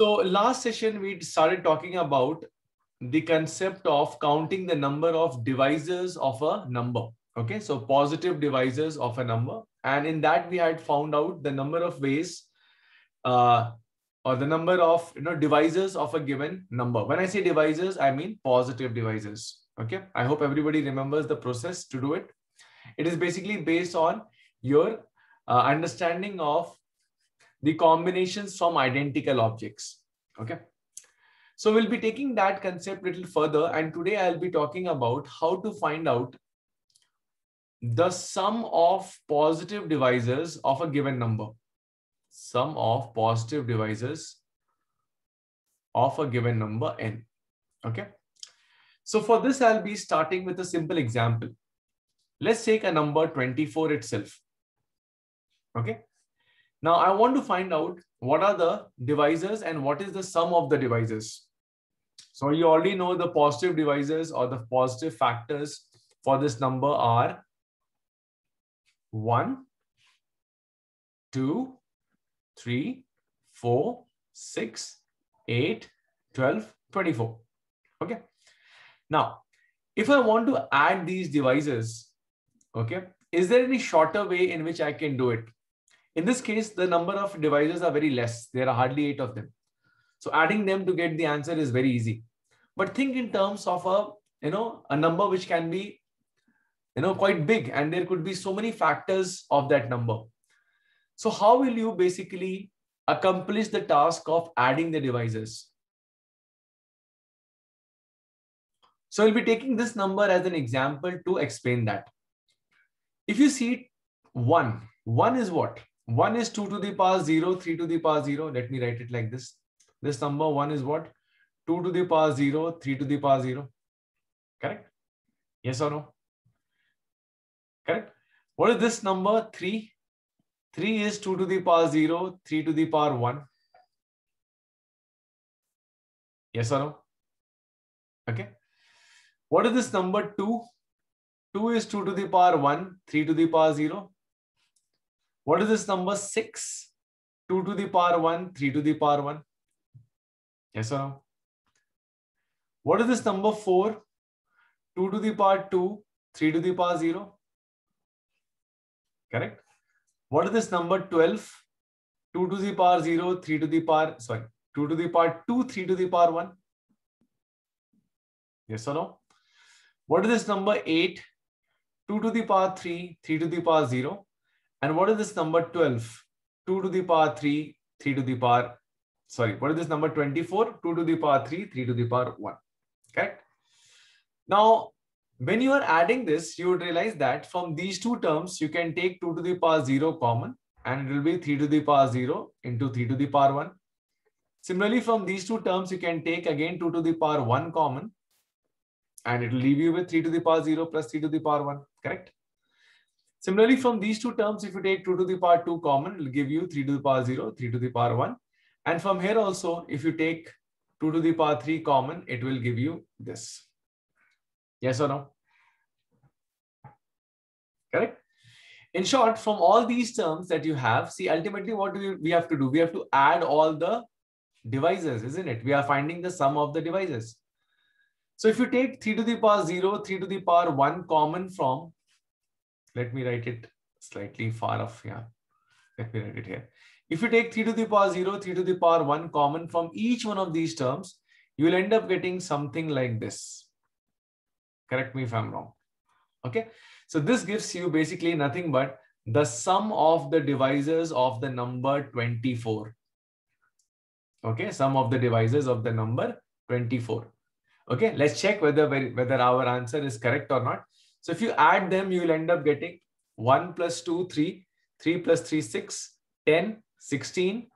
So last session, we started talking about the concept of counting the number of divisors of a number. Okay, so positive divisors of a number. And in that, we had found out the number of ways uh, or the number of you know divisors of a given number. When I say divisors, I mean positive divisors. Okay, I hope everybody remembers the process to do it. It is basically based on your uh, understanding of the combinations from identical objects. Okay. So we'll be taking that concept a little further. And today I'll be talking about how to find out the sum of positive divisors of a given number. Sum of positive divisors of a given number n. Okay. So for this, I'll be starting with a simple example. Let's take a number 24 itself. Okay. Now I want to find out what are the divisors and what is the sum of the divisors. So you already know the positive divisors or the positive factors for this number are 1, 2, 3, 4, 6, 8, 12, 24. Okay. Now, if I want to add these divisors, okay, is there any shorter way in which I can do it? In this case, the number of divisors are very less. There are hardly eight of them. So adding them to get the answer is very easy. But think in terms of a, you know, a number which can be, you know, quite big and there could be so many factors of that number. So how will you basically accomplish the task of adding the divisors? So we'll be taking this number as an example to explain that. If you see 1, 1 is what? 1 is 2 to the power 0, 3 to the power 0. Let me write it like this. This number 1 is what? 2 to the power 0, 3 to the power 0. Correct? Yes or no? Correct? What is this number? 3. 3 is 2 to the power 0, 3 to the power 1. Yes or no? Okay. What is this number 2? 2 is 2 to the power 1, 3 to the power 0. What is this number 6? 2 to the power 1, 3 to the power 1. Yes or no? What is this number 4? 2 to the power 2, 3 to the power 0. Correct? What is this number 12? 2 to the power 0, 3 to the power, sorry, 2 to the power 2, 3 to the power 1. Yes or no? What is this number 8? 2 to the power 3, 3 to the power 0. And what is this number 12? 2 to the power 3, 3 to the power, sorry, what is this number 24? 2 to the power 3, 3 to the power 1. Correct? Now, when you are adding this, you would realize that from these two terms, you can take 2 to the power 0 common and it will be 3 to the power 0 into 3 to the power 1. Similarly, from these two terms, you can take again 2 to the power 1 common and it will leave you with 3 to the power 0 plus 3 to the power 1, correct? Similarly, from these two terms, if you take 2 to the power 2 common, it will give you 3 to the power 0, 3 to the power 1. And from here also, if you take 2 to the power 3 common, it will give you this. Yes or no? Correct? In short, from all these terms that you have, see, ultimately what do we, we have to do? We have to add all the divisors, isn't it? We are finding the sum of the divisors. So if you take 3 to the power 0, 3 to the power 1 common from, let me write it slightly far off here. Let me write it here. If you take 3 to the power 0, 3 to the power 1 common from each one of these terms, you will end up getting something like this. Correct me if I'm wrong. Okay. So this gives you basically nothing but the sum of the divisors of the number 24. Okay. Sum of the divisors of the number 24. Okay. Let's check whether, whether our answer is correct or not. So if you add them, you will end up getting 1 plus 2, 3, 3 plus 3, 6, 10, 16,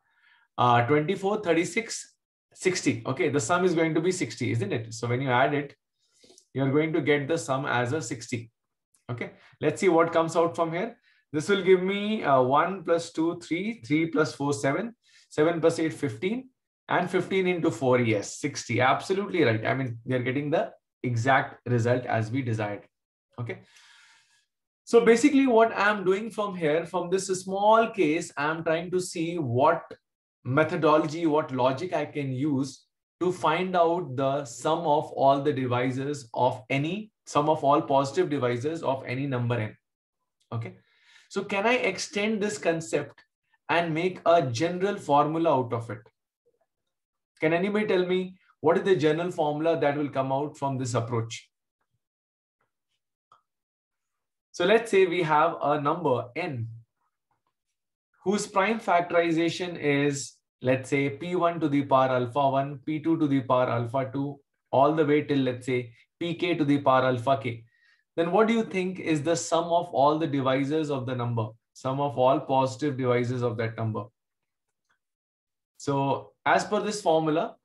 uh, 24, 36, 60. Okay, the sum is going to be 60, isn't it? So when you add it, you're going to get the sum as a 60. Okay, let's see what comes out from here. This will give me uh, 1 plus 2, 3, 3 plus 4, 7, 7 plus 8, 15, and 15 into 4, yes, 60. Absolutely right. I mean, we are getting the exact result as we desired. Okay. So basically what I'm doing from here, from this small case, I'm trying to see what methodology, what logic I can use to find out the sum of all the divisors of any, sum of all positive divisors of any number n. Okay. So can I extend this concept and make a general formula out of it? Can anybody tell me what is the general formula that will come out from this approach? So let's say we have a number n whose prime factorization is, let's say, p1 to the power alpha 1, p2 to the power alpha 2, all the way till, let's say, pk to the power alpha k. Then what do you think is the sum of all the divisors of the number, sum of all positive divisors of that number? So as per this formula,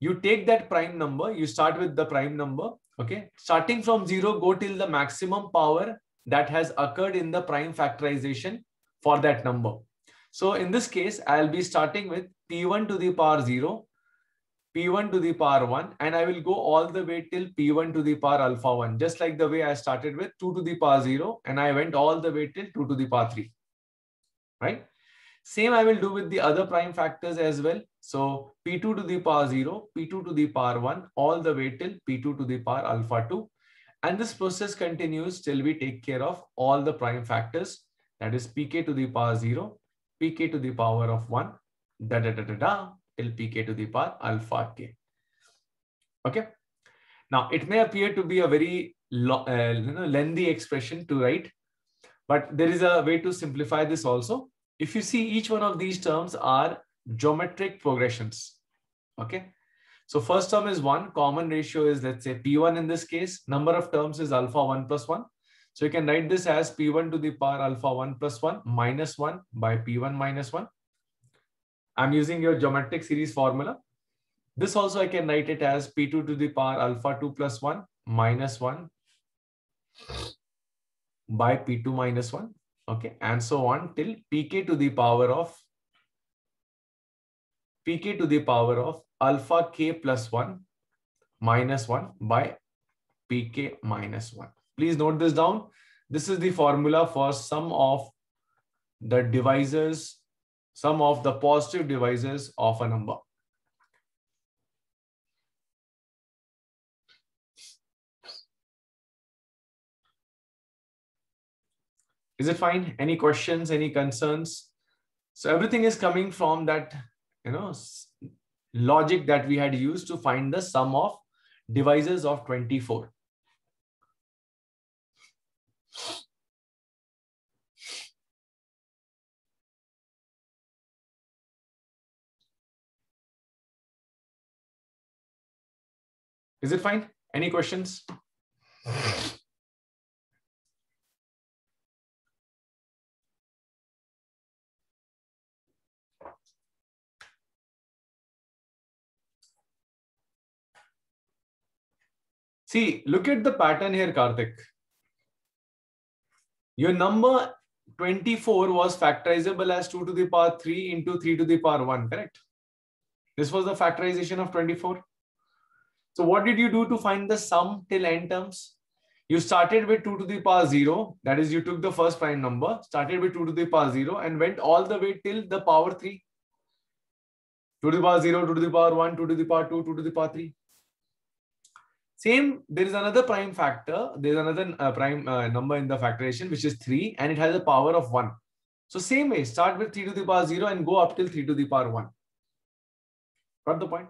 you take that prime number, you start with the prime number, okay? Starting from zero, go till the maximum power that has occurred in the prime factorization for that number. So in this case, I'll be starting with P1 to the power 0, P1 to the power 1, and I will go all the way till P1 to the power alpha 1, just like the way I started with 2 to the power 0, and I went all the way till 2 to the power 3, right? Same I will do with the other prime factors as well. So P2 to the power 0, P2 to the power 1, all the way till P2 to the power alpha 2. And this process continues till we take care of all the prime factors, that is Pk to the power 0, pk to the power of 1 da da da da da till pk to the power alpha k. Okay. Now it may appear to be a very uh, you know, lengthy expression to write, but there is a way to simplify this also. If you see each one of these terms are geometric progressions. Okay. So first term is 1, common ratio is let's say P1 in this case, number of terms is alpha 1 plus 1. So you can write this as P1 to the power alpha 1 plus 1 minus 1 by P1 minus 1. I'm using your geometric series formula. This also I can write it as P2 to the power alpha 2 plus 1 minus 1 by P2 minus 1. Okay. And so on till Pk to the power of Pk to the power of alpha k plus 1 minus 1 by Pk minus 1. Please note this down. This is the formula for sum of the divisors, sum of the positive divisors of a number. Is it fine? Any questions, any concerns? So everything is coming from that, you know, logic that we had used to find the sum of divisors of 24. Is it fine? Any questions? See, look at the pattern here, Karthik. Your number 24 was factorizable as 2 to the power 3 into 3 to the power 1, correct? This was the factorization of 24. So what did you do to find the sum till n terms? You started with 2 to the power 0. That is, you took the first prime number, started with 2 to the power 0 and went all the way till the power 3. 2 to the power 0, 2 to the power 1, 2 to the power 2, 2 to the power 3. Same, there is another prime factor. There is another uh, prime uh, number in the factorization, which is 3, and it has a power of 1. So same way, start with 3 to the power 0 and go up till 3 to the power 1. Got the point?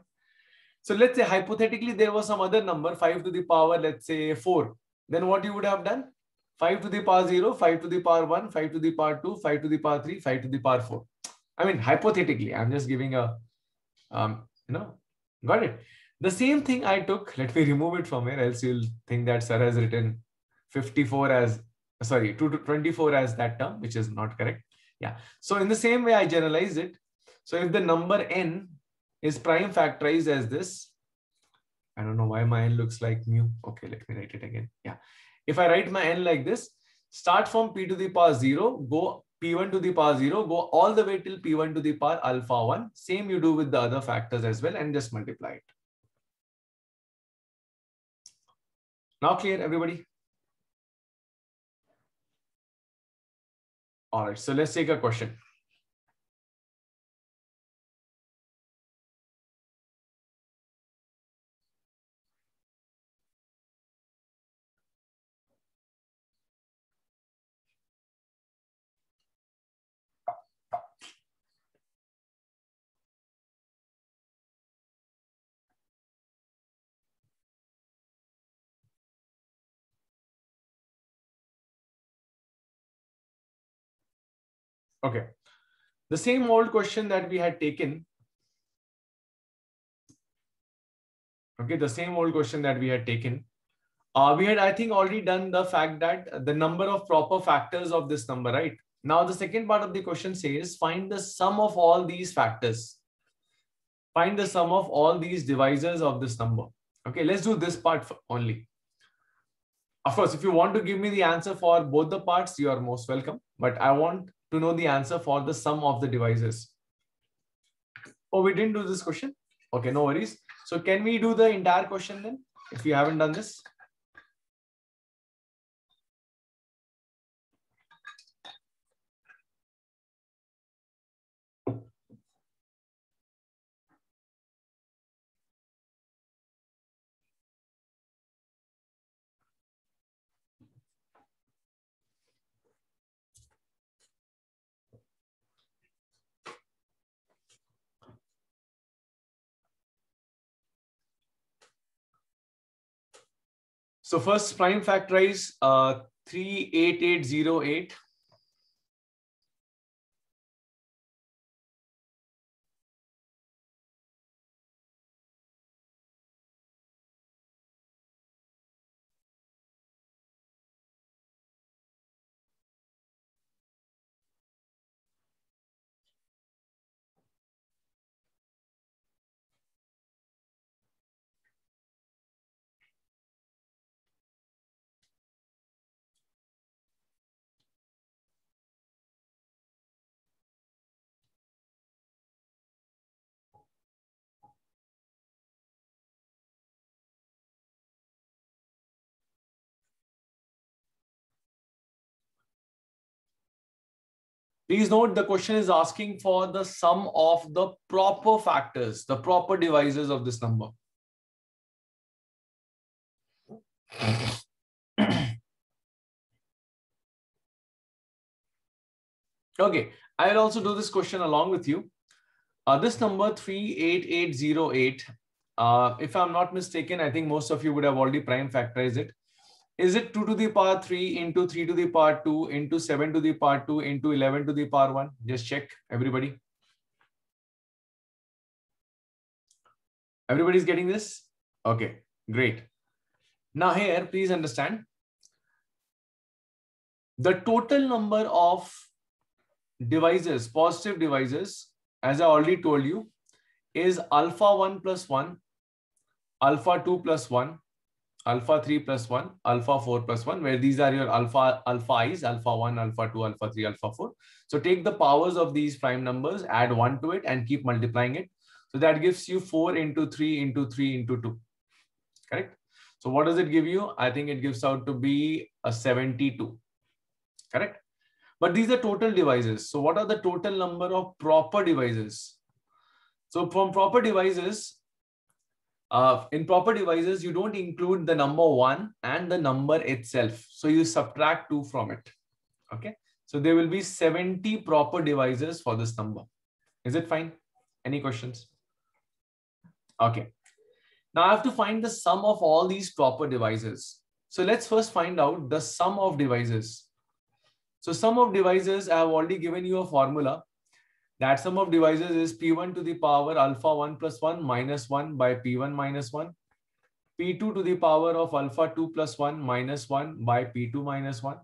So let's say hypothetically there was some other number, 5 to the power, let's say 4. Then what you would have done? 5 to the power 0, 5 to the power 1, 5 to the power 2, 5 to the power 3, 5 to the power 4. I mean, hypothetically, I'm just giving a, um, you know, got it. The same thing I took, let me remove it from here, else you'll think that sir has written 54 as, sorry, 2 to 24 as that term, which is not correct. Yeah. So in the same way, I generalize it. So if the number n is prime factorized as this. I don't know why my n looks like mu. Okay, let me write it again. Yeah. If I write my n like this, start from p to the power 0, go p1 to the power 0, go all the way till p1 to the power alpha 1. Same you do with the other factors as well and just multiply it. Now clear, everybody? All right, so let's take a question. Okay. The same old question that we had taken. Okay, the same old question that we had taken. Uh, we had, I think, already done the fact that the number of proper factors of this number, right? Now, the second part of the question says, find the sum of all these factors. Find the sum of all these divisors of this number. Okay, let's do this part only. Of course, if you want to give me the answer for both the parts, you are most welcome. But I want to know the answer for the sum of the divisors. Oh, we didn't do this question? Okay, no worries. So can we do the entire question then, if you haven't done this? So first prime factorize uh, 38808. Please note the question is asking for the sum of the proper factors, the proper divisors of this number. okay, I'll also do this question along with you. Uh, this number 38808, uh, if I'm not mistaken, I think most of you would have already prime factorized it is it 2 to the power 3 into 3 to the power 2 into 7 to the power 2 into 11 to the power 1? Just check, everybody. Everybody's getting this? Okay, great. Now here, please understand. The total number of divisors, positive divisors, as I already told you, is alpha 1 plus 1, alpha 2 plus 1, alpha 3 plus 1, alpha 4 plus 1, where these are your alpha alpha i's, alpha 1, alpha 2, alpha 3, alpha 4. So take the powers of these prime numbers, add 1 to it, and keep multiplying it. So that gives you 4 into 3 into 3 into 2. Correct? So what does it give you? I think it gives out to be a 72. Correct? But these are total divisors. So what are the total number of proper divisors? So from proper divisors, uh, in proper divisors, you don't include the number one and the number itself. So you subtract two from it. Okay. So there will be 70 proper divisors for this number. Is it fine? Any questions? Okay. Now I have to find the sum of all these proper divisors. So let's first find out the sum of divisors. So sum of divisors, I have already given you a formula that sum of divisors is P1 to the power alpha 1 plus 1 minus 1 by P1 minus 1. P2 to the power of alpha 2 plus 1 minus 1 by P2 minus 1.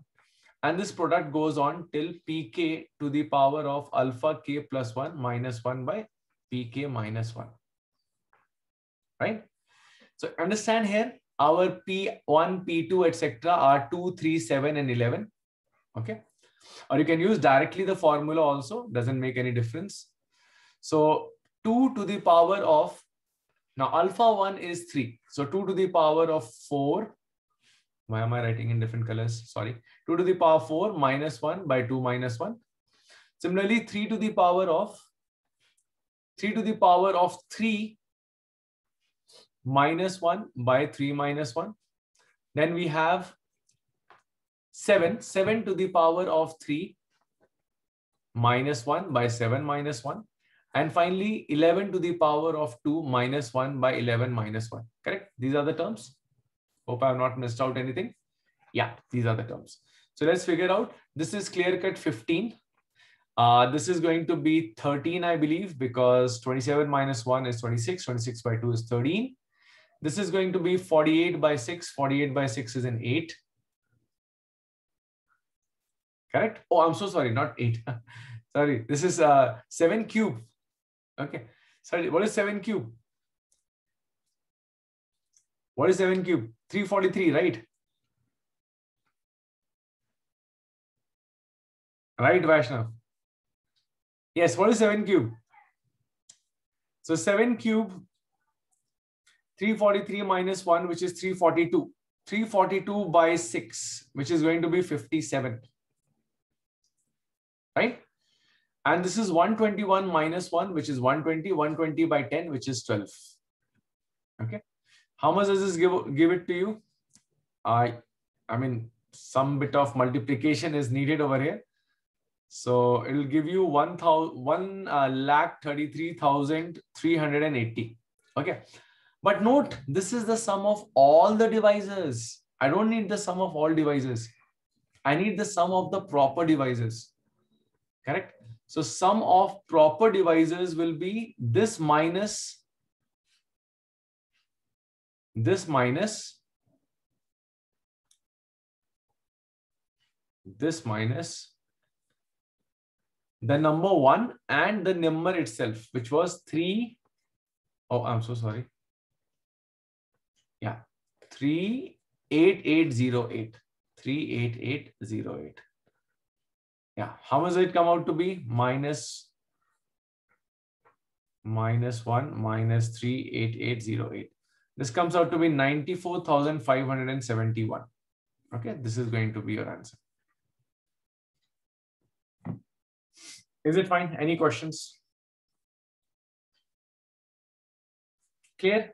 And this product goes on till Pk to the power of alpha k plus 1 minus 1 by Pk minus 1. Right? So understand here, our P1, P2, etc. are 2, 3, 7, and 11. Okay. Or you can use directly the formula also, doesn't make any difference. So 2 to the power of, now alpha 1 is 3. So 2 to the power of 4. Why am I writing in different colors? Sorry. 2 to the power 4 minus 1 by 2 minus 1. Similarly, 3 to the power of 3 to the power of 3 minus 1 by 3 minus 1. Then we have 7, 7 to the power of 3 minus 1 by 7 minus 1. And finally, 11 to the power of 2 minus 1 by 11 minus 1. Correct? These are the terms. Hope I have not missed out anything. Yeah, these are the terms. So let's figure out. This is clear cut 15. Uh, this is going to be 13, I believe, because 27 minus 1 is 26. 26 by 2 is 13. This is going to be 48 by 6. 48 by 6 is an 8. Correct? Oh, I'm so sorry, not 8. sorry, this is uh, 7 cube. Okay. Sorry, what is 7 cube? What is 7 cube? 343, right? Right, Vaishnav? Yes, what is 7 cube? So 7 cube, 343 minus 1, which is 342. 342 by 6, which is going to be 57. Right? And this is 121 minus 1, which is 120. 120 by 10, which is 12. Okay. How much does this give, give it to you? I, I mean, some bit of multiplication is needed over here. So it will give you 1, one uh, lakh 33,380. Okay. But note, this is the sum of all the divisors. I don't need the sum of all divisors. I need the sum of the proper divisors correct? So sum of proper divisors will be this minus this minus this minus the number 1 and the number itself which was 3 oh i'm so sorry yeah three eight eight zero eight three eight eight zero eight. Yeah, how much it come out to be? Minus minus one minus three eight eight zero eight. This comes out to be ninety four thousand five hundred and seventy one. Okay, this is going to be your answer. Is it fine? Any questions? Clear?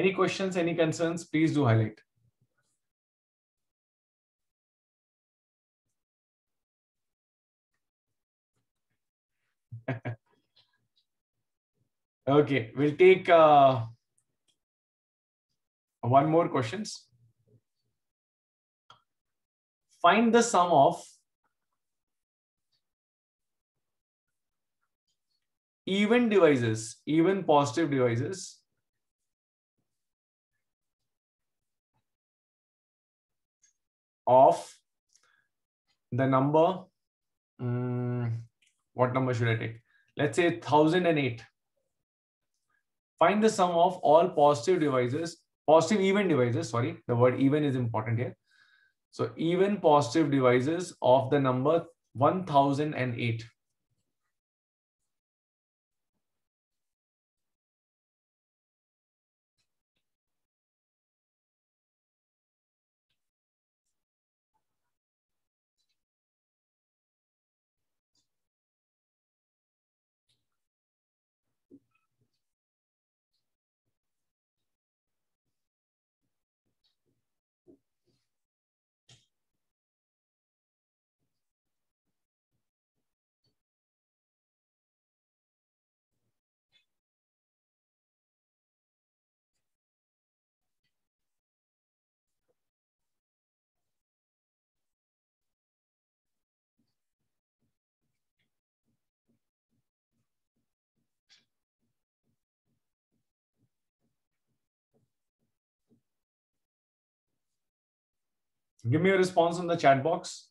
Any questions, any concerns, please do highlight. okay, we'll take uh, one more questions. Find the sum of even divisors, even positive divisors of the number, um, what number should I take? Let's say 1008. Find the sum of all positive divisors positive even divisors, sorry, the word even is important here. So even positive divisors of the number 1008. Give me a response in the chat box.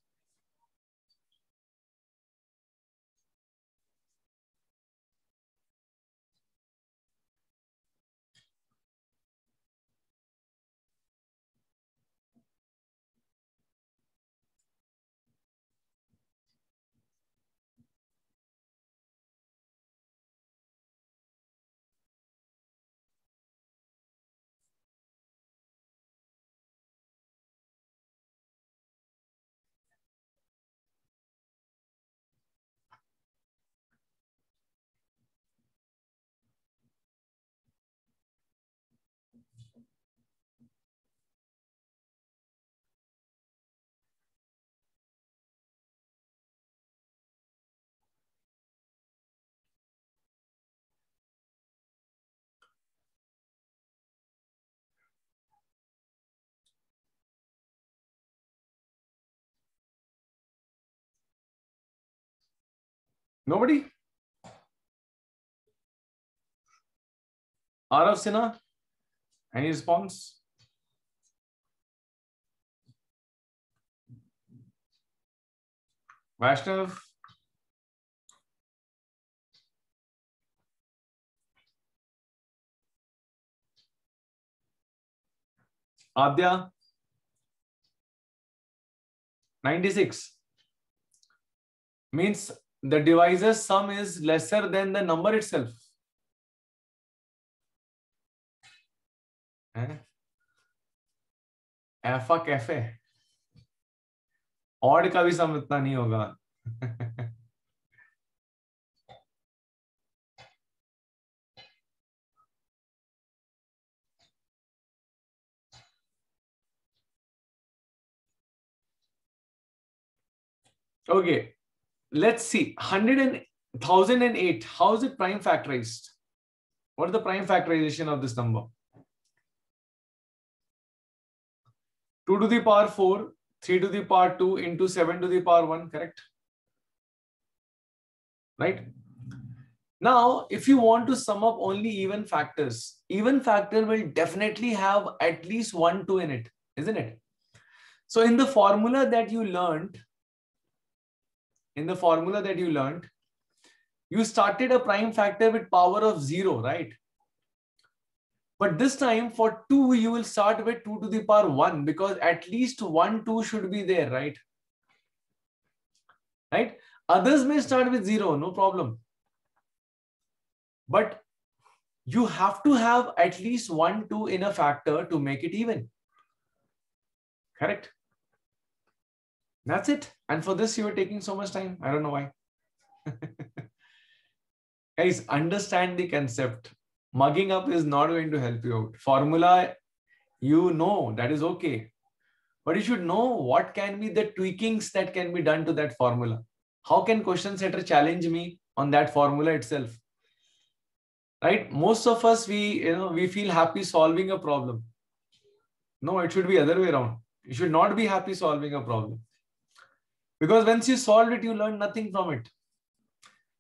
Nobody? Arav Sinha, any response? Vaishnav? Adya? 96 means the divisor sum is lesser than the number itself. एफा कैफ़े odd का भी सम इतना नहीं होगा okay let's see 100 and 1008 how is it prime factorized? What is the prime factorization of this number? 2 to the power 4 3 to the power 2 into 7 to the power 1 correct? Right? Now if you want to sum up only even factors even factor will definitely have at least one 2 in it isn't it? So in the formula that you learned in the formula that you learned, you started a prime factor with power of zero, right? But this time for two, you will start with two to the power one because at least one, two should be there, right? Right? Others may start with zero, no problem. But you have to have at least one, two in a factor to make it even. Correct? That's it. And for this, you were taking so much time. I don't know why. Guys, understand the concept. Mugging up is not going to help you out. Formula, you know, that is okay. But you should know what can be the tweakings that can be done to that formula. How can question setter challenge me on that formula itself? Right? Most of us, we, you know, we feel happy solving a problem. No, it should be other way around. You should not be happy solving a problem. Because once you solve it, you learn nothing from it.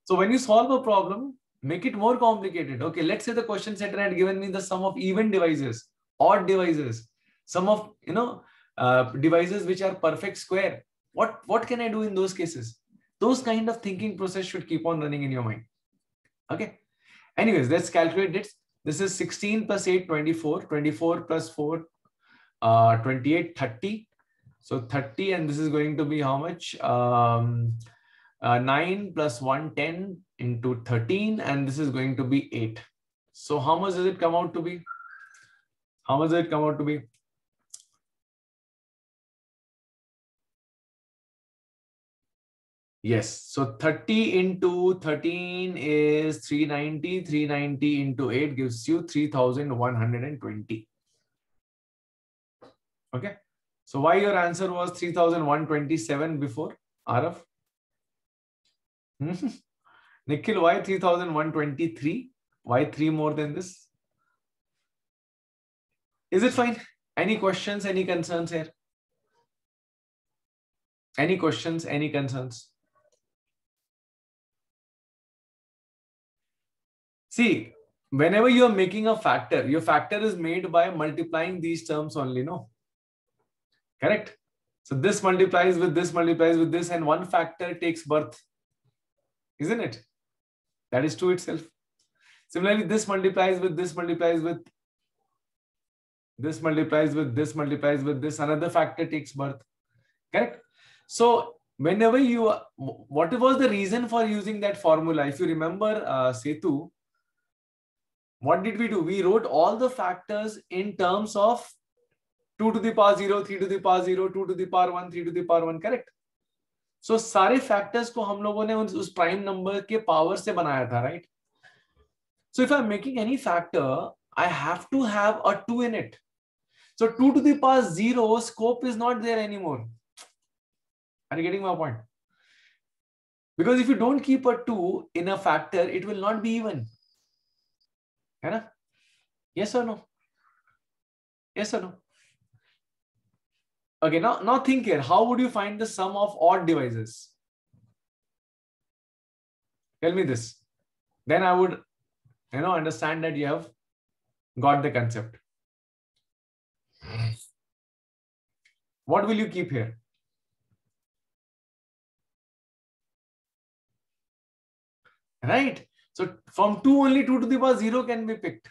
So when you solve a problem, make it more complicated. Okay, let's say the question setter had given me the sum of even divisors, odd divisors, some of, you know, uh, divisors which are perfect square. What, what can I do in those cases? Those kind of thinking process should keep on running in your mind. Okay. Anyways, let's calculate it. This is 16 plus 8, 24, 24 plus 4, uh, 28, 30. So 30 and this is going to be how much? Um, uh, 9 plus 1, 10 into 13 and this is going to be 8. So how much does it come out to be? How much does it come out to be? Yes. So 30 into 13 is 390. 390 into 8 gives you 3120. Okay. So why your answer was 3127 before, Arav? Hmm. Nikhil, why 3123? Why three more than this? Is it fine? Any questions, any concerns here? Any questions, any concerns? See, whenever you are making a factor, your factor is made by multiplying these terms only, no? Correct? So this multiplies with this multiplies with this and one factor takes birth. Isn't it? That is true itself. Similarly, this multiplies with this multiplies with this multiplies with this multiplies with this another factor takes birth. Correct? So whenever you, what was the reason for using that formula? If you remember uh, Setu, what did we do? We wrote all the factors in terms of 2 to the power 0, 3 to the power 0, 2 to the power 1, 3 to the power 1, correct? So सारे factors को हम लोगों ने उस prime number के power से बनाया था, right? So if I'm making any factor, I have to have a 2 in it. So 2 to the power 0, scope is not there anymore. Are you getting my point? Because if you don't keep a 2 in a factor, it will not be even. Yes or no? Yes or no? Okay, now, now think here. How would you find the sum of odd divisors? Tell me this. Then I would, you know, understand that you have got the concept. What will you keep here? Right? So from 2 only 2 to the power 0 can be picked.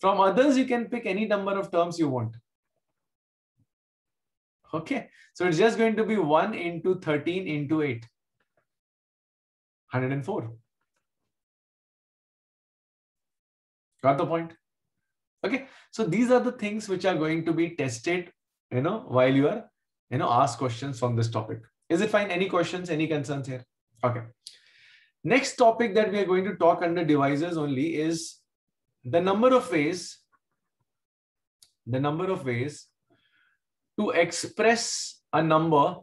From others, you can pick any number of terms you want. Okay. So it's just going to be 1 into 13 into 8. 104. Got the point? Okay. So these are the things which are going to be tested, you know, while you are, you know, ask questions on this topic. Is it fine? Any questions, any concerns here? Okay. Next topic that we are going to talk under divisors only is the number of ways, the number of ways to express a number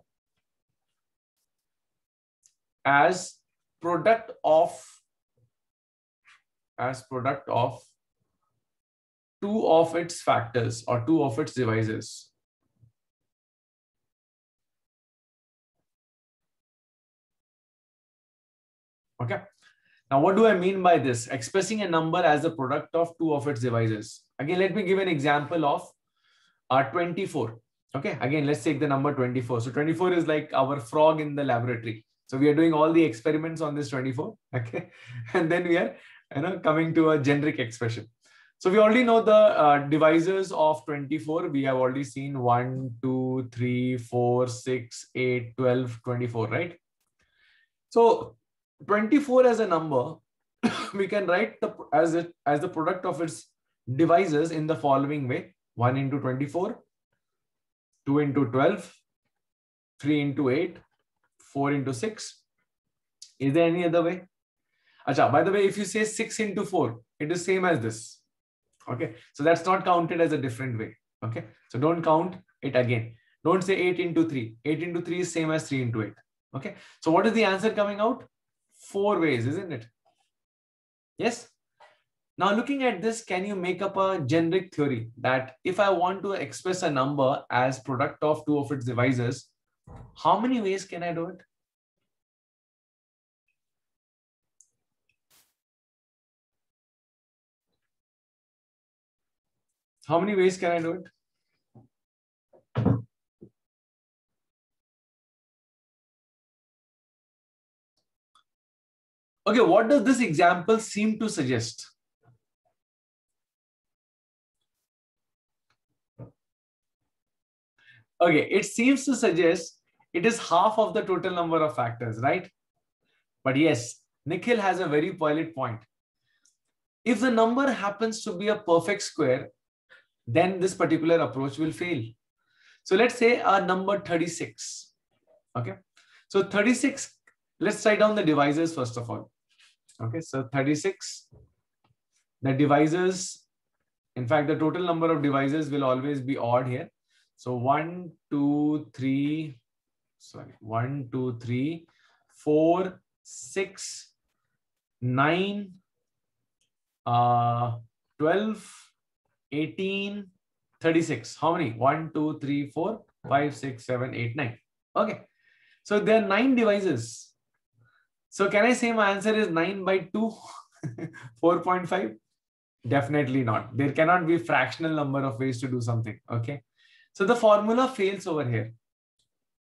as product of as product of two of its factors or two of its divisors. Okay. Now, what do I mean by this? Expressing a number as a product of two of its divisors. Again, let me give an example of uh, 24. Okay, again, let's take the number 24. So 24 is like our frog in the laboratory. So we are doing all the experiments on this 24. Okay, and then we are you know, coming to a generic expression. So we already know the uh, divisors of 24. We have already seen 1, 2, 3, 4, 6, 8, 12, 24, right? So 24 as a number, we can write the as it as the product of its divisors in the following way: 1 into 24, 2 into 12, 3 into 8, 4 into 6. Is there any other way? Acha, by the way, if you say 6 into 4, it is same as this. Okay, so that's not counted as a different way. Okay, so don't count it again. Don't say 8 into 3. 8 into 3 is same as 3 into 8. Okay, so what is the answer coming out? four ways, isn't it? Yes. Now looking at this, can you make up a generic theory that if I want to express a number as product of two of its divisors, how many ways can I do it? How many ways can I do it? Okay, what does this example seem to suggest? Okay, it seems to suggest it is half of the total number of factors, right? But yes, Nikhil has a very valid point. If the number happens to be a perfect square, then this particular approach will fail. So let's say a number 36. Okay. So 36, let's write down the divisors first of all. Okay, so 36. The divisors, in fact, the total number of divisors will always be odd here. So one, two, three, sorry, one, two, three, four, six, nine, uh, 12, 18, 36. How many? One, two, three, four, five, six, seven, eight, nine. Okay. So there are nine divisors. So can I say my answer is 9 by 2, 4.5? Definitely not. There cannot be fractional number of ways to do something. Okay. So the formula fails over here.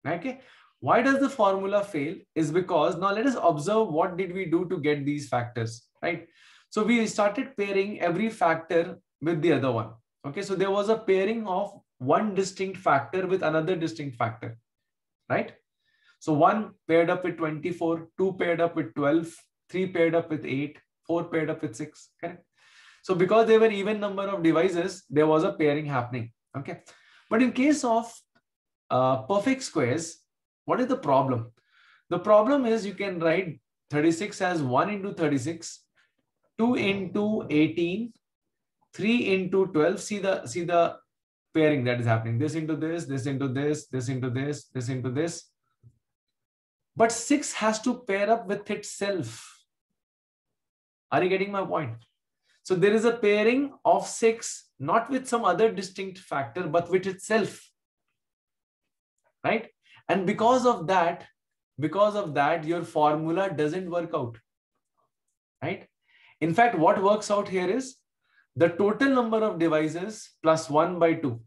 Okay. Why does the formula fail? Is because now let us observe what did we do to get these factors, right? So we started pairing every factor with the other one. Okay. So there was a pairing of one distinct factor with another distinct factor, right? So one paired up with 24, two paired up with 12, three paired up with eight, four paired up with six, correct? So because there were even number of divisors, there was a pairing happening, okay? But in case of uh, perfect squares, what is the problem? The problem is you can write 36 as 1 into 36, 2 into 18, 3 into 12. See the, see the pairing that is happening. This into this, this into this, this into this, this into this. But 6 has to pair up with itself. Are you getting my point? So there is a pairing of 6, not with some other distinct factor, but with itself. Right? And because of that, because of that, your formula doesn't work out. right? In fact, what works out here is the total number of divisors plus 1 by 2.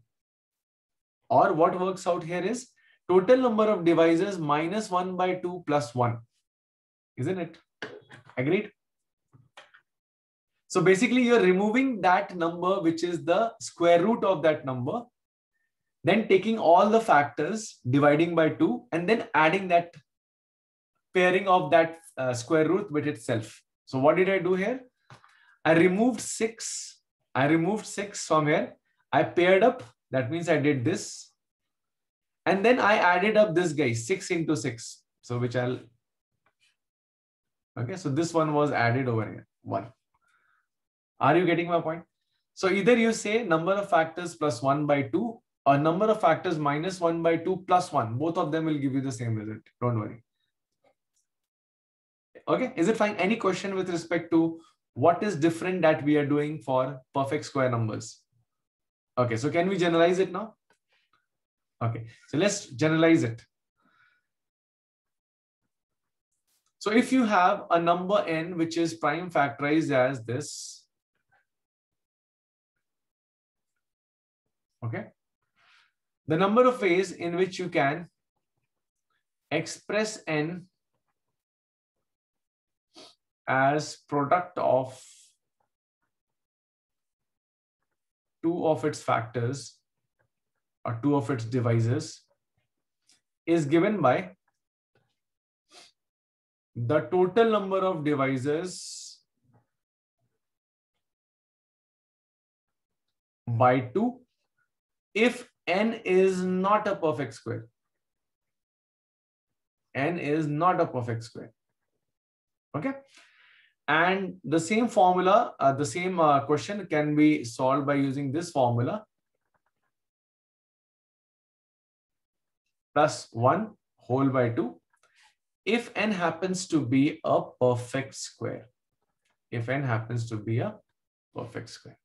Or what works out here is total number of divisors minus 1 by 2 plus 1. Isn't it? Agreed? So basically, you're removing that number, which is the square root of that number, then taking all the factors, dividing by 2, and then adding that pairing of that uh, square root with itself. So what did I do here? I removed 6. I removed 6 from here. I paired up. That means I did this. And then I added up this guy, 6 into 6. So which I'll... Okay, so this one was added over here, 1. Are you getting my point? So either you say number of factors plus 1 by 2 or number of factors minus 1 by 2 plus 1. Both of them will give you the same result. Don't worry. Okay, is it fine? Any question with respect to what is different that we are doing for perfect square numbers? Okay, so can we generalize it now? Okay, so let's generalize it. So if you have a number n which is prime factorized as this, okay, the number of ways in which you can express n as product of two of its factors or two of its divisors is given by the total number of divisors by 2 if n is not a perfect square. n is not a perfect square. Okay. And the same formula, uh, the same uh, question can be solved by using this formula. Plus 1 whole by 2. If n happens to be a perfect square. If n happens to be a perfect square.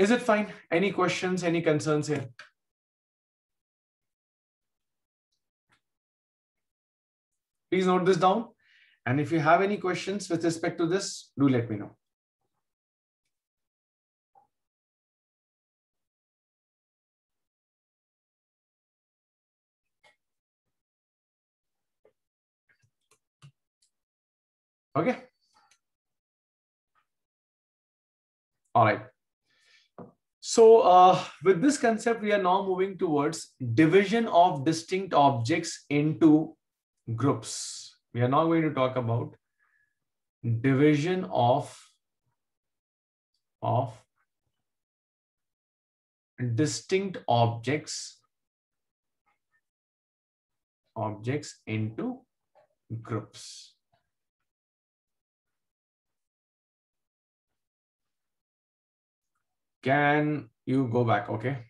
Is it fine? Any questions, any concerns here? Please note this down. And if you have any questions with respect to this, do let me know. Okay. All right. So uh, with this concept, we are now moving towards division of distinct objects into groups. We are now going to talk about division of of distinct objects objects into groups can you go back okay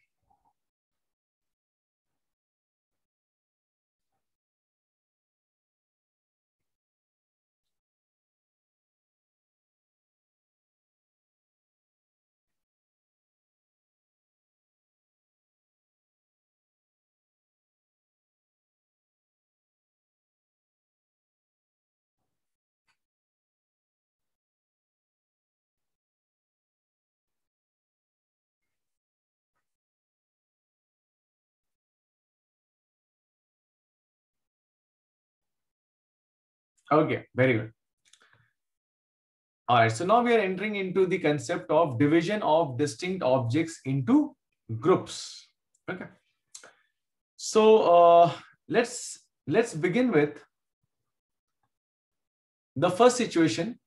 Okay, very good. All right, so now we are entering into the concept of division of distinct objects into groups. Okay. So uh, let's let's begin with the first situation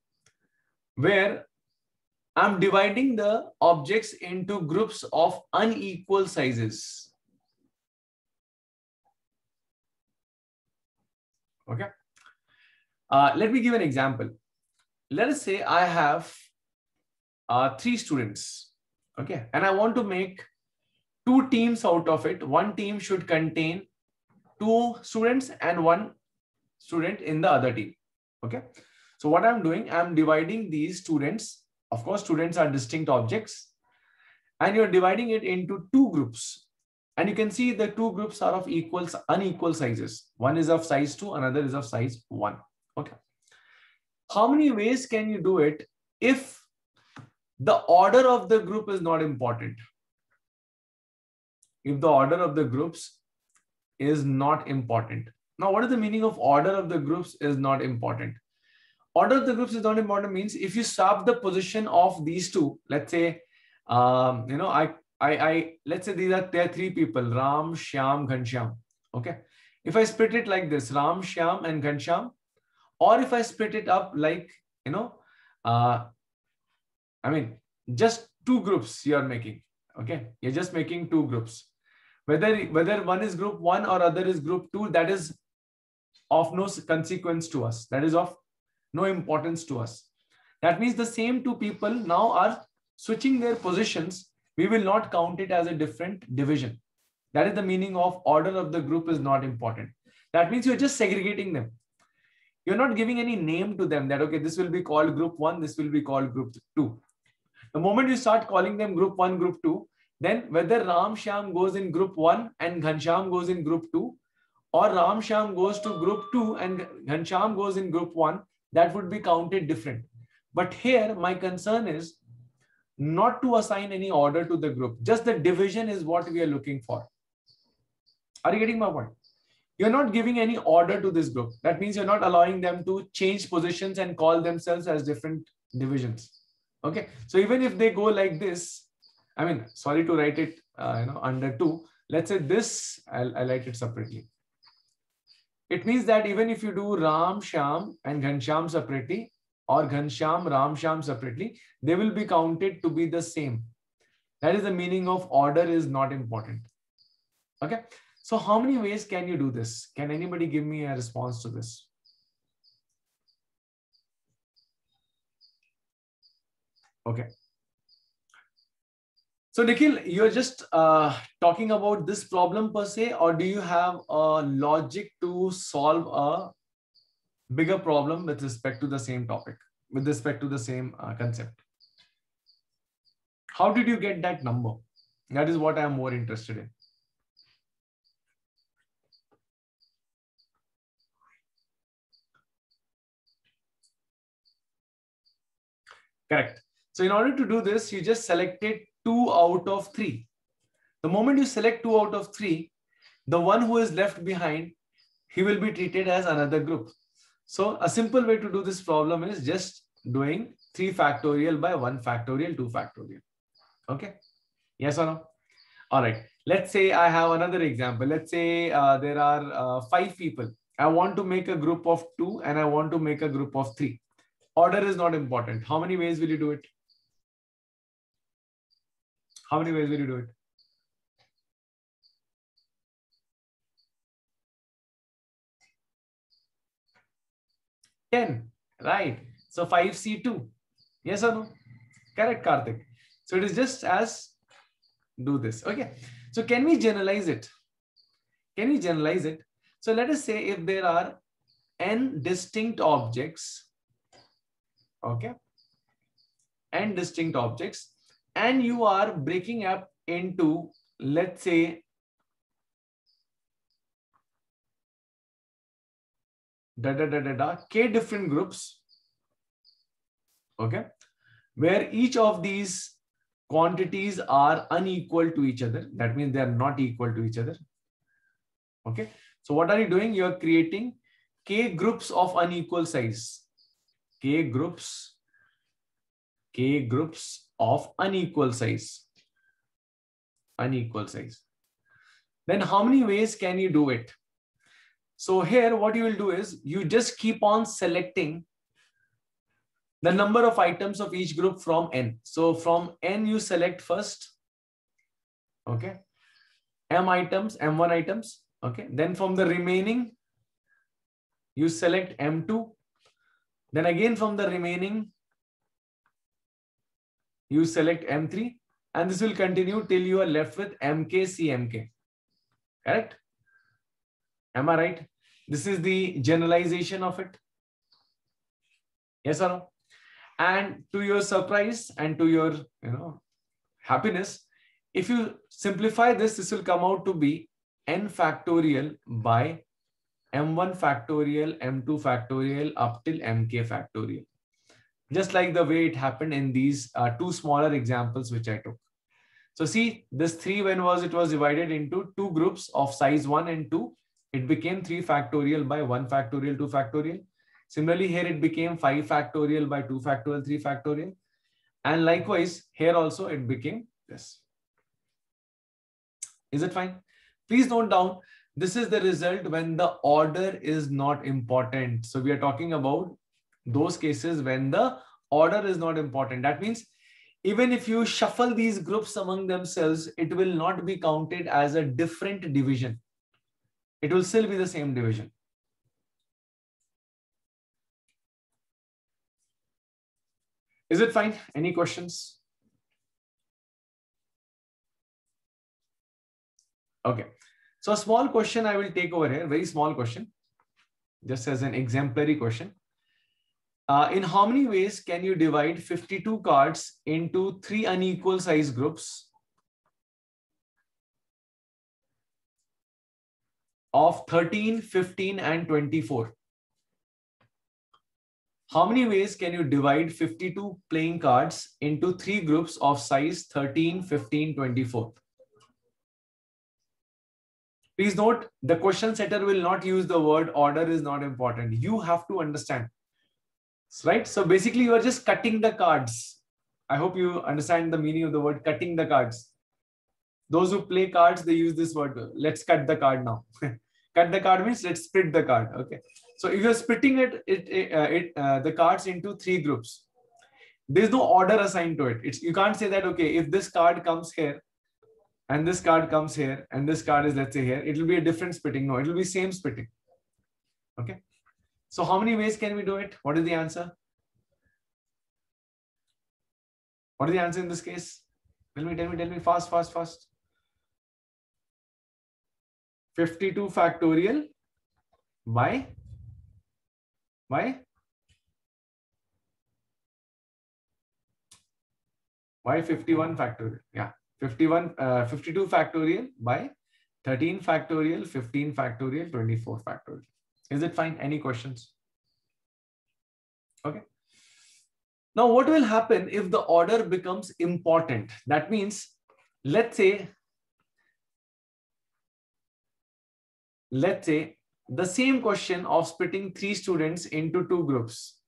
where I'm dividing the objects into groups of unequal sizes. Okay. Uh, let me give an example. Let us say I have uh, three students, okay, and I want to make two teams out of it. One team should contain two students and one student in the other team, okay. So what I'm doing, I'm dividing these students. Of course, students are distinct objects, and you're dividing it into two groups. And you can see the two groups are of equal, unequal sizes. One is of size 2, another is of size 1. Okay. How many ways can you do it if the order of the group is not important? If the order of the groups is not important. Now, what is the meaning of order of the groups is not important? Order of the groups is not important means if you swap the position of these two, let's say, um, you know, I, I, I, let's say these are there three people, Ram, Shyam, Ghanshyam. Okay. If I split it like this, Ram, Shyam, and Ghanshyam, or if I split it up like, you know, uh, I mean, just two groups you are making. Okay. You're just making two groups. Whether, whether one is group one or other is group two, that is of no consequence to us. That is of no importance to us. That means the same two people now are switching their positions. We will not count it as a different division. That is the meaning of order of the group is not important. That means you're just segregating them. You're not giving any name to them that, okay, this will be called group one, this will be called group two. The moment you start calling them group one, group two, then whether Ram Shyam goes in group one and Ghanshyam goes in group two, or Ram Shyam goes to group two and Ghanshyam goes in group one, that would be counted different. But here, my concern is not to assign any order to the group. Just the division is what we are looking for. Are you getting my point? You're not giving any order to this group. That means you're not allowing them to change positions and call themselves as different divisions. Okay. So even if they go like this, I mean, sorry to write it, uh, you know, under two. Let's say this, I'll, I'll write it separately. It means that even if you do Ram, Sham and Ghanshyam separately or Ghanshyam, Ram, Sham separately, they will be counted to be the same. That is the meaning of order is not important. Okay. So how many ways can you do this? Can anybody give me a response to this? Okay. So Nikhil, you're just uh, talking about this problem per se, or do you have a logic to solve a bigger problem with respect to the same topic, with respect to the same uh, concept? How did you get that number? That is what I'm more interested in. Correct. So in order to do this, you just selected two out of three. The moment you select two out of three, the one who is left behind, he will be treated as another group. So a simple way to do this problem is just doing 3 factorial by 1 factorial, 2 factorial. Okay. Yes or no? All right. Let's say I have another example. Let's say uh, there are uh, five people. I want to make a group of two and I want to make a group of three. Order is not important. How many ways will you do it? How many ways will you do it? Ten, right? So five C two. Yes or no? Correct, Karthik. So it is just as do this. Okay. So can we generalize it? Can we generalize it? So let us say if there are n distinct objects, okay, and distinct objects, and you are breaking up into, let's say, da da da da da k different groups. Okay. Where each of these quantities are unequal to each other. That means they are not equal to each other. Okay. So what are you doing? You are creating k groups of unequal size k groups k groups of unequal size. Unequal size. Then how many ways can you do it? So here what you will do is you just keep on selecting the number of items of each group from n. So from n you select first. Okay. M items, M1 items. Okay. Then from the remaining you select M2. Then again from the remaining you select M3 and this will continue till you are left with MK, CMK. Correct? Am I right? This is the generalization of it. Yes or no? And to your surprise and to your you know happiness, if you simplify this, this will come out to be n factorial by m1 factorial, m2 factorial up till mk factorial. Just like the way it happened in these uh, two smaller examples which I took. So see this 3 when was it was divided into two groups of size 1 and 2. It became 3 factorial by 1 factorial 2 factorial. Similarly here it became 5 factorial by 2 factorial 3 factorial. And likewise here also it became this. Is it fine? Please note down, this is the result when the order is not important. So we are talking about those cases when the order is not important. That means even if you shuffle these groups among themselves, it will not be counted as a different division. It will still be the same division. Is it fine? Any questions? Okay. So a small question I will take over here, very small question, just as an exemplary question. Uh, in how many ways can you divide 52 cards into three unequal size groups of 13, 15, and 24? How many ways can you divide 52 playing cards into three groups of size 13, 15, 24? Please note, the question setter will not use the word order is not important. You have to understand right? So basically you are just cutting the cards. I hope you understand the meaning of the word cutting the cards. Those who play cards, they use this word. Let's cut the card now. cut the card means let's split the card. Okay. So if you're splitting it, it, it, uh, it uh, the cards into three groups. There's no order assigned to it. It's you can't say that okay, if this card comes here, and this card comes here, and this card is let's say here, it will be a different splitting. No, it will be same splitting. Okay. So how many ways can we do it? What is the answer? What is the answer in this case? Tell me, tell me, tell me fast, fast, fast. 52 factorial by by why 51 factorial yeah 51 uh, 52 factorial by 13 factorial 15 factorial 24 factorial is it fine? Any questions? Okay. Now, what will happen if the order becomes important? That means, let's say, let's say the same question of splitting three students into two groups.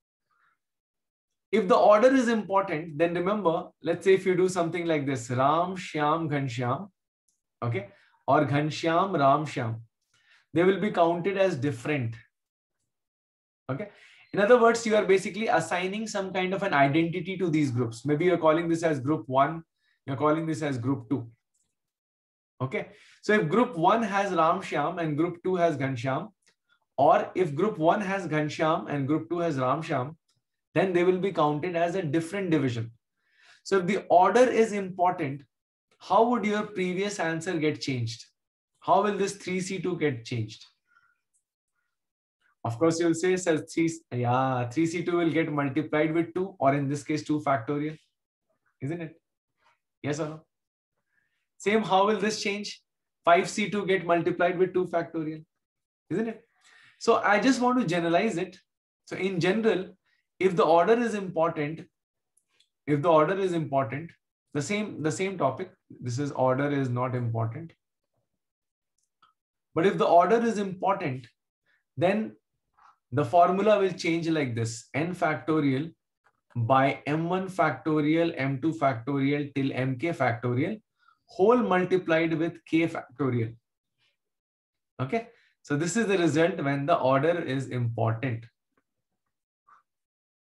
If the order is important, then remember, let's say if you do something like this, Ram, Shyam, Ghanshyam, okay, or Ghanshyam, Ram, Shyam they will be counted as different. Okay. In other words, you are basically assigning some kind of an identity to these groups. Maybe you're calling this as group one, you're calling this as group two. Okay. So if group one has Ram Shyam and group two has Ghanshyam, or if group one has Ghanshyam and group two has Ram Shyam, then they will be counted as a different division. So if the order is important, how would your previous answer get changed? How will this 3C2 get changed? Of course, you'll say, sir, 3, yeah, 3C2 will get multiplied with 2, or in this case, 2 factorial. Isn't it? Yes or no? Same, how will this change? 5C2 get multiplied with 2 factorial. Isn't it? So I just want to generalize it. So in general, if the order is important, if the order is important, the same, the same topic, this is order is not important. But if the order is important, then the formula will change like this. N factorial by m1 factorial m2 factorial till mk factorial whole multiplied with k factorial. Okay? So this is the result when the order is important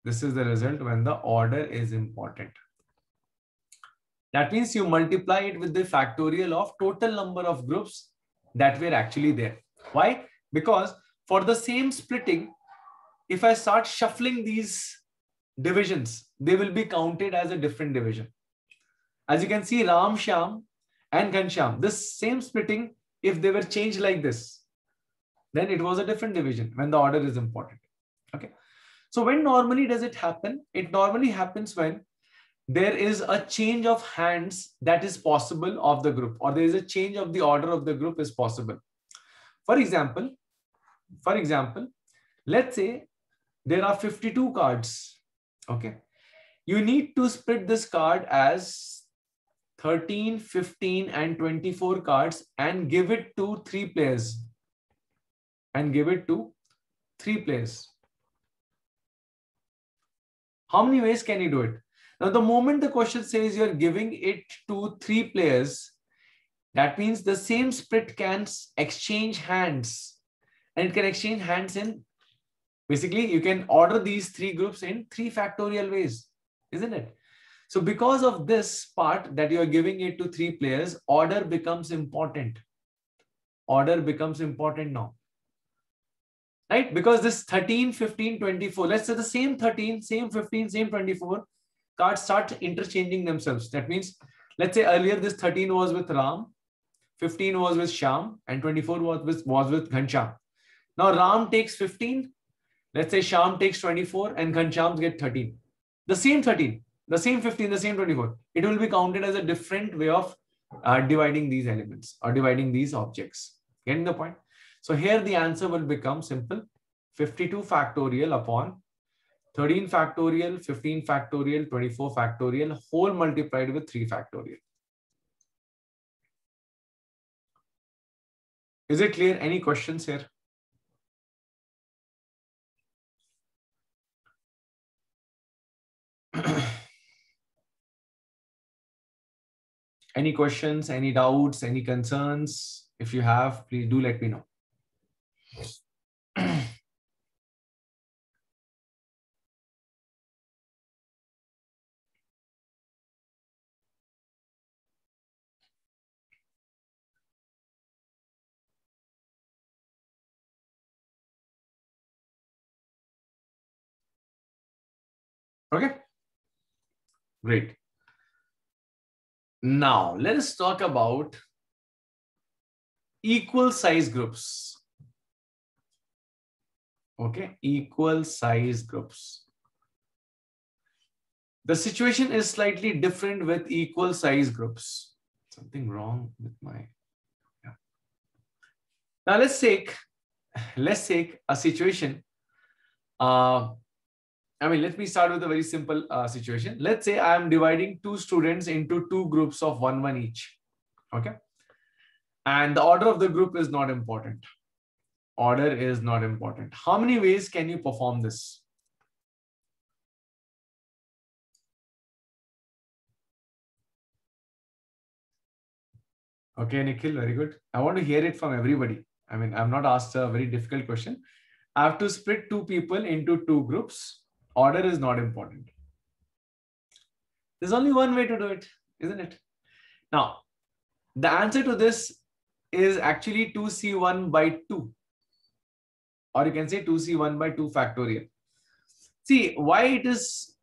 this is the result when the order is important that means you multiply it with the factorial of total number of groups that were actually there. Why? Because for the same splitting, if I start shuffling these divisions, they will be counted as a different division. As you can see, Ram Shyam and Ghanshyam, this same splitting, if they were changed like this, then it was a different division when the order is important. Okay. So when normally does it happen? It normally happens when there is a change of hands that is possible of the group or there is a change of the order of the group is possible. For example, for example, let's say there are 52 cards. Okay. You need to split this card as 13, 15, and 24 cards and give it to three players. And give it to three players. How many ways can you do it? Now, the moment the question says you're giving it to three players, that means the same split can exchange hands. And it can exchange hands in, basically, you can order these three groups in three factorial ways, isn't it? So because of this part that you're giving it to three players, order becomes important. Order becomes important now. Right? Because this 13, 15, 24, let's say the same 13, same 15, same 24, cards start interchanging themselves. That means, let's say earlier this 13 was with Ram, 15 was with Sham, and 24 was with, was with Ghanshyam. Now Ram takes 15, let's say Sham takes 24, and Ghanshyam get 13. The same 13, the same 15, the same 24. It will be counted as a different way of uh, dividing these elements or dividing these objects. Getting the point? So here the answer will become simple. 52 factorial upon 13 factorial, 15 factorial, 24 factorial, whole multiplied with 3 factorial. Is it clear? Any questions here? any questions, any doubts, any concerns? If you have, please do let me know. Okay, great. Now, let us talk about equal size groups. Okay, equal size groups. The situation is slightly different with equal size groups. Something wrong with my, yeah. Now let's take, let's take a situation uh, I mean, let me start with a very simple uh, situation. Let's say I'm dividing two students into two groups of one, one each. Okay. And the order of the group is not important. Order is not important. How many ways can you perform this? Okay, Nikhil, very good. I want to hear it from everybody. I mean, I've not asked a very difficult question. I have to split two people into two groups Order is not important. There's only one way to do it, isn't it? Now, the answer to this is actually 2c1 by 2. Or you can say 2c1 by 2 factorial. See, why it is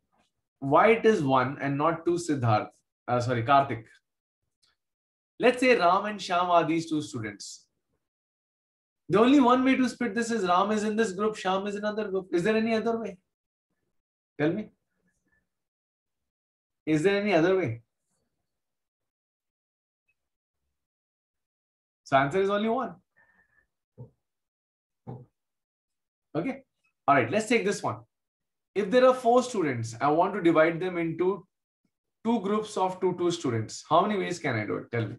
why it is 1 and not 2 Siddharth, uh, sorry, Karthik. Let's say Ram and Sham are these two students. The only one way to split this is Ram is in this group, Sham is in another group. Is there any other way? Tell me. Is there any other way? So answer is only one. Okay. All right, let's take this one. If there are four students, I want to divide them into two groups of two, two students. How many ways can I do it? Tell me.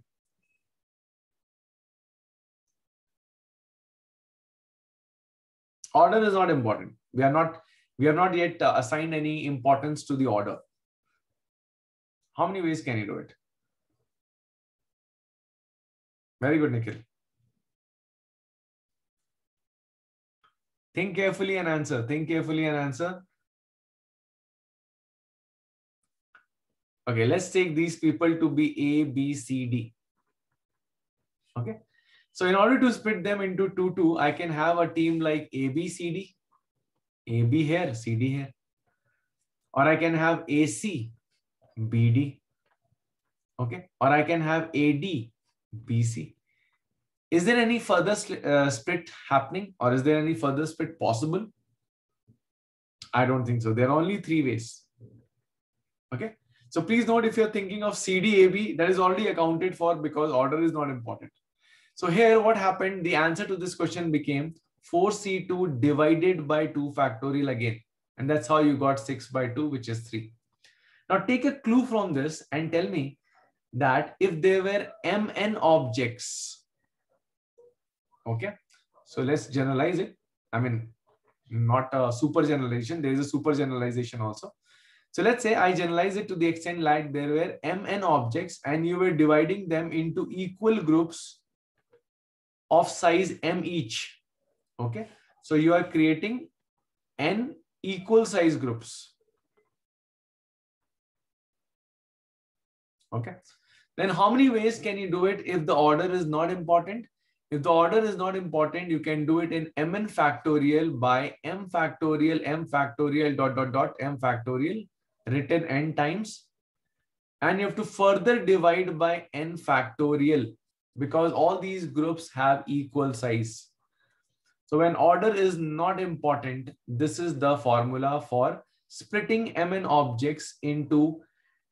Order is not important. We are not we have not yet uh, assigned any importance to the order. How many ways can you do it? Very good, Nikhil. Think carefully and answer. Think carefully and answer. Okay, let's take these people to be A, B, C, D. Okay. So in order to split them into 2, 2, I can have a team like A, B, C, D. A, B here, CD here. Or I can have A, C, B, D. Okay. Or I can have AD, BC. Is there any further uh, split happening or is there any further split possible? I don't think so. There are only three ways. Okay. So please note if you're thinking of CDAB, that is already accounted for because order is not important. So here what happened, the answer to this question became 4c2 divided by 2 factorial again. And that's how you got 6 by 2, which is 3. Now take a clue from this and tell me that if there were mn objects, okay, so let's generalize it. I mean, not a super generalization. There is a super generalization also. So let's say I generalize it to the extent like there were mn objects and you were dividing them into equal groups of size m each. Okay. So you are creating n equal size groups. Okay. Then how many ways can you do it if the order is not important? If the order is not important, you can do it in mn factorial by m factorial, m factorial, dot, dot, dot, m factorial written n times. And you have to further divide by n factorial because all these groups have equal size. So when order is not important, this is the formula for splitting mn objects into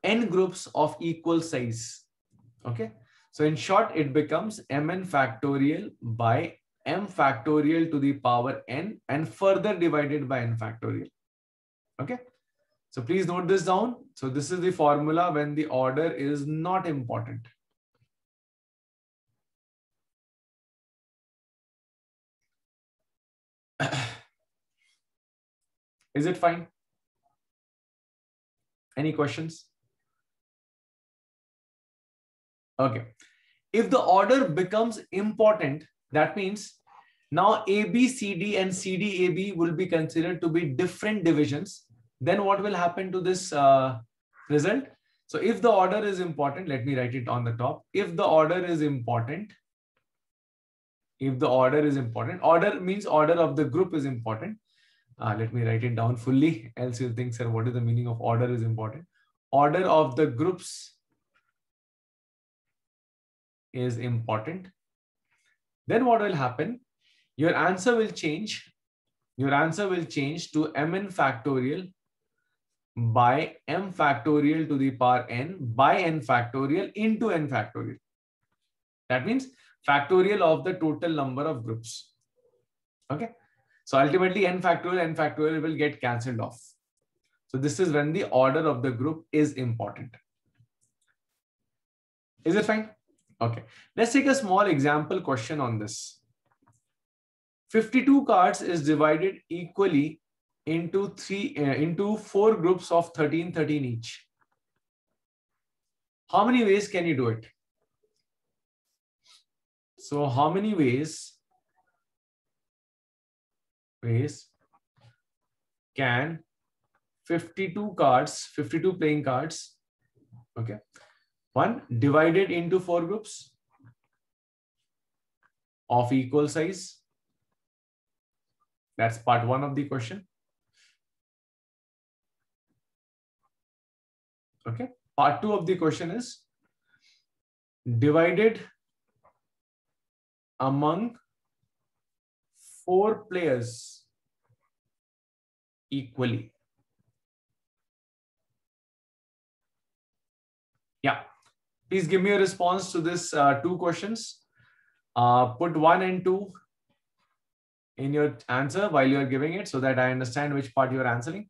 n groups of equal size. Okay. So in short, it becomes mn factorial by m factorial to the power n and further divided by n factorial. Okay. So please note this down. So this is the formula when the order is not important. is it fine? Any questions? Okay. If the order becomes important, that means now A, B, C, D and C, D, A, B will be considered to be different divisions. Then what will happen to this uh, result? So if the order is important, let me write it on the top. If the order is important, if the order is important, order means order of the group is important. Uh, let me write it down fully, else you'll think, sir, what is the meaning of order is important? Order of the groups is important, then what will happen? Your answer will change. Your answer will change to mn factorial by m factorial to the power n by n factorial into n factorial. That means factorial of the total number of groups. Okay. So ultimately n factorial, n factorial will get cancelled off. So this is when the order of the group is important. Is it fine? Okay, let's take a small example question on this. 52 cards is divided equally into three uh, into four groups of 13 13 each. How many ways can you do it? So how many ways ways can 52 cards 52 playing cards okay one, divided into four groups of equal size. That's part one of the question. Okay. Part two of the question is divided among four players equally. Please give me a response to this uh, two questions. Uh, put one and two in your answer while you're giving it so that I understand which part you're answering.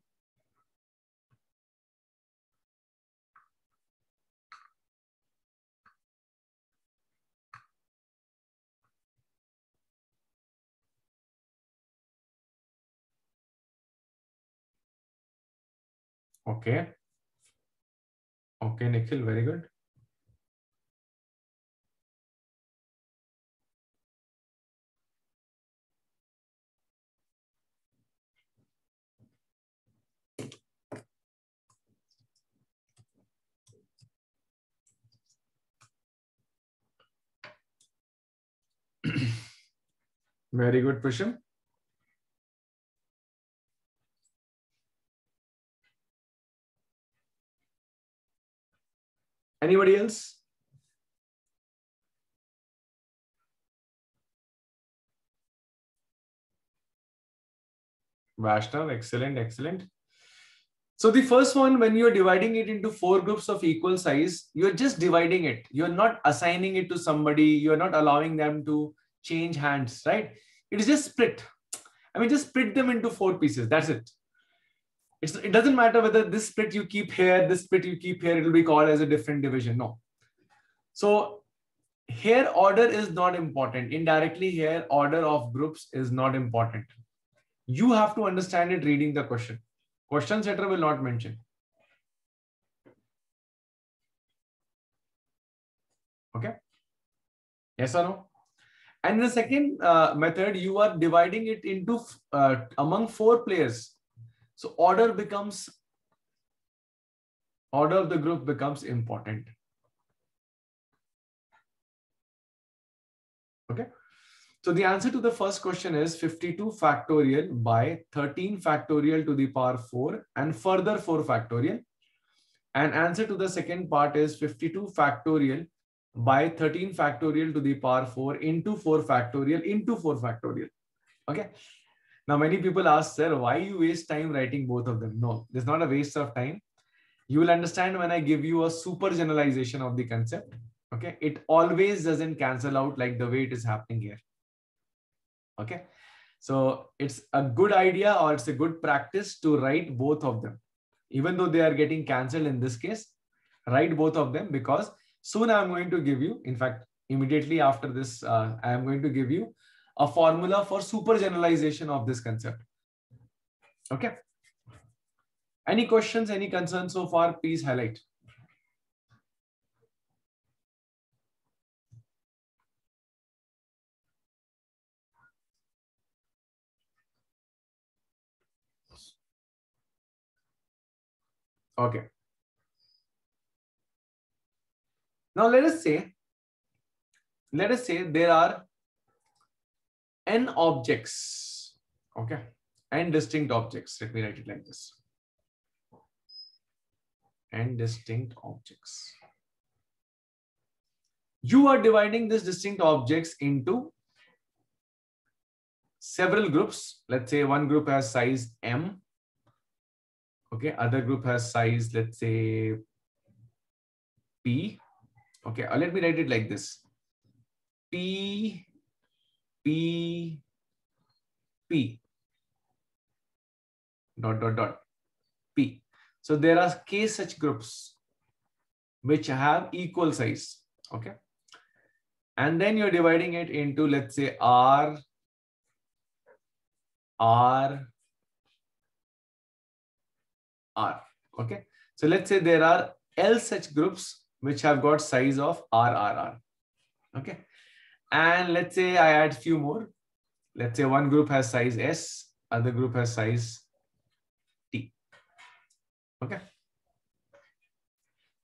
Okay. Okay, Nikhil, very good. Very good, Prisham. Anybody else? Vaishnav, excellent, excellent. So the first one, when you're dividing it into four groups of equal size, you're just dividing it. You're not assigning it to somebody. You're not allowing them to change hands, right? It is just split. I mean, just split them into four pieces. That's it. It's, it doesn't matter whether this split you keep here, this split you keep here, it will be called as a different division. No. So here order is not important. Indirectly here, order of groups is not important. You have to understand it reading the question. Question setter will not mention. Okay. Yes or no? And the second uh, method, you are dividing it into uh, among four players. So order becomes, order of the group becomes important. Okay. So the answer to the first question is 52 factorial by 13 factorial to the power 4 and further 4 factorial. And answer to the second part is 52 factorial by 13 factorial to the power 4 into 4 factorial into 4 factorial. Okay. Now, many people ask, sir, why you waste time writing both of them? No, there's not a waste of time. You will understand when I give you a super generalization of the concept. Okay. It always doesn't cancel out like the way it is happening here. Okay. So it's a good idea or it's a good practice to write both of them. Even though they are getting cancelled in this case, write both of them because soon I'm going to give you, in fact, immediately after this, uh, I am going to give you a formula for super generalization of this concept. Okay. Any questions, any concerns so far, please highlight. Okay. Now let us say, let us say there are n objects, okay, n distinct objects. Let me write it like this. n distinct objects. You are dividing these distinct objects into several groups. Let's say one group has size m. Okay, other group has size, let's say p. Okay, uh, let me write it like this. P, P, P, dot, dot, dot, P. So there are k such groups which have equal size. Okay. And then you're dividing it into, let's say, R, R, R. Okay. So let's say there are L such groups which have got size of RRR. Okay. And let's say I add few more. Let's say one group has size S, other group has size T. Okay.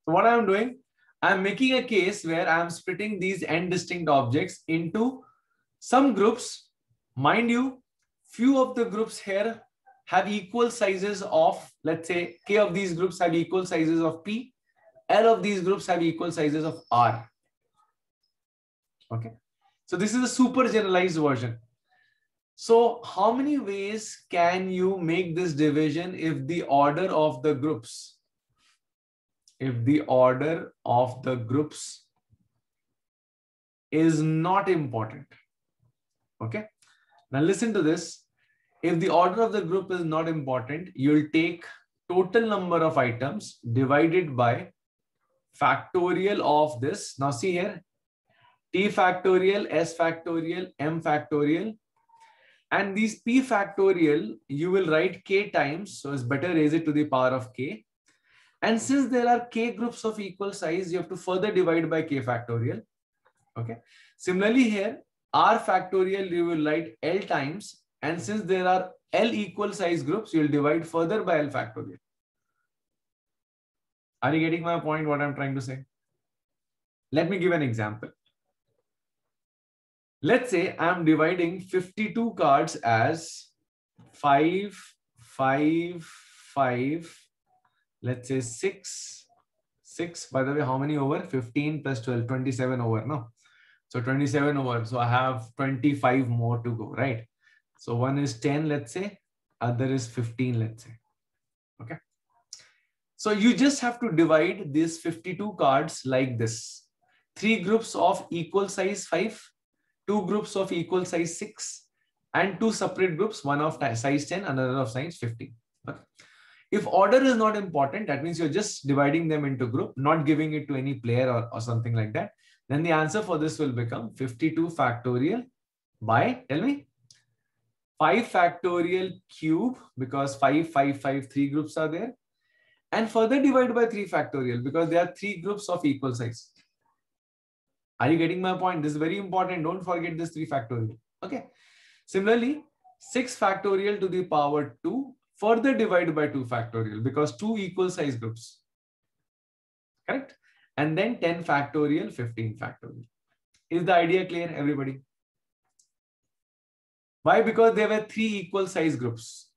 So what I'm doing, I'm making a case where I'm splitting these n distinct objects into some groups. Mind you, few of the groups here have equal sizes of, let's say, k of these groups have equal sizes of P L of these groups have equal sizes of R. Okay. So this is a super generalized version. So how many ways can you make this division if the order of the groups, if the order of the groups is not important? Okay. Now listen to this. If the order of the group is not important, you'll take total number of items divided by factorial of this. Now see here, t factorial, s factorial, m factorial. And these p factorial, you will write k times. So it's better raise it to the power of k. And since there are k groups of equal size, you have to further divide by k factorial. Okay. Similarly here, r factorial, you will write l times. And since there are l equal size groups, you will divide further by l factorial. Are you getting my point, what I'm trying to say? Let me give an example. Let's say I'm dividing 52 cards as 5, 5, 5, let's say 6, 6. By the way, how many over? 15 plus 12, 27 over, no? So 27 over. So I have 25 more to go, right? So one is 10, let's say. Other is 15, let's say. Okay. So you just have to divide these 52 cards like this. Three groups of equal size 5, two groups of equal size 6, and two separate groups, one of size 10, another of size 15. Okay. If order is not important, that means you're just dividing them into group, not giving it to any player or, or something like that. Then the answer for this will become 52 factorial by, tell me, 5 factorial cube because 5, 5, 5, 3 groups are there. And further divide by 3 factorial because there are 3 groups of equal size. Are you getting my point? This is very important. Don't forget this 3 factorial. Okay. Similarly, 6 factorial to the power 2 further divide by 2 factorial because 2 equal size groups. Correct? And then 10 factorial, 15 factorial. Is the idea clear, everybody? Why? Because there were three equal size groups.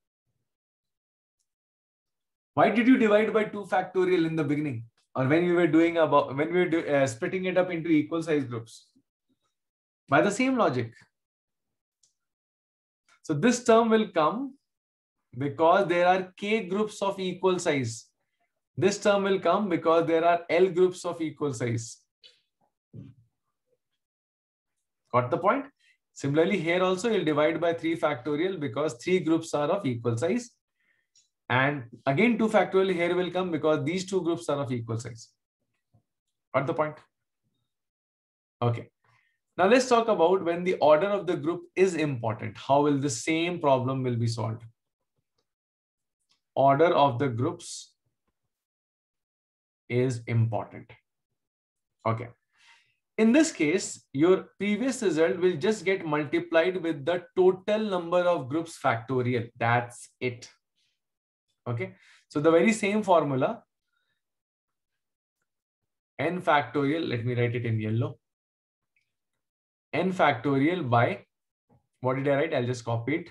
Why did you divide by 2 factorial in the beginning? Or when we were doing about, when we were do, uh, splitting it up into equal size groups? By the same logic. So this term will come because there are k groups of equal size. This term will come because there are L groups of equal size. Got the point? Similarly, here also you'll divide by 3 factorial because 3 groups are of equal size. And again, 2 factorial here will come because these two groups are of equal size. Got the point? Okay. Now let's talk about when the order of the group is important. How will the same problem will be solved? Order of the groups is important. Okay. In this case, your previous result will just get multiplied with the total number of groups factorial. That's it. Okay. So the very same formula, n factorial, let me write it in yellow n factorial by, what did I write? I'll just copy it.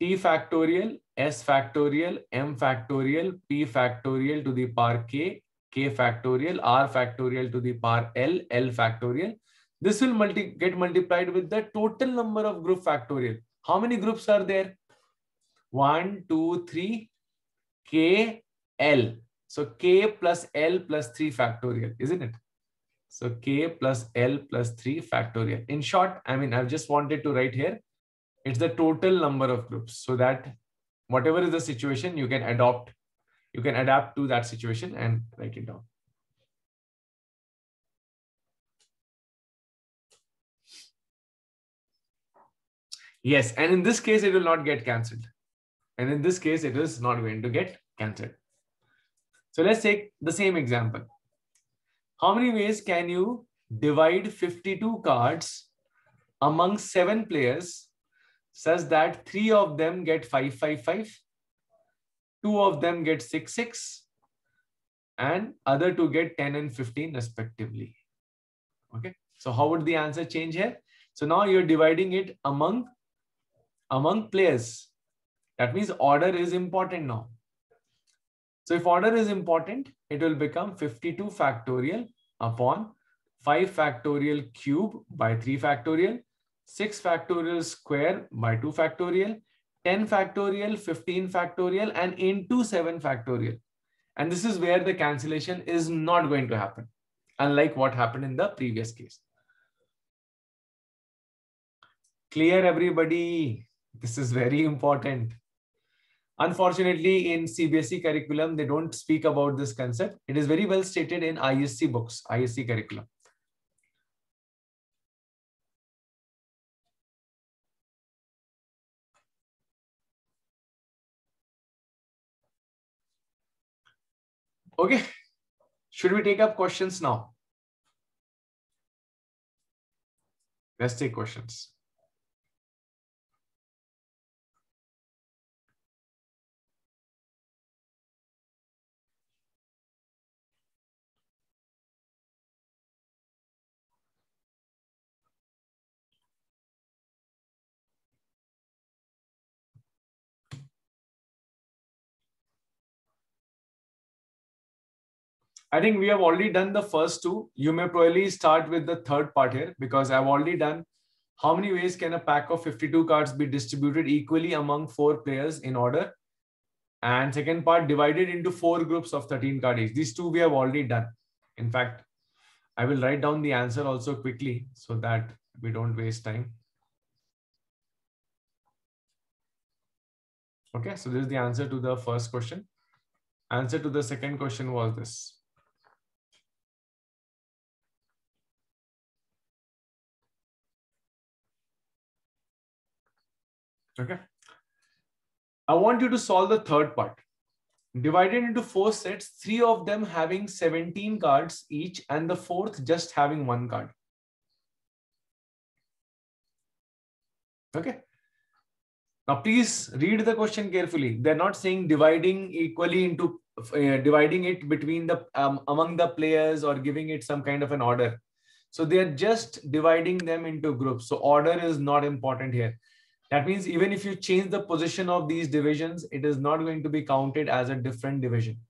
t factorial, s factorial, m factorial, p factorial to the power k, k factorial, r factorial to the power l, l factorial. This will multi get multiplied with the total number of group factorial. How many groups are there? One, two, three, k, l. So k plus l plus 3 factorial, isn't it? So k plus L plus 3 factorial. In short, I mean, I've just wanted to write here, it's the total number of groups so that whatever is the situation, you can adopt, you can adapt to that situation and write it down. Yes, and in this case, it will not get cancelled. And in this case, it is not going to get cancelled. So let's take the same example. How many ways can you divide 52 cards among seven players such that three of them get 555, two of them get 66, and other two get 10 and 15 respectively. Okay, so how would the answer change here? So now you're dividing it among, among players. That means order is important now. So if order is important, it will become 52 factorial upon 5 factorial cube by 3 factorial, 6 factorial square by 2 factorial, 10 factorial, 15 factorial, and into 7 factorial. And this is where the cancellation is not going to happen, unlike what happened in the previous case. Clear, everybody? This is very important. Unfortunately, in CBSE curriculum, they don't speak about this concept. It is very well stated in ISC books, ISC curriculum. Okay, should we take up questions now? Let's take questions. I think we have already done the first two. You may probably start with the third part here because I've already done how many ways can a pack of 52 cards be distributed equally among four players in order? And second part divided into four groups of 13 cards each. These two we have already done. In fact, I will write down the answer also quickly so that we don't waste time. Okay, so this is the answer to the first question. Answer to the second question was this. Okay. I want you to solve the third part. Divided into four sets, three of them having 17 cards each and the fourth just having one card. Okay. Now, please read the question carefully. They're not saying dividing equally into uh, dividing it between the um, among the players or giving it some kind of an order. So they are just dividing them into groups. So order is not important here. That means even if you change the position of these divisions, it is not going to be counted as a different division.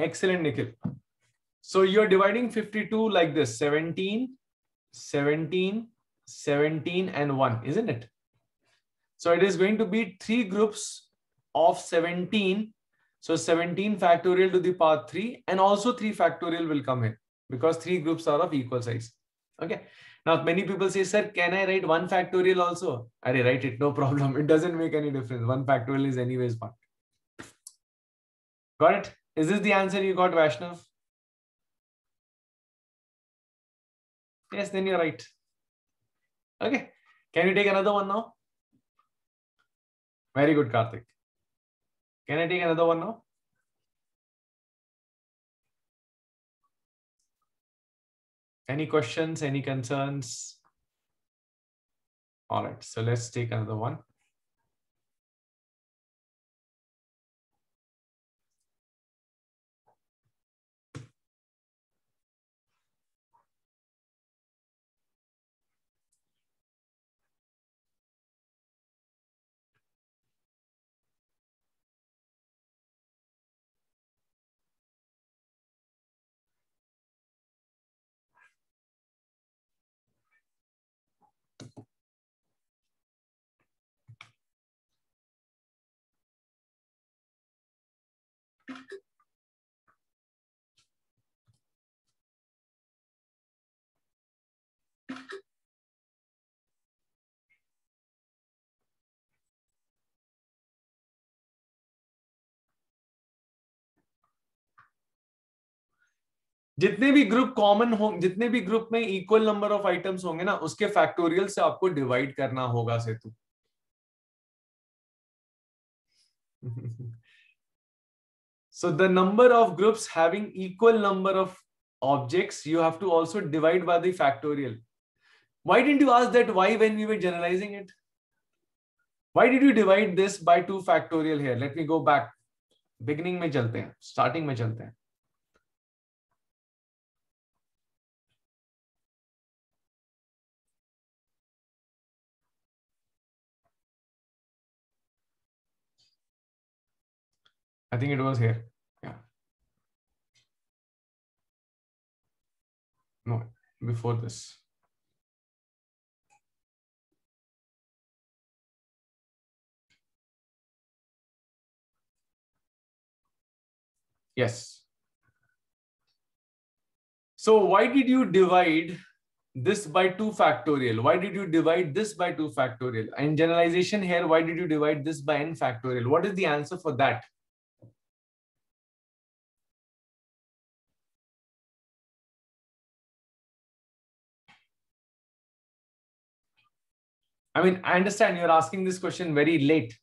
Excellent, Nikhil. So you're dividing 52 like this 17, 17, 17, and 1, isn't it? So it is going to be three groups of 17. So 17 factorial to the power 3 and also 3 factorial will come in because three groups are of equal size. Okay. Now many people say, sir, can I write 1 factorial also? I write it, no problem. It doesn't make any difference. 1 factorial is anyways 1. Got it? Is this the answer you got, Vaishnav? Yes, then you're right. Okay. Can you take another one now? Very good, Karthik. Can I take another one now? Any questions, any concerns? All right, so let's take another one. जितने भी group common हो, जितने भी group में equal number of items होंगे ना, उसके factorial से आपको डिवाइड करना होगा Setu. So the number of groups having equal number of objects you have to also divide by the factorial why didn't you ask that why when we were generalizing it why did you divide this by two factorial here let me go back beginning में चलते हैं starting में चलते हैं। I think it was here. Yeah. No, before this. Yes. So why did you divide this by 2 factorial? Why did you divide this by 2 factorial? And generalization here, why did you divide this by n factorial? What is the answer for that? I mean, I understand you're asking this question very late,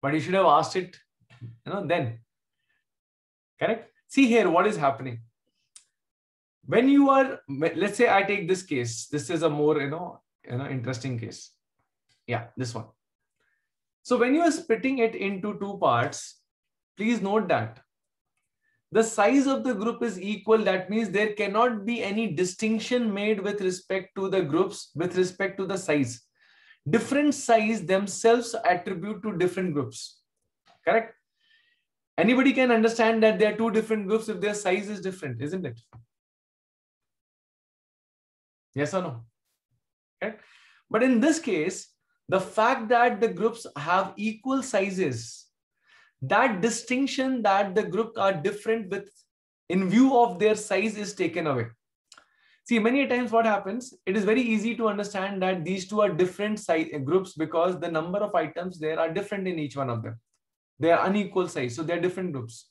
but you should have asked it, you know, then. Correct? See here, what is happening? When you are, let's say I take this case. This is a more, you know, you know, interesting case. Yeah, this one. So when you are splitting it into two parts, please note that the size of the group is equal. That means there cannot be any distinction made with respect to the groups with respect to the size. Different size themselves attribute to different groups. Correct? Anybody can understand that there are two different groups if their size is different, isn't it? Yes or no? But in this case, the fact that the groups have equal sizes, that distinction that the group are different with in view of their size is taken away. See, many times what happens, it is very easy to understand that these two are different size uh, groups because the number of items there are different in each one of them. They are unequal size, so they're different groups.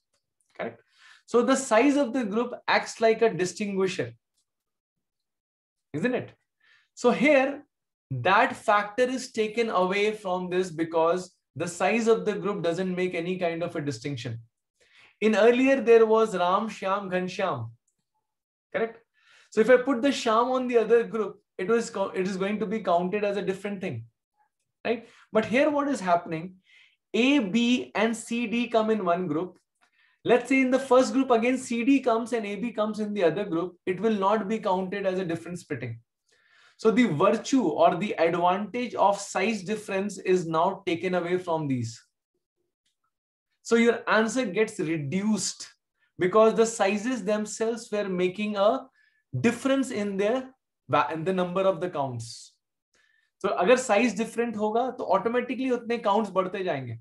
Correct? So the size of the group acts like a distinguisher. Isn't it? So here, that factor is taken away from this because the size of the group doesn't make any kind of a distinction. In earlier, there was Ram, Shyam, Ghanshyam. Correct? So if I put the sham on the other group, it was it is going to be counted as a different thing. Right? But here what is happening? A, B, and CD come in one group. Let's say in the first group again CD comes and AB comes in the other group. It will not be counted as a different splitting. So the virtue or the advantage of size difference is now taken away from these. So your answer gets reduced because the sizes themselves were making a difference in their in the number of the counts. So अगर size different होगा तो automatically उतने counts बढ़ते जाएंगे.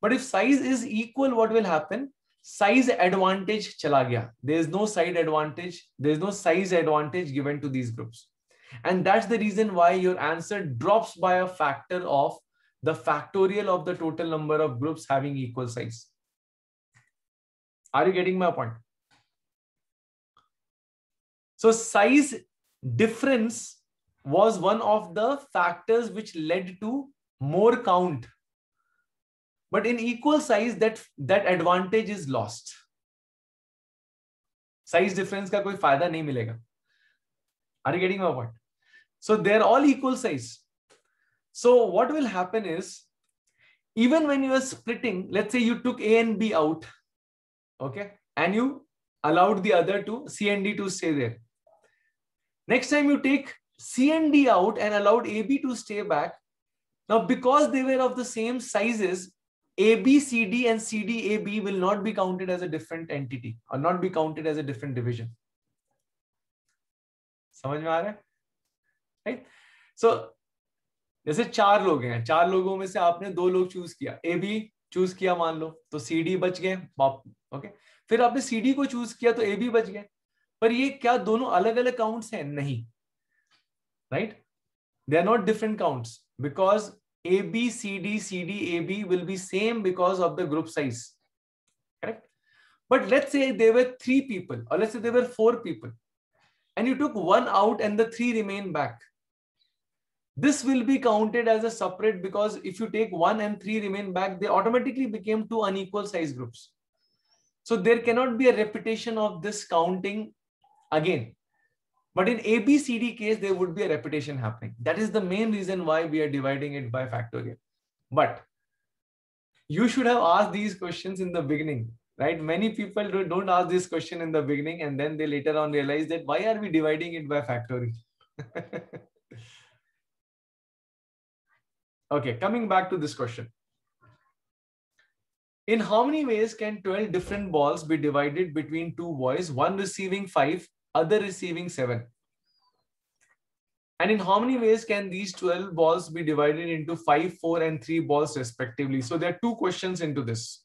But if size is equal, what will happen? Size advantage chala gaya. There is no side advantage. There is no size advantage given to these groups. And that's the reason why your answer drops by a factor of the factorial of the total number of groups having equal size. Are you getting my point? So size difference was one of the factors which led to more count. But in equal size, that, that advantage is lost. Size difference ka koi fayda nahi milega. Are you getting my point? So they're all equal size. So what will happen is, even when you are splitting, let's say you took A and B out, okay, and you allowed the other to C and D to stay there Next time you take C and D out and allowed AB to stay back. Now, because they were of the same sizes, AB, CD and CD, AB will not be counted as a different entity or not be counted as a different division. समझ में आ रहा है right so जैसे चार लोग हैं चार लोगों में से आपने दो लोग चूज़ किया ए भी चूज़ किया मान लो तो सी डी बच गए ओके फिर आपने सी डी को चूज़ किया तो ए भी बच गए पर ये क्या दोनों अलग अलग काउंट्स हैं? नहीं। Right they are not different counts because A B C D C D A B will be same because of the group size correct but let's say they were three people और let's say they were four people and you took one out and the three remain back this will be counted as a separate because if you take one and three remain back they automatically became two unequal size groups so there cannot be a repetition of this counting again. But in ABCD case, there would be a repetition happening. That is the main reason why we are dividing it by factorial. But you should have asked these questions in the beginning right? Many people don't ask this question in the beginning and then they later on realize that why are we dividing it by factorial? okay, coming back to this question. In how many ways can 12 different balls be divided between two boys, one receiving five, other receiving seven? And in how many ways can these 12 balls be divided into five, four, and three balls respectively? So there are two questions into this.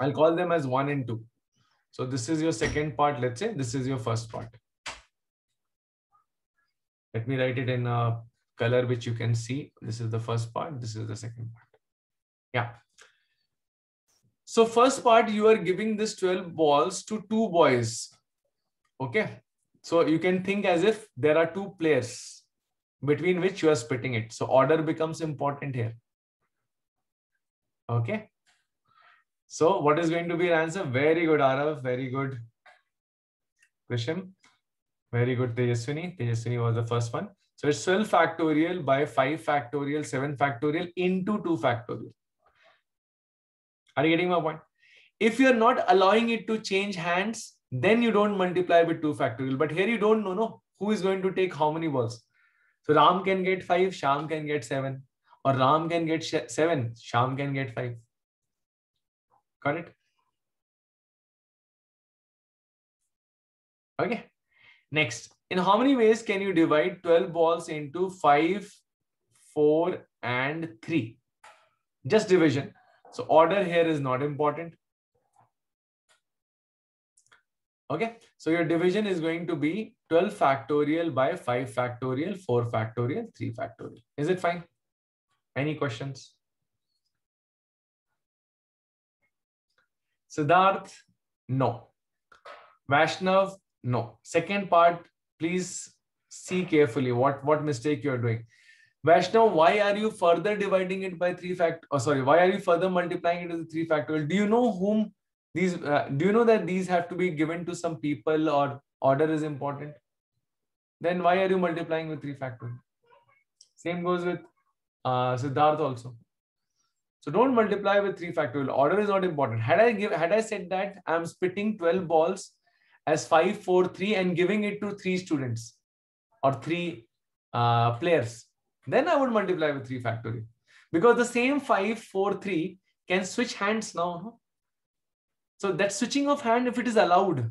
I'll call them as one and two. So this is your second part. Let's say this is your first part. Let me write it in a color which you can see. This is the first part. This is the second part. Yeah. So first part, you are giving this 12 balls to two boys. Okay. So you can think as if there are two players between which you are splitting it. So order becomes important here. Okay. So what is going to be your answer? Very good, Arav. Very good. Krisham. Very good, Tejaswini. Tejaswini was the first one. So it's 12 factorial by 5 factorial, 7 factorial into 2 factorial. Are you getting my point? If you're not allowing it to change hands, then you don't multiply with 2 factorial. But here you don't know no, who is going to take how many balls. So Ram can get 5, Sham can get 7. Or Ram can get 7, Sham can get 5. Got it? Okay. Next, in how many ways can you divide 12 balls into 5, 4, and 3? Just division. So order here is not important. Okay, so your division is going to be 12 factorial by 5 factorial, 4 factorial, 3 factorial. Is it fine? Any questions? Siddharth, no. Vaishnav, no. Second part, please see carefully what, what mistake you're doing. Vaishnav, why are you further dividing it by three fact? Oh, sorry, why are you further multiplying it with three factorial? Do you know whom these? Uh, do you know that these have to be given to some people or order is important? Then why are you multiplying with three factorial? Same goes with uh, Siddharth also. So don't multiply with three factorial. Order is not important. Had I give, had I said that I'm splitting 12 balls as 5, 4, 3 and giving it to three students or three uh, players, then I would multiply with 3 factorial. Because the same 5, 4, 3 can switch hands now. So that switching of hand, if it is allowed,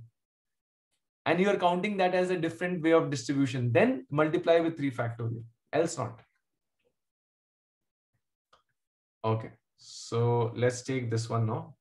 and you are counting that as a different way of distribution, then multiply with 3 factorial, else not. Okay, so let's take this one now.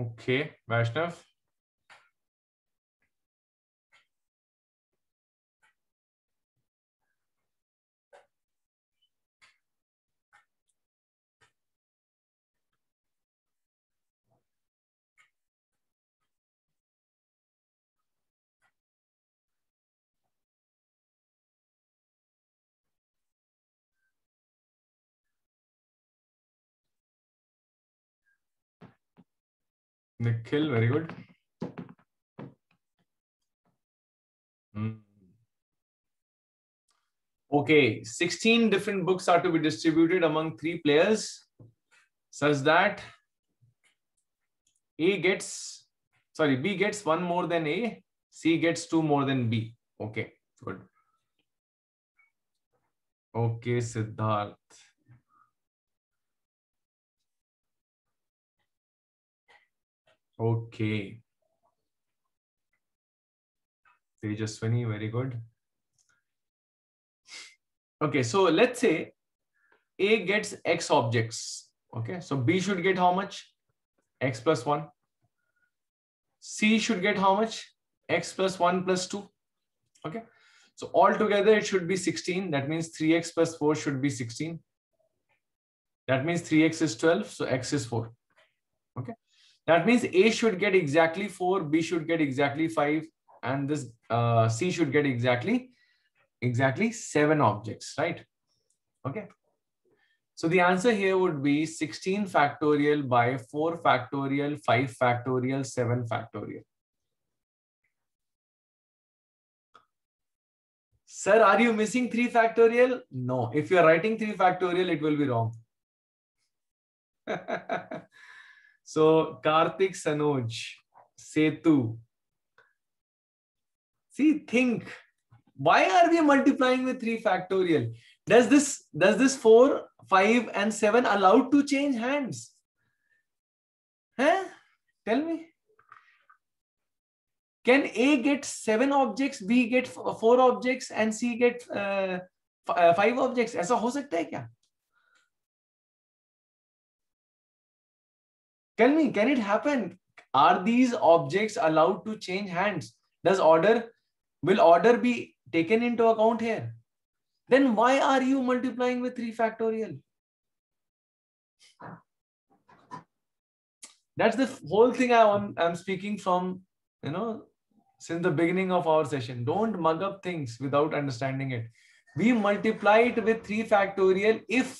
Okay, Vaishnav. Nikhil, very good. Hmm. Okay, 16 different books are to be distributed among three players such that A gets, sorry, B gets one more than A, C gets two more than B. Okay, good. Okay, Siddharth. Okay. Tejaswini, very good. Okay, so let's say A gets X objects. Okay, so B should get how much? x plus 1. C should get how much? x plus 1 plus 2. Okay. So altogether it should be 16. That means 3x plus 4 should be 16. That means 3x is 12. So x is 4. Okay. That means A should get exactly 4, B should get exactly 5, and this uh, C should get exactly exactly 7 objects, right? Okay. So the answer here would be 16 factorial by 4 factorial, 5 factorial, 7 factorial. Sir, are you missing 3 factorial? No. If you are writing 3 factorial, it will be wrong. So Kartik Sanoj Setu see think why are we multiplying with three factorial does this does this four five and seven allowed to change hands है tell me can A get seven objects B get four objects and C get five objects ऐसा हो सकता है क्या? Tell me, can it happen? Are these objects allowed to change hands? Does order, will order be taken into account here? then why are you multiplying with 3 factorial? That's the whole thing I am I'm speaking from, you know, since the beginning of our session. Don't mug up things without understanding it. We multiply it with 3 factorial if,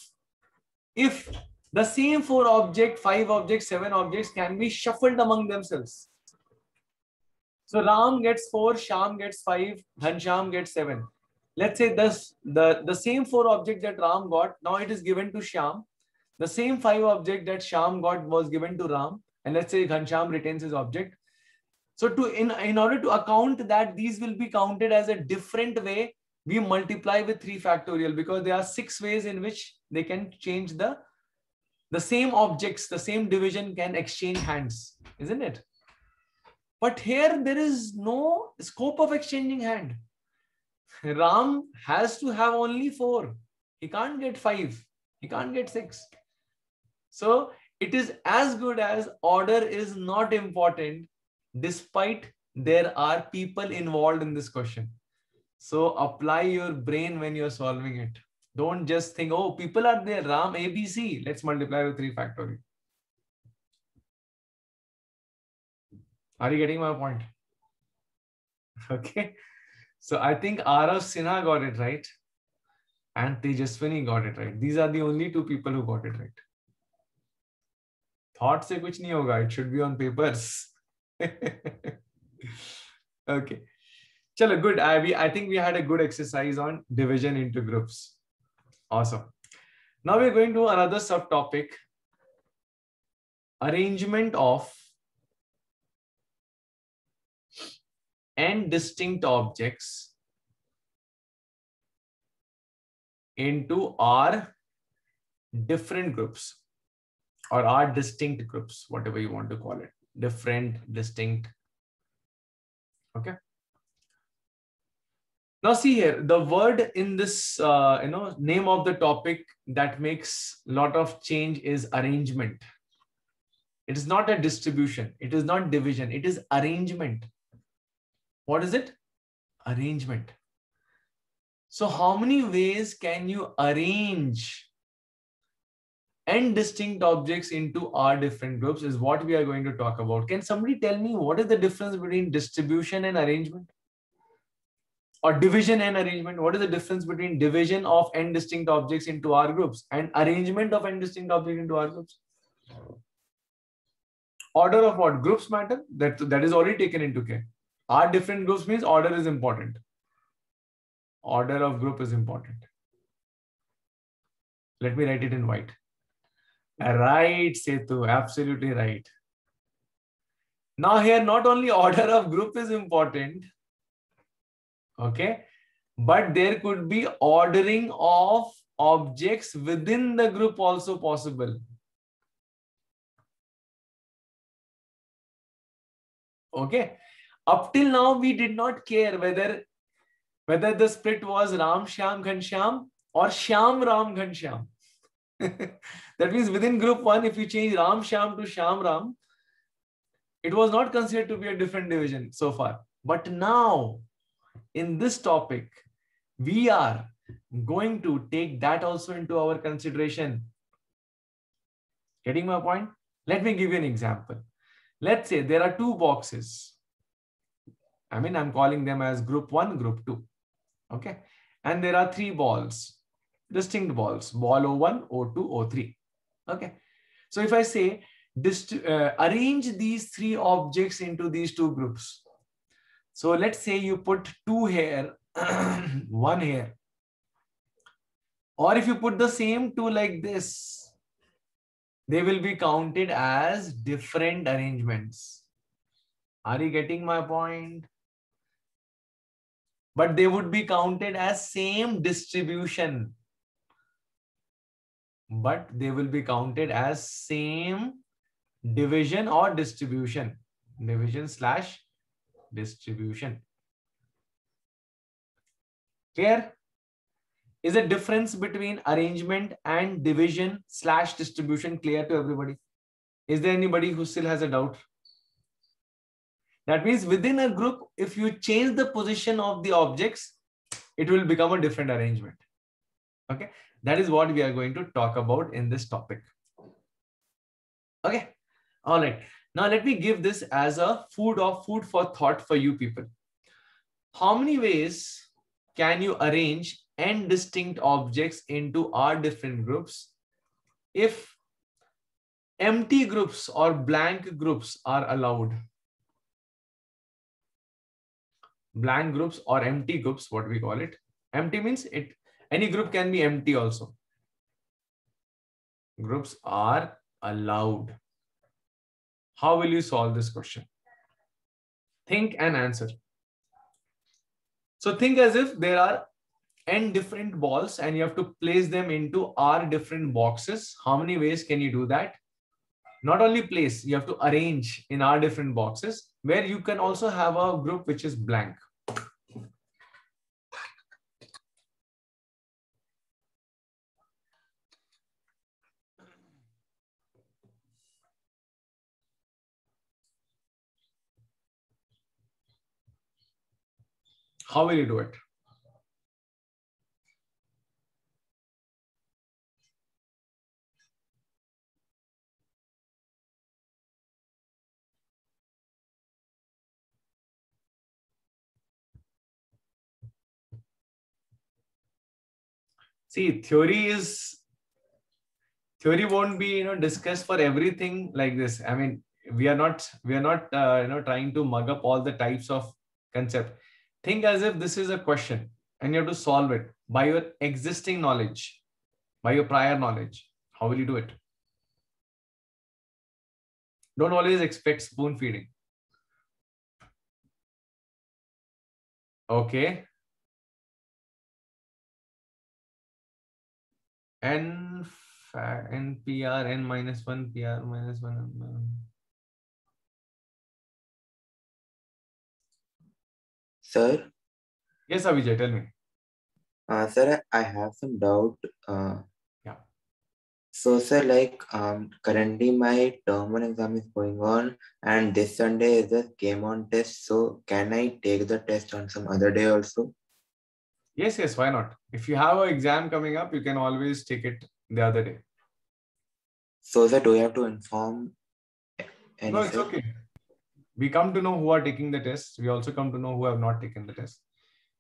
if the same 4 object, 5 objects, 7 objects can be shuffled among themselves. So Ram gets 4, Sham gets 5, Ghansham gets 7 let's say this the the same four objects that ram got now it is given to Sham. the same five object that Sham got was given to ram and let's say ghansham retains his object so to in in order to account that these will be counted as a different way we multiply with 3 factorial because there are six ways in which they can change the the same objects the same division can exchange hands isn't it but here there is no scope of exchanging hand Ram has to have only four. He can't get five. He can't get six. So it is as good as order is not important despite there are people involved in this question. So apply your brain when you're solving it. Don't just think, oh, people are there, Ram, ABC. Let's multiply with 3 factorial. Are you getting my point? Okay. So I think Arav Sinha got it right and Tejaswini got it right. These are the only two people who got it right. Thought se kuch nahi hoga. It should be on papers. okay. Chalo, good. I, we, I think we had a good exercise on division into groups. Awesome. Now we're going to another subtopic. Arrangement of n distinct objects into r different groups or r distinct groups, whatever you want to call it, different, distinct. Okay. Now see here, the word in this, uh, you know, name of the topic that makes a lot of change is arrangement. It is not a distribution. It is not division. It is arrangement. What is it? Arrangement. So how many ways can you arrange n distinct objects into r different groups is what we are going to talk about. Can somebody tell me what is the difference between distribution and arrangement? Or division and arrangement? What is the difference between division of n distinct objects into r groups and arrangement of n distinct objects into r groups? Order of what? Groups matter? That, that is already taken into care. r different groups means order is important. Order of group is important. Let me write it in white. Right, Setu, absolutely right. Now here, not only order of group is important, okay, but there could be ordering of objects within the group also possible. Okay, up till now, we did not care whether, whether the split was Ram Shyam Ghanshyam or Shyam Ram Ghanshyam. that means within group one, if you change Ram Shyam to Shyam Ram, It was not considered to be a different division so far. But now, in this topic, we are going to take that also into our consideration. Getting my point? Let me give you an example. Let's say there are two boxes. I mean, I'm calling them as group one, group two. Okay. And there are three balls, distinct balls, ball O1, O2, O3. Okay. So if I say, uh, arrange these three objects into these two groups. So let's say you put two here, one here. Or if you put the same two like this, they will be counted as different arrangements. Are you getting my point? But they would be counted as same distribution. But they will be counted as same division or distribution. Division slash distribution. Clear? Is a difference between arrangement and division slash distribution clear to everybody? Is there anybody who still has a doubt? That means within a group, if you change the position of the objects, it will become a different arrangement. Okay, that is what we are going to talk about in this topic. Okay, all right. Now let me give this as a food of food for thought for you people. How many ways can you arrange n distinct objects into r different groups if empty groups or blank groups are allowed? Blank groups or empty groups, what we call it. Empty means it any group can be empty also. Groups are allowed. How will you solve this question? Think and answer. So think as if there are n different balls and you have to place them into r different boxes. How many ways can you do that? Not only place, you have to arrange in r different boxes where you can also have a group which is blank. How will you do it? See, theory is theory won't be you know discussed for everything like this. I mean, we are not we are not uh, you know trying to mug up all the types of concept Think as if this is a question and you have to solve it by your existing knowledge, by your prior knowledge. How will you do it? Don't always expect spoon feeding. Okay. N, N PR, N minus 1, PR minus 1. Sir? Yes, Avijay, tell me. Uh, sir, I have some doubt. Uh, yeah. So, sir, like um, currently my term one exam is going on, and this Sunday is a game on test. So, can I take the test on some other day also? Yes, yes, why not? If you have an exam coming up, you can always take it the other day. So, sir, do you have to inform? no, it's okay we come to know who are taking the test. We also come to know who have not taken the test.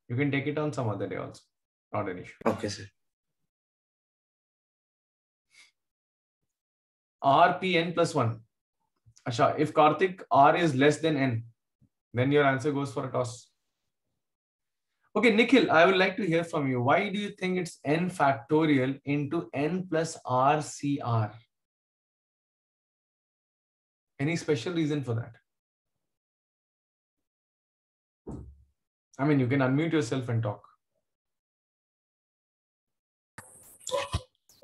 You can take it on some other day also. Not an issue. Okay, sir. R P n plus 1. Asha, if Karthik R is less than n, then your answer goes for a toss. Okay, Nikhil, I would like to hear from you. Why do you think it's n factorial into n plus r c r? Any special reason for that? I mean, you can unmute yourself and talk.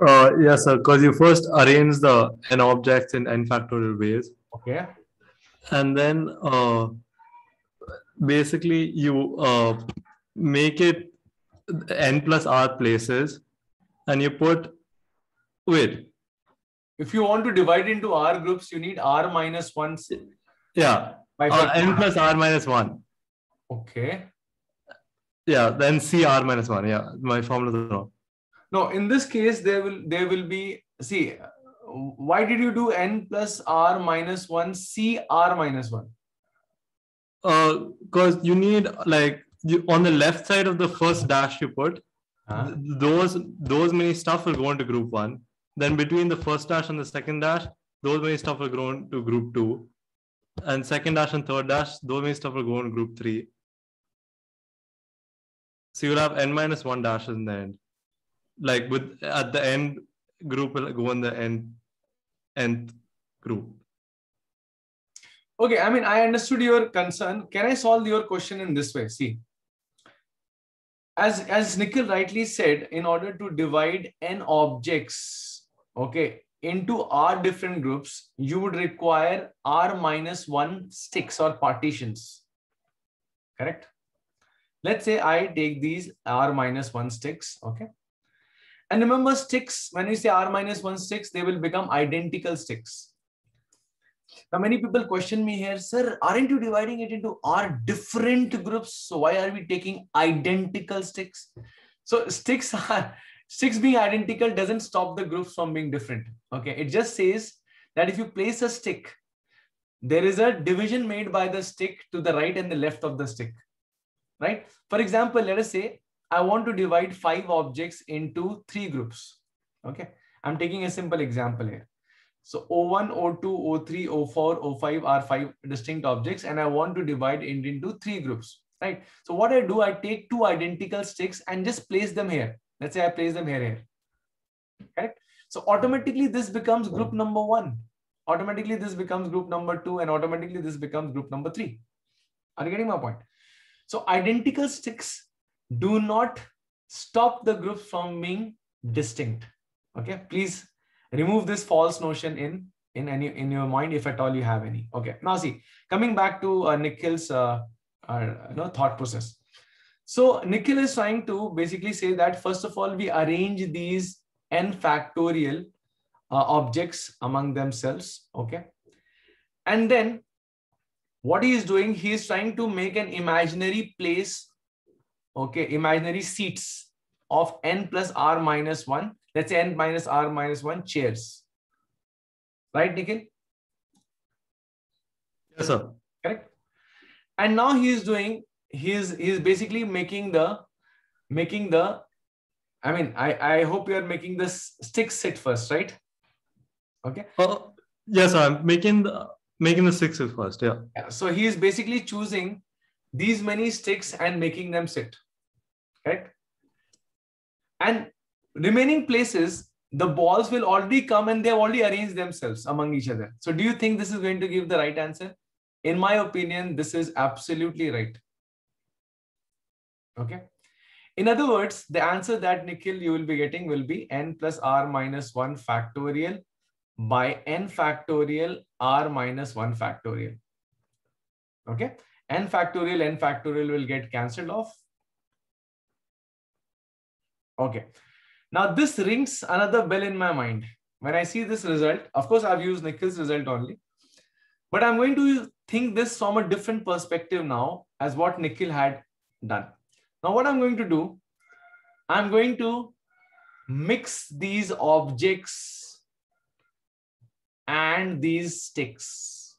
Uh, yes, sir. Because you first arrange the n objects in n factorial ways. Okay. And then uh, basically you uh, make it n plus r places, and you put wait. If you want to divide into r groups, you need r minus one Yeah. By n plus r minus 1. Okay. Yeah, then c r minus 1. Yeah, my formula is wrong. No, in this case, there will there will be see. Why did you do n plus r minus one c r minus one? uh Because you need like you, on the left side of the first dash you put, Huh? th- those those many stuff will go into group one. Then between the first dash and the second dash, those many stuff will go into group two. And second dash and third dash, those many stuff will go into group three. So you'll have n minus one dashes in the end. Like with at the end group will go in the end nth group. Okay, I mean, I understood your concern. Can I solve your question in this way? See, as as Nikhil rightly said, in order to divide n objects, okay, into r different groups, you would require r minus one sticks or partitions. Correct? Let's say I take these r minus one sticks, okay? And remember, sticks, when we say r minus one sticks, they will become identical sticks. Now, many people question me here, sir, aren't you dividing it into r different groups? So why are we taking identical sticks? So sticks are sticks being identical doesn't stop the groups from being different. Okay, it just says that if you place a stick, there is a division made by the stick to the right and the left of the stick. Right? For example, let us say I want to divide five objects into three groups. Okay, I'm taking a simple example here. So O1, O2, O3, O4, O5 are five distinct objects, and I want to divide it into three groups, right? So what I do, I take two identical sticks and just place them here. Let's say I place them here, here. Correct? So automatically this becomes group number one. Automatically this becomes group number two, and automatically this becomes group number three. Are you getting my point? So identical sticks do not stop the groups from being distinct. Okay, please remove this false notion in in any in your mind if at all you have any. Okay now see coming back to uh, nikhil's uh, uh, you know thought process. So nikhil is trying to basically say that first of all we arrange these n factorial uh, objects among themselves. Okay and then what he is doing he is trying to make an imaginary place okay imaginary seats of n plus r minus 1 let's say n minus r minus 1 chairs. Right, Nikhil? Yes, sir. Correct. And now he is doing, he is, he is basically making the, making the, I mean, I, I hope you are making this stick sit first, right? Okay. Uh, yes, sir. I'm making the making the sticks first. Yeah. Yeah. So he is basically choosing these many sticks and making them sit. Correct. And remaining places, the balls will already come and they've already arranged themselves among each other. So do you think this is going to give the right answer? In my opinion, this is absolutely right. Okay. In other words, the answer that Nikhil you will be getting will be n plus r minus 1 factorial by n factorial r minus 1 factorial. Okay. n factorial, n factorial will get cancelled off. Okay. Now this rings another bell in my mind. When I see this result, of course, I've used Nikhil's result only, but I'm going to think this from a different perspective now as what Nikhil had done. Now what I'm going to do, I'm going to mix these objects and these sticks.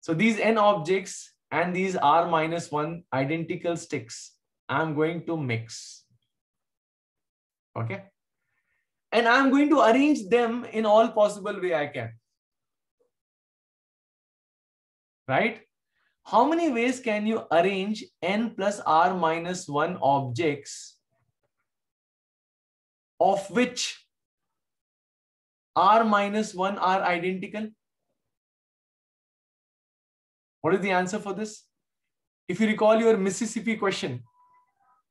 So these n objects and these r minus 1 identical sticks, I'm going to mix. Okay. And I'm going to arrange them in all possible way I can. Right? How many ways can you arrange n plus r minus 1 objects of which r minus 1 are identical? What is the answer for this? If you recall your Mississippi question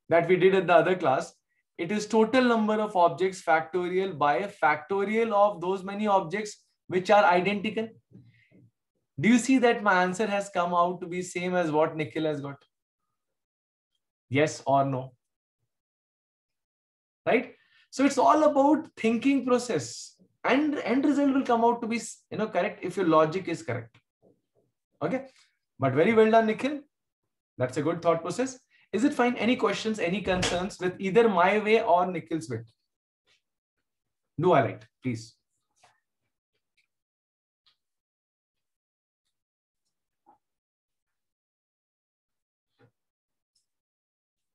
that we did at the other class, it is total number of objects factorial by a factorial of those many objects which are identical. Do you see that my answer has come out to be same as what Nikhil has got? Yes or no? Right? So it's all about thinking process and end result will come out to be you know correct if your logic is correct. Okay. But very well done, Nikhil. That's a good thought process. Is it fine? Any questions, any concerns with either my way or Nikhil's way? Do I like, please.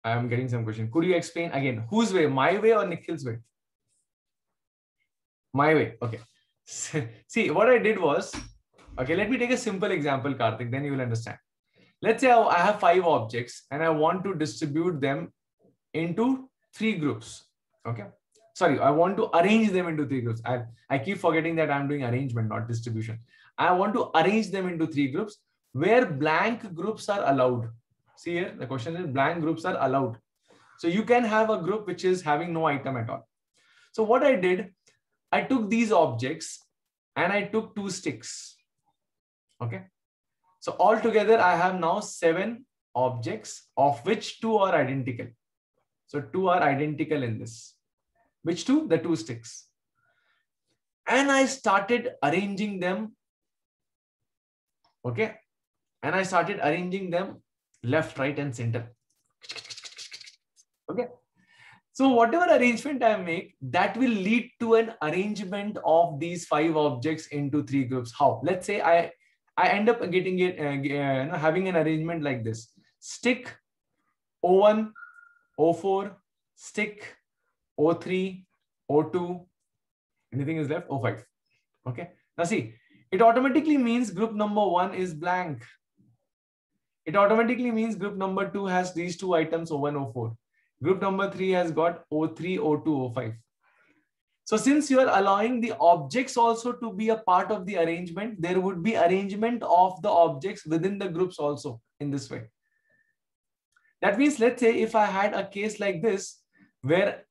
I am getting some question. Could you explain again whose way, my way or Nikhil's way? My way. Okay. See, what I did was, okay, let me take a simple example, Karthik, then you will understand. Let's say I have five objects and I want to distribute them into three groups. Okay. Sorry, I want to arrange them into three groups. I, I keep forgetting that I'm doing arrangement, not distribution. I want to arrange them into three groups where blank groups are allowed. See here, the question is blank groups are allowed. So you can have a group which is having no item at all. So what I did, I took these objects and I took two sticks. Okay. So altogether, I have now seven objects of which two are identical. So two are identical in this. Which two? The two sticks. And I started arranging them. Okay. And I started arranging them left, right, and center. Okay. So whatever arrangement I make, that will lead to an arrangement of these five objects into three groups. How? Let's say I, I end up getting it, uh, uh, having an arrangement like this. Stick O1, O4, stick O3, O2, anything is left, O5. Okay. Now see, it automatically means group number one is blank. It automatically means group number two has these two items O1, O4. Group number three has got O3, O2, O5. So since you are allowing the objects also to be a part of the arrangement, there would be arrangement of the objects within the groups also in this way. That means, let's say if I had a case like this, where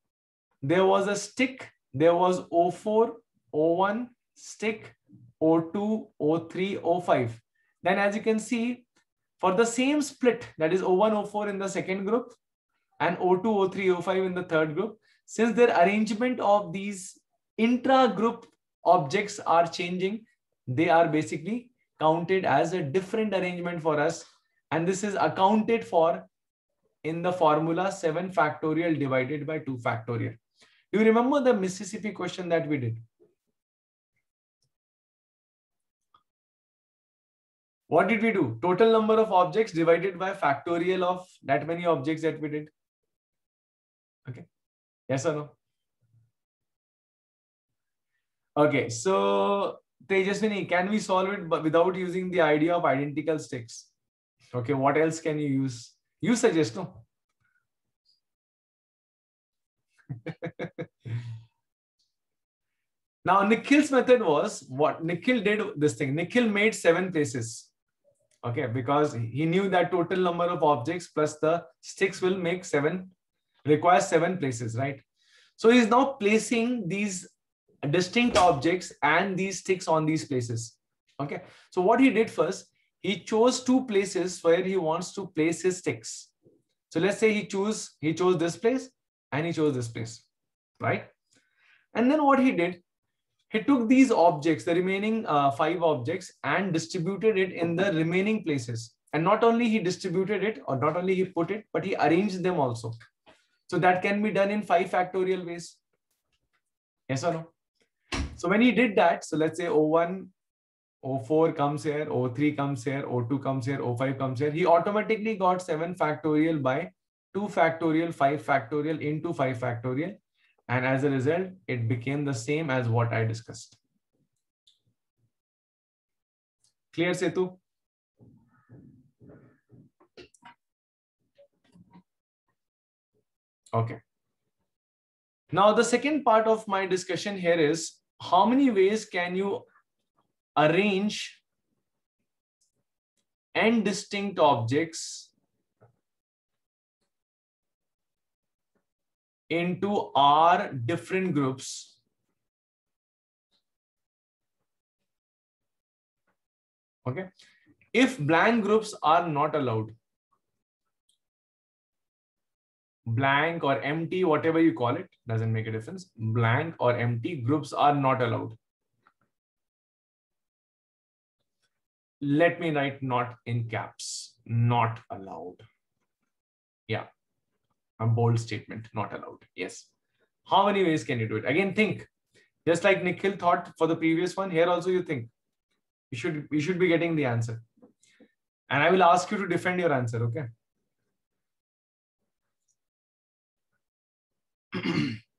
there was a stick, there was O4, O1, stick, O2, O3, O5. Then as you can see, for the same split, that is O1, O4 in the second group, and O2, O3, O5 in the third group, since their arrangement of these intra-group objects are changing, they are basically counted as a different arrangement for us. And this is accounted for in the formula 7 factorial divided by 2 factorial. Do you remember the Mississippi question that we did? What did we do? Total number of objects divided by factorial of that many objects that we did. Okay. Yes or no? Okay. So Tejaswini, can we solve it but without using the idea of identical sticks? Okay. What else can you use? You suggest, no? now Nikhil's method was what Nikhil did this thing. Nikhil made seven places. Okay, because he knew that total number of objects plus the sticks will make seven requires seven places, right? So he's now placing these distinct objects and these sticks on these places. Okay. So what he did first, he chose two places where he wants to place his sticks. So let's say he chose he chose this place and he chose this place, right? And then what he did, he took these objects, the remaining uh, five objects, and distributed it in the remaining places. And not only he distributed it, or not only he put it, but he arranged them also. So that can be done in five factorial ways. Yes or no? So when he did that, so let's say O1, O4 comes here, O3 comes here, O2 comes here, O5 comes here, he automatically got 7 factorial by 2 factorial, 5 factorial into 5 factorial. And as a result, it became the same as what I discussed. Clear, Setu? Okay. Now, the second part of my discussion here is how many ways can you arrange n distinct objects into r different groups okay if blank groups are not allowed blank or empty, whatever you call it, doesn't make a difference. Blank or empty groups are not allowed. let me write not in caps, not allowed. Yeah, a bold statement, not allowed. Yes. How many ways can you do it? Again, think. Just like Nikhil thought for the previous one, here also you think. You should, you should be getting the answer. And I will ask you to defend your answer, okay?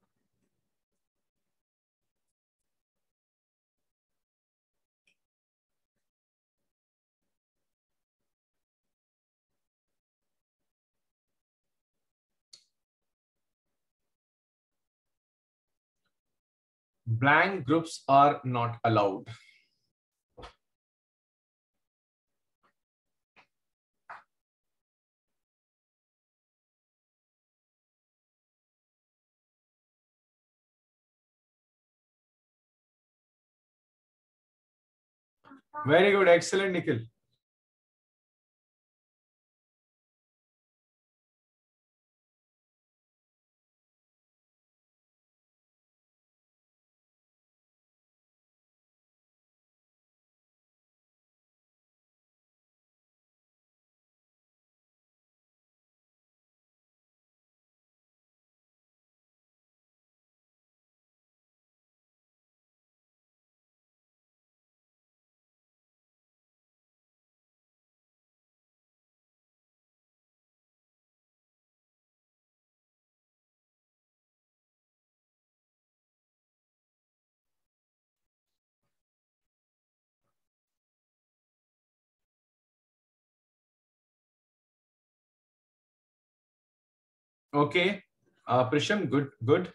blank groups are not allowed. Very good. Excellent, Nikhil. Okay. Uh, Prisham, good, good.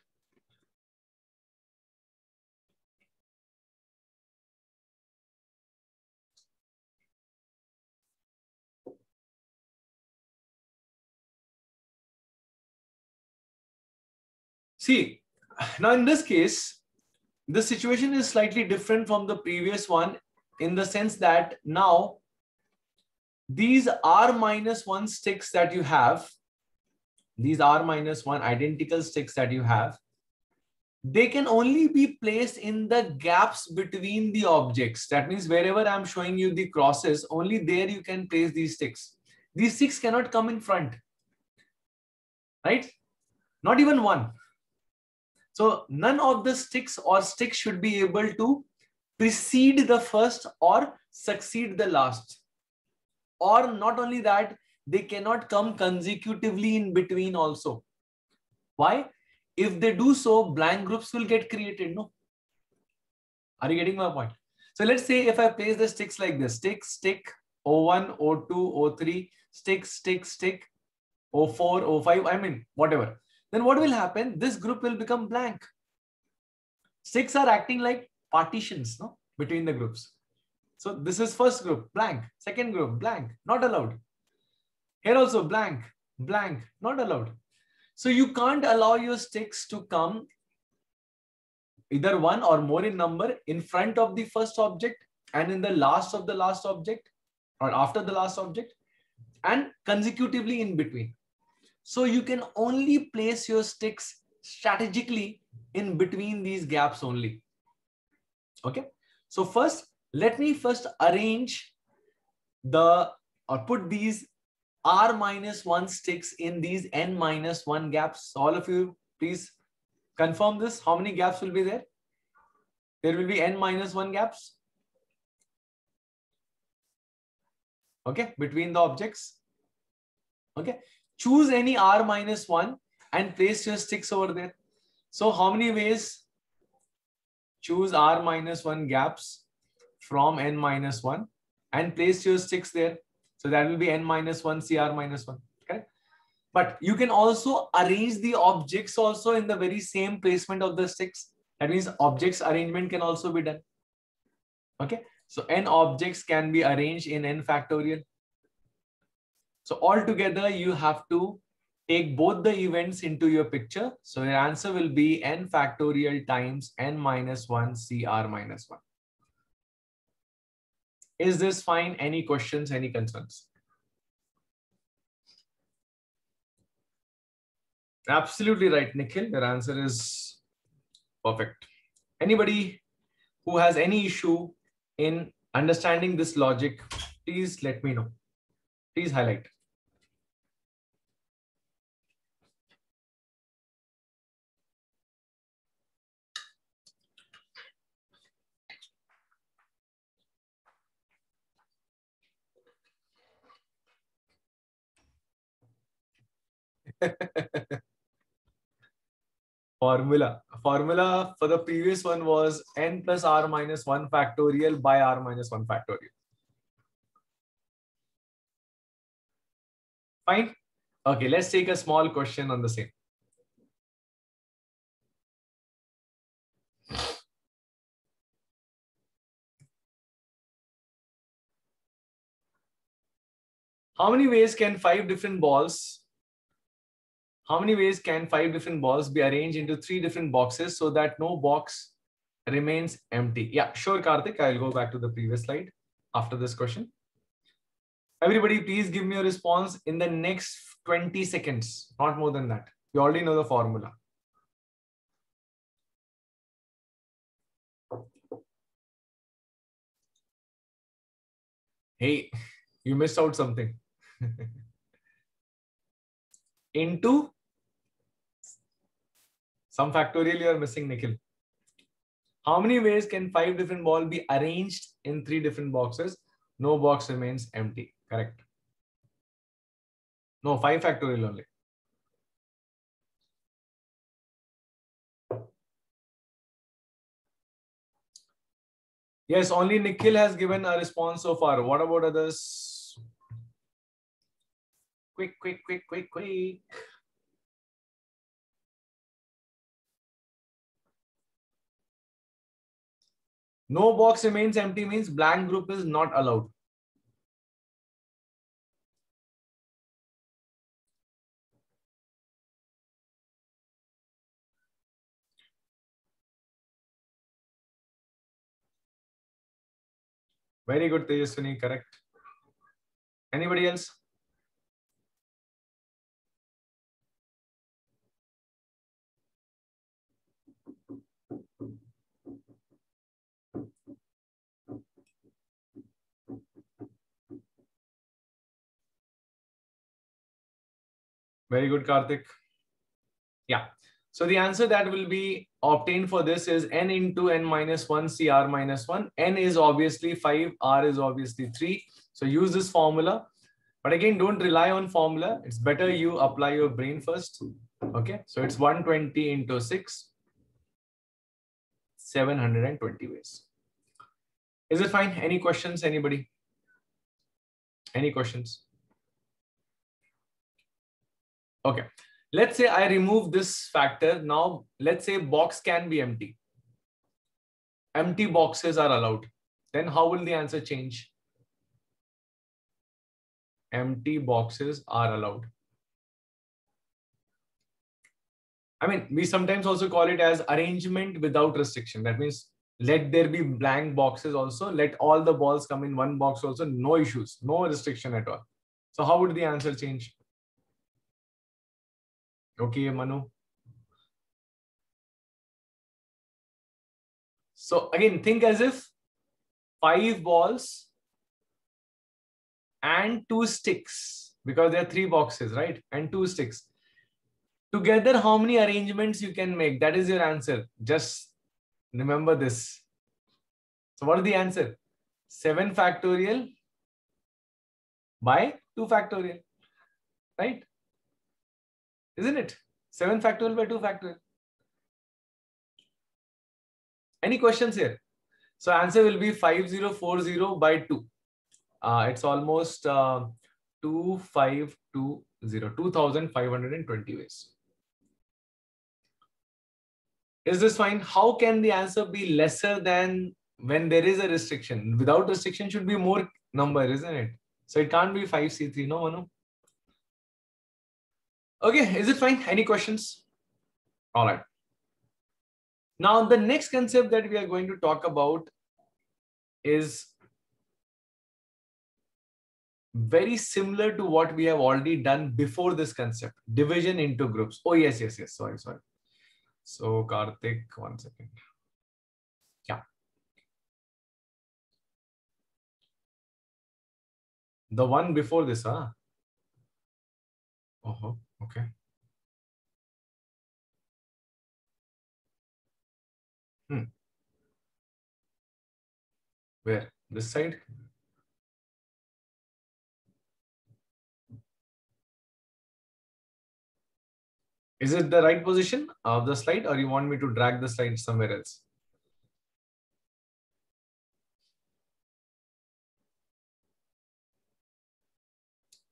See, now in this case, the situation is slightly different from the previous one in the sense that now these r minus one sticks that you have these r minus 1 identical sticks that you have, they can only be placed in the gaps between the objects. That means wherever I'm showing you the crosses, only there you can place these sticks. These sticks cannot come in front, right? Not even one. So none of the sticks or sticks should be able to precede the first or succeed the last. Or not only that, they cannot come consecutively in between also. Why? If they do so, blank groups will get created. No. Are you getting my point? So let's say if I place the sticks like this, stick, stick, O1, O2, O3, stick, stick, stick, O4, O5, I mean, whatever. Then what will happen? This group will become blank. Sticks are acting like partitions no? between the groups. So this is first group, blank. Second group, blank, not allowed. Here also blank, blank, not allowed. So you can't allow your sticks to come either one or more in number in front of the first object and in the last of the last object or after the last object and consecutively in between. So you can only place your sticks strategically in between these gaps only. Okay. So first, let me first arrange the or put these r minus 1 sticks in these n minus 1 gaps. All of you, please confirm this. How many gaps will be there? There will be n minus 1 gaps. Okay, between the objects. Okay, choose any r minus 1 and place your sticks over there. So how many ways? Choose r minus 1 gaps from n minus 1 and place your sticks there. So that will be n minus 1 CR minus 1. Okay. But you can also arrange the objects also in the very same placement of the sticks. That means objects arrangement can also be done. Okay. So n objects can be arranged in n factorial. So altogether you have to take both the events into your picture. So your answer will be n factorial times n minus 1 CR minus 1. Is this fine? Any questions, any concerns? Absolutely right, Nikhil. Your answer is perfect. Anybody who has any issue in understanding this logic, please let me know. Please highlight. formula. Formula for the previous one was n plus r minus 1 factorial by r minus 1 factorial. Fine. Okay, let's take a small question on the same. How many ways can five different balls how many ways can five different balls be arranged into three different boxes so that no box remains empty? Yeah, sure, Karthik. I'll go back to the previous slide after this question. Everybody, please give me a response in the next 20 seconds, not more than that. You already know the formula. Hey, you missed out something. into some factorial you are missing, Nikhil. How many ways can five different balls be arranged in three different boxes? No box remains empty. Correct. No, five factorial only. Yes, only Nikhil has given a response so far. What about others? Quick, quick, quick, quick, quick. No box remains empty means blank group is not allowed. Very good, Tejaswini, correct. Anybody else? Very good, Karthik. Yeah. So the answer that will be obtained for this is n into n minus 1 cr minus 1. n is obviously 5, r is obviously 3. So use this formula. But again, don't rely on formula. It's better you apply your brain first. Okay. So it's 120 into 6. 720 ways. Is it fine? Any questions? Anybody? Any questions? Okay, let's say I remove this factor. Now, let's say box can be empty. Empty boxes are allowed. Then how will the answer change? Empty boxes are allowed. I mean, we sometimes also call it as arrangement without restriction. That means let there be blank boxes also. Let all the balls come in one box also. No issues, no restriction at all. So how would the answer change? Okay, Manu. So again, think as if five balls and two sticks, because there are three boxes, right? And two sticks. Together, how many arrangements you can make? That is your answer. Just remember this. So what is the answer? 7 factorial by 2 factorial, right? Isn't it? 7 factorial by 2 factorial. Any questions here? So answer will be 5040 by 2. Uh, it's almost uh, 2520, 2520 ways. Is this fine? How can the answer be lesser than when there is a restriction? Without restriction should be more number, isn't it? So it can't be 5C3, no, no. Okay, is it fine? Any questions? All right. Now, the next concept that we are going to talk about is very similar to what we have already done before this concept, division into groups. Oh, yes, yes, yes. Sorry, sorry. So, Karthik, one second. Yeah. The one before this, huh? Oh, okay. Hmm. Where? This side? Is it the right position of the slide or you want me to drag the slide somewhere else?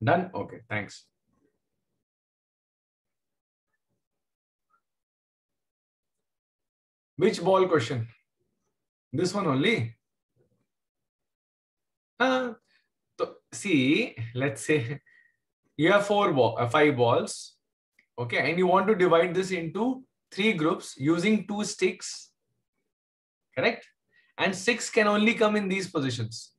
Done? Okay, thanks. Which ball question? This one only? Uh, so see, let's say you have four ball, uh, five balls, okay, and you want to divide this into three groups using two sticks, correct? And sticks can only come in these positions.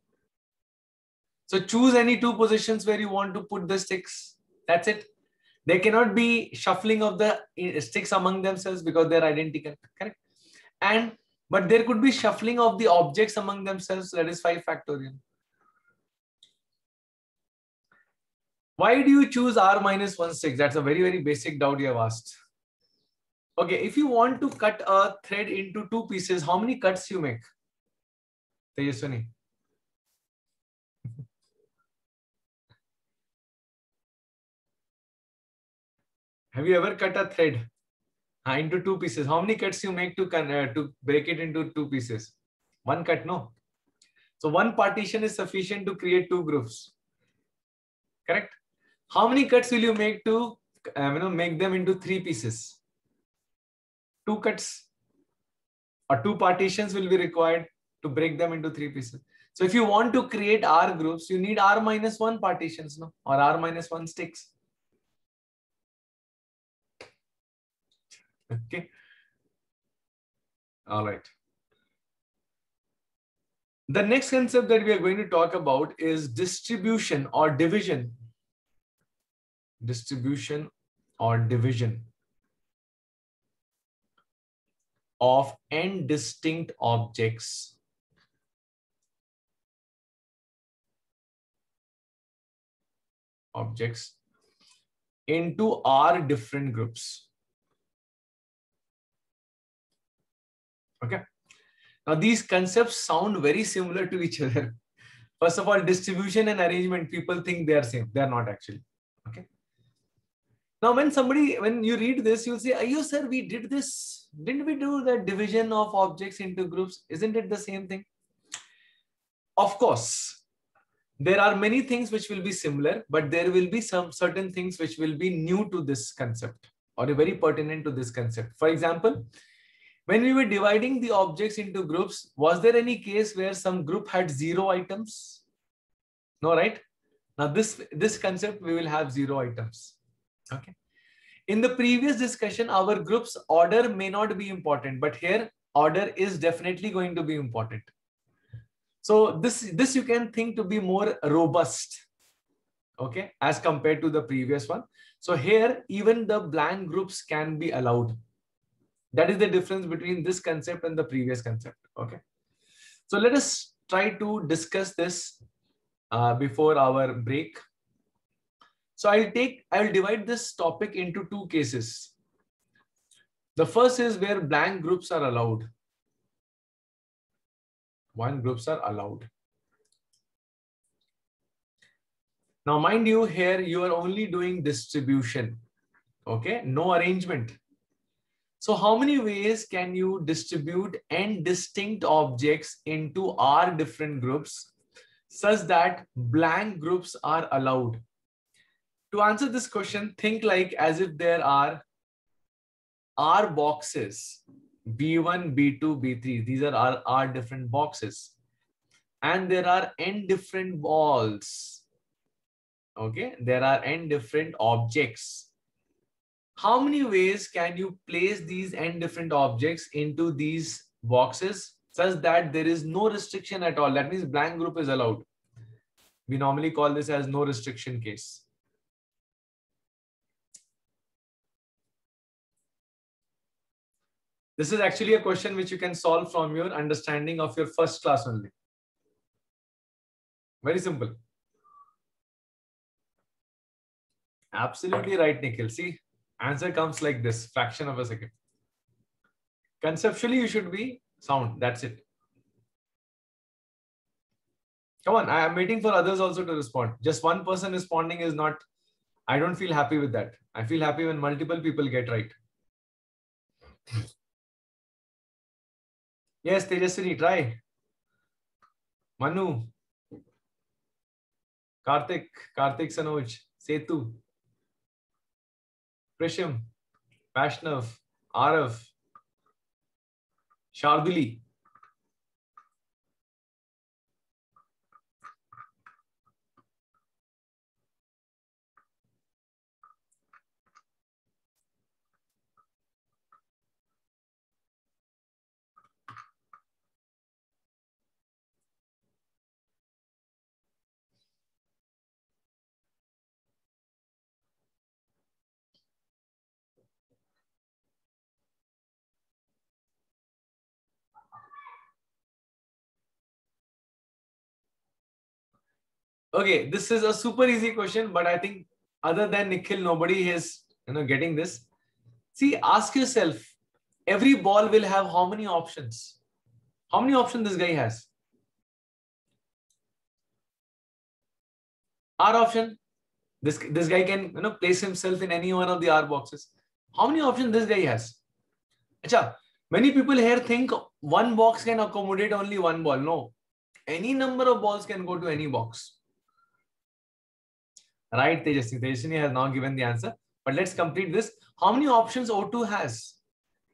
So choose any two positions where you want to put the sticks. That's it. There cannot be shuffling of the eh, sticks among themselves because they're identical, correct? And but there could be shuffling of the objects among themselves. That is 5 factorial. Why do you choose r minus 1 sticks? That's a very, very basic doubt you have asked. Okay, if you want to cut a thread into two pieces, how many cuts you make? Tejaswini. Have you ever cut a thread uh, into two pieces? How many cuts you make to, uh, to break it into two pieces? One cut, no? So one partition is sufficient to create two groups. Correct? How many cuts will you make to uh, you know, make them into three pieces? Two cuts or two partitions will be required to break them into three pieces. So if you want to create R groups, you need R minus one partitions, no? Or R minus one sticks. Okay. All right. The next concept that we are going to talk about is distribution or division. Distribution or division of n distinct objects. Objects into r different groups. Okay. Now these concepts sound very similar to each other. First of all, distribution and arrangement, people think they are same. They are not actually. Okay. Now, when somebody, when you read this, you'll say, Ayo, sir, we did this. Didn't we do the division of objects into groups? Isn't it the same thing? Of course, there are many things which will be similar, but there will be some certain things which will be new to this concept or very pertinent to this concept. For example, when we were dividing the objects into groups, was there any case where some group had zero items? No, right? Now this, this concept, we will have zero items. Okay. In the previous discussion, our group's order may not be important, but here order is definitely going to be important. So this, this you can think to be more robust, okay, as compared to the previous one. So here, even the blank groups can be allowed. That is the difference between this concept and the previous concept. Okay. So let us try to discuss this uh, before our break. So I'll take, I'll divide this topic into two cases. The first is where blank groups are allowed. One groups are allowed. Now, mind you, here you are only doing distribution. Okay, no arrangement. So how many ways can you distribute n distinct objects into r different groups such that blank groups are allowed? To answer this question, think like as if there are r boxes, B1, B2, B3. These are r, r different boxes. And there are n different balls. Okay, there are n different objects how many ways can you place these n different objects into these boxes such that there is no restriction at all? That means blank group is allowed. We normally call this as no restriction case. This is actually a question which you can solve from your understanding of your first class only. Very simple. Absolutely right, Nikhil. See, answer comes like this, fraction of a second. Conceptually, you should be sound. That's it. Come on, I am waiting for others also to respond. Just one person responding is not, I don't feel happy with that. I feel happy when multiple people get right. Yes, Tejaswini, try. Manu, Karthik, Karthik Sanoj, Setu, Prisham, Vaishnav, Arav, Sharduli. Okay, this is a super easy question, but I think other than Nikhil, nobody is you know getting this. See, ask yourself, every ball will have how many options? How many options this guy has? R option. This, this guy can you know place himself in any one of the R boxes. How many options this guy has? Achha, many people here think one box can accommodate only one ball. No, any number of balls can go to any box. Right, Tejasvi. Tejasvi has now given the answer. But let's complete this. How many options O2 has?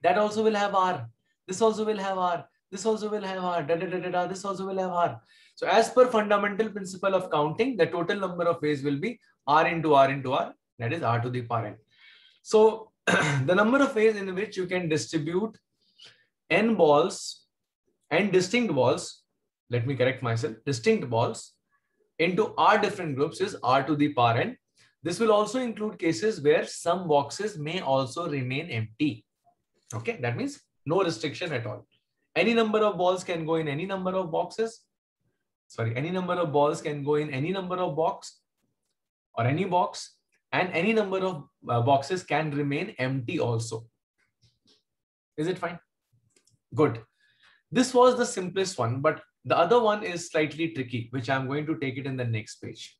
That also will have R. This also will have R. This also will have R. Da, da, da, da, da. This also will have R. So as per fundamental principle of counting, the total number of ways will be R into R into R. That is R to the power n. So the number of ways in which you can distribute n balls and distinct balls, let me correct myself, distinct balls into r different groups is r to the power n. This will also include cases where some boxes may also remain empty. Okay, that means no restriction at all. Any number of balls can go in any number of boxes. Sorry, any number of balls can go in any number of box or any box and any number of uh, boxes can remain empty also. Is it fine? Good. This was the simplest one, but the other one is slightly tricky, which I'm going to take it in the next page.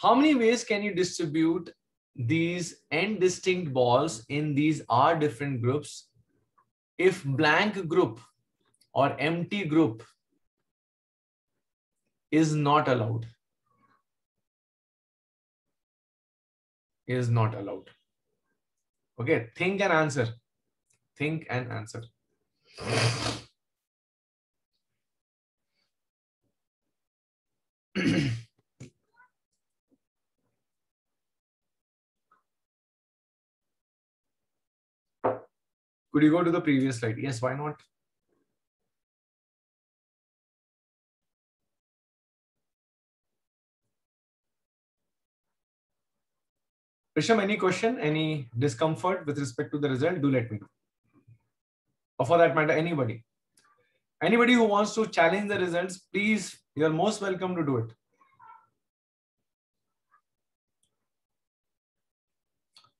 How many ways can you distribute these n distinct balls in these r different groups if blank group or empty group is not allowed? Is not allowed. Okay, think and answer. Think and answer. Could you go to the previous slide? Yes, why not? Prisham, any question, any discomfort with respect to the result? Do let me know. Or for that matter, anybody. Anybody who wants to challenge the results, please, you're most welcome to do it.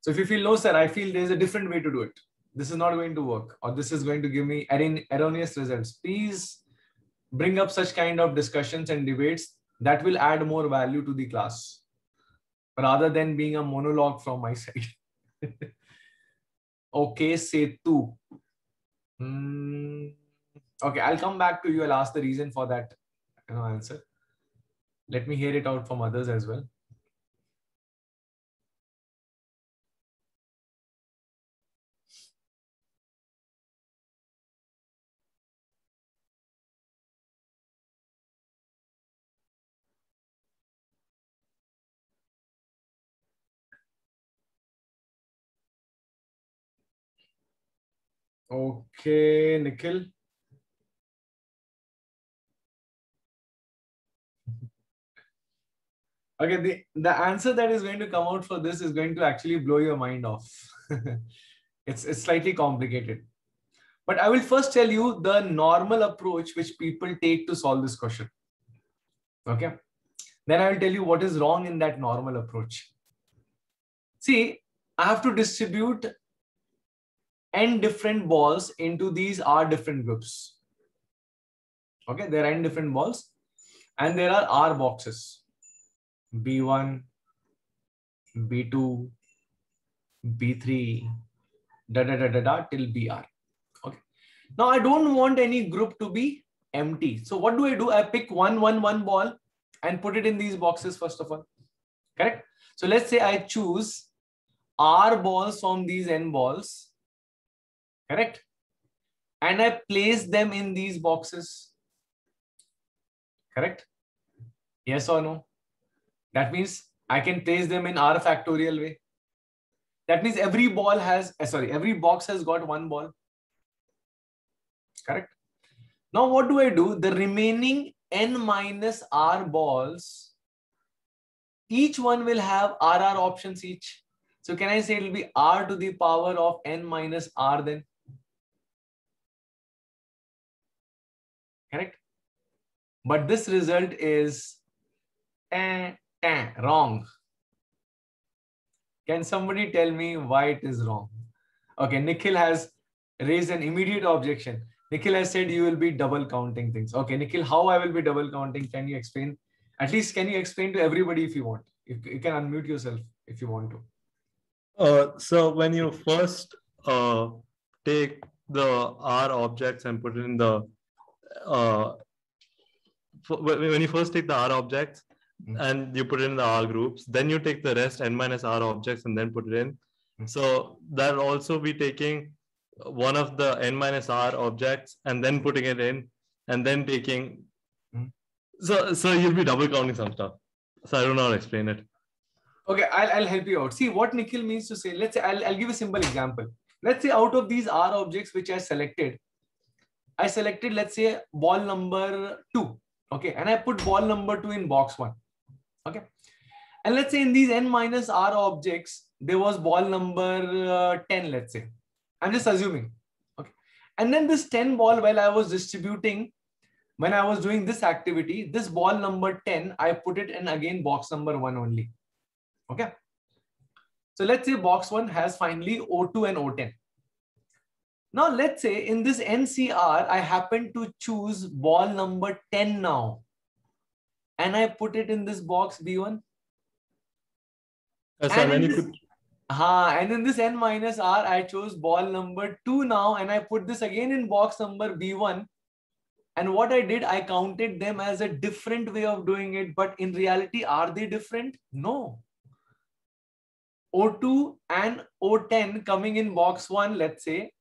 So if you feel no, sir, I feel there's a different way to do it. This is not going to work, or this is going to give me erroneous results. Please bring up such kind of discussions and debates that will add more value to the class rather than being a monologue from my side. okay, say two. Mm, okay, I'll come back to you. I'll ask the reason for that you know, answer. Let me hear it out from others as well. Okay, Nikhil. Okay, the, the answer that is going to come out for this is going to actually blow your mind off. it's, it's slightly complicated. But I will first tell you the normal approach which people take to solve this question. Okay. Then I will tell you what is wrong in that normal approach. See, I have to distribute n different balls into these r different groups. Okay, there are n different balls and there are r boxes. B1, B2, B3, da da da da da till BR. Okay. Now I don't want any group to be empty. So what do I do? I pick one, one, one ball and put it in these boxes first of all. Correct? So let's say I choose R balls from these N balls. Correct? And I place them in these boxes. Correct? Yes or no? That means I can place them in R factorial way. That means every ball has, uh, sorry, every box has got one ball. Correct? Now what do I do? The remaining n minus r balls, each one will have rr options each. So can I say it will be r to the power of n minus r then? Correct? But this result is eh, eh, wrong. Can somebody tell me why it is wrong? Okay, Nikhil has raised an immediate objection. Nikhil has said you will be double counting things. Okay, Nikhil, how I will be double counting? Can you explain? At least can you explain to everybody if you want? If you can unmute yourself if you want to. Uh, so when you first uh, take the R objects and put it in the uh, when you first take the R objects mm. and you put it in the R groups, then you take the rest n minus R objects and then put it in. Mm. So that also be taking one of the n minus r objects and then putting it in and then taking hmm. so so you'll be double counting some stuff so i don't know how to explain it okay i'll, I'll help you out see what nikhil means to say let's say I'll, I'll give a simple example let's say out of these r objects which i selected i selected let's say ball number two okay and i put ball number two in box one okay and let's say in these n minus r objects there was ball number uh, 10 let's say I'm just assuming. Okay. And then this 10 ball, while I was distributing, when I was doing this activity, this ball number 10, I put it in again box number one only. Okay. So let's say box one has finally O2 and O10. Now let's say in this NCR, I happen to choose ball number 10 now. And I put it in this box B1. Uh, so then you could Ha, and in this n minus r, I chose ball number 2 now and I put this again in box number b1. And what I did, I counted them as a different way of doing it. But in reality, are they different? No. O2 and O10 coming in box 1, let's say,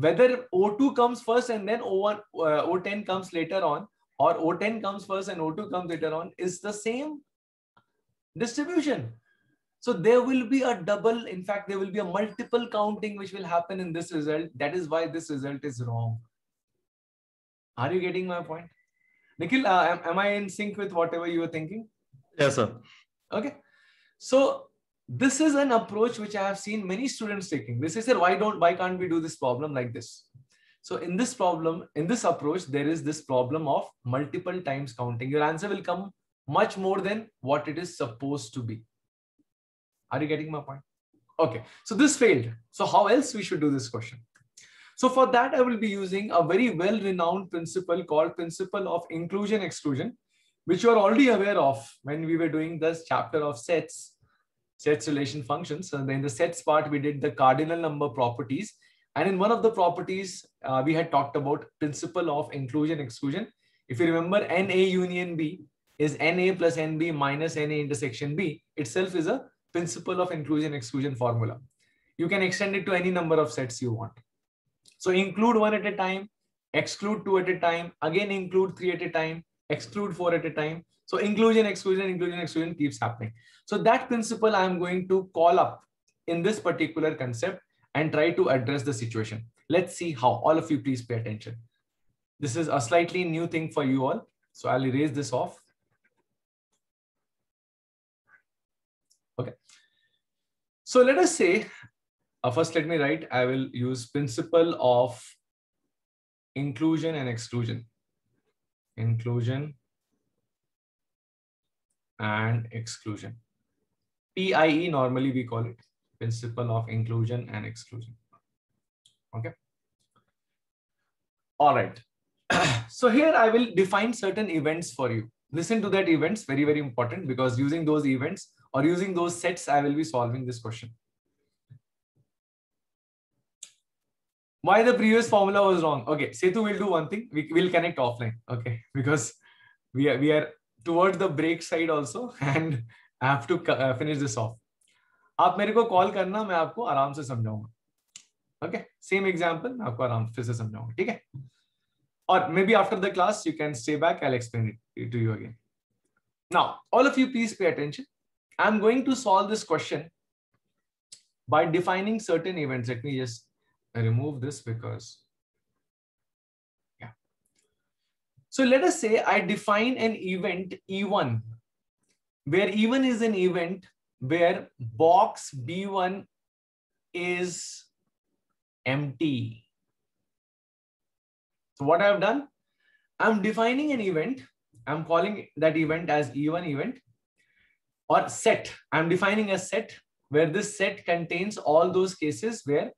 whether O2 comes first and then O1, uh, O10 comes later on, or O10 comes first and O2 comes later on, is the same distribution. So there will be a double, in fact, there will be a multiple counting which will happen in this result. That is why this result is wrong. Are you getting my point? Nikhil, uh, am, am I in sync with whatever you were thinking? Yes, sir. Okay. So this is an approach which I have seen many students taking. This is why don't why can't we do this problem like this? So in this problem, in this approach, there is this problem of multiple times counting. Your answer will come much more than what it is supposed to be. Are you getting my point? Okay, so this failed. So how else we should do this question? So for that, I will be using a very well-renowned principle called principle of inclusion exclusion, which you are already aware of when we were doing this chapter of sets, sets relation functions. And in the sets part, we did the cardinal number properties. And in one of the properties, uh, we had talked about principle of inclusion exclusion. If you remember, NA union B is NA plus NB minus NA intersection B itself is a principle of inclusion exclusion formula. You can extend it to any number of sets you want. So include one at a time, exclude two at a time, again include three at a time, exclude four at a time. So inclusion, exclusion, inclusion, exclusion keeps happening. So that principle I'm going to call up in this particular concept and try to address the situation. Let's see how. All of you please pay attention. This is a slightly new thing for you all. So I'll erase this off. Okay. So let us say, uh, first let me write, I will use principle of inclusion and exclusion. Inclusion and exclusion. PIE normally we call it principle of inclusion and exclusion. Okay. All right. so here I will define certain events for you. Listen to that events, very, very important because using those events or using those sets, I will be solving this question. Why the previous formula was wrong? Okay, Setu will do one thing. We will connect offline. Okay, because we are we are towards the break side also, and I have to uh, finish this off. आप मेरे को call करना मैं आपको आराम से समझाऊंगा okay same example मैं आपको आराम फिर से समझाऊंगा ठीक है or maybe after the class you can stay back i'll explain it to you again now all of you please pay attention i'm going to solve this question by defining certain events let me just remove this because yeah so let us say i define an event e1 where e1 is an event where box b1 is empty so what I've done, I'm defining an event. I'm calling that event as E1 event or set. I'm defining a set where this set contains all those cases where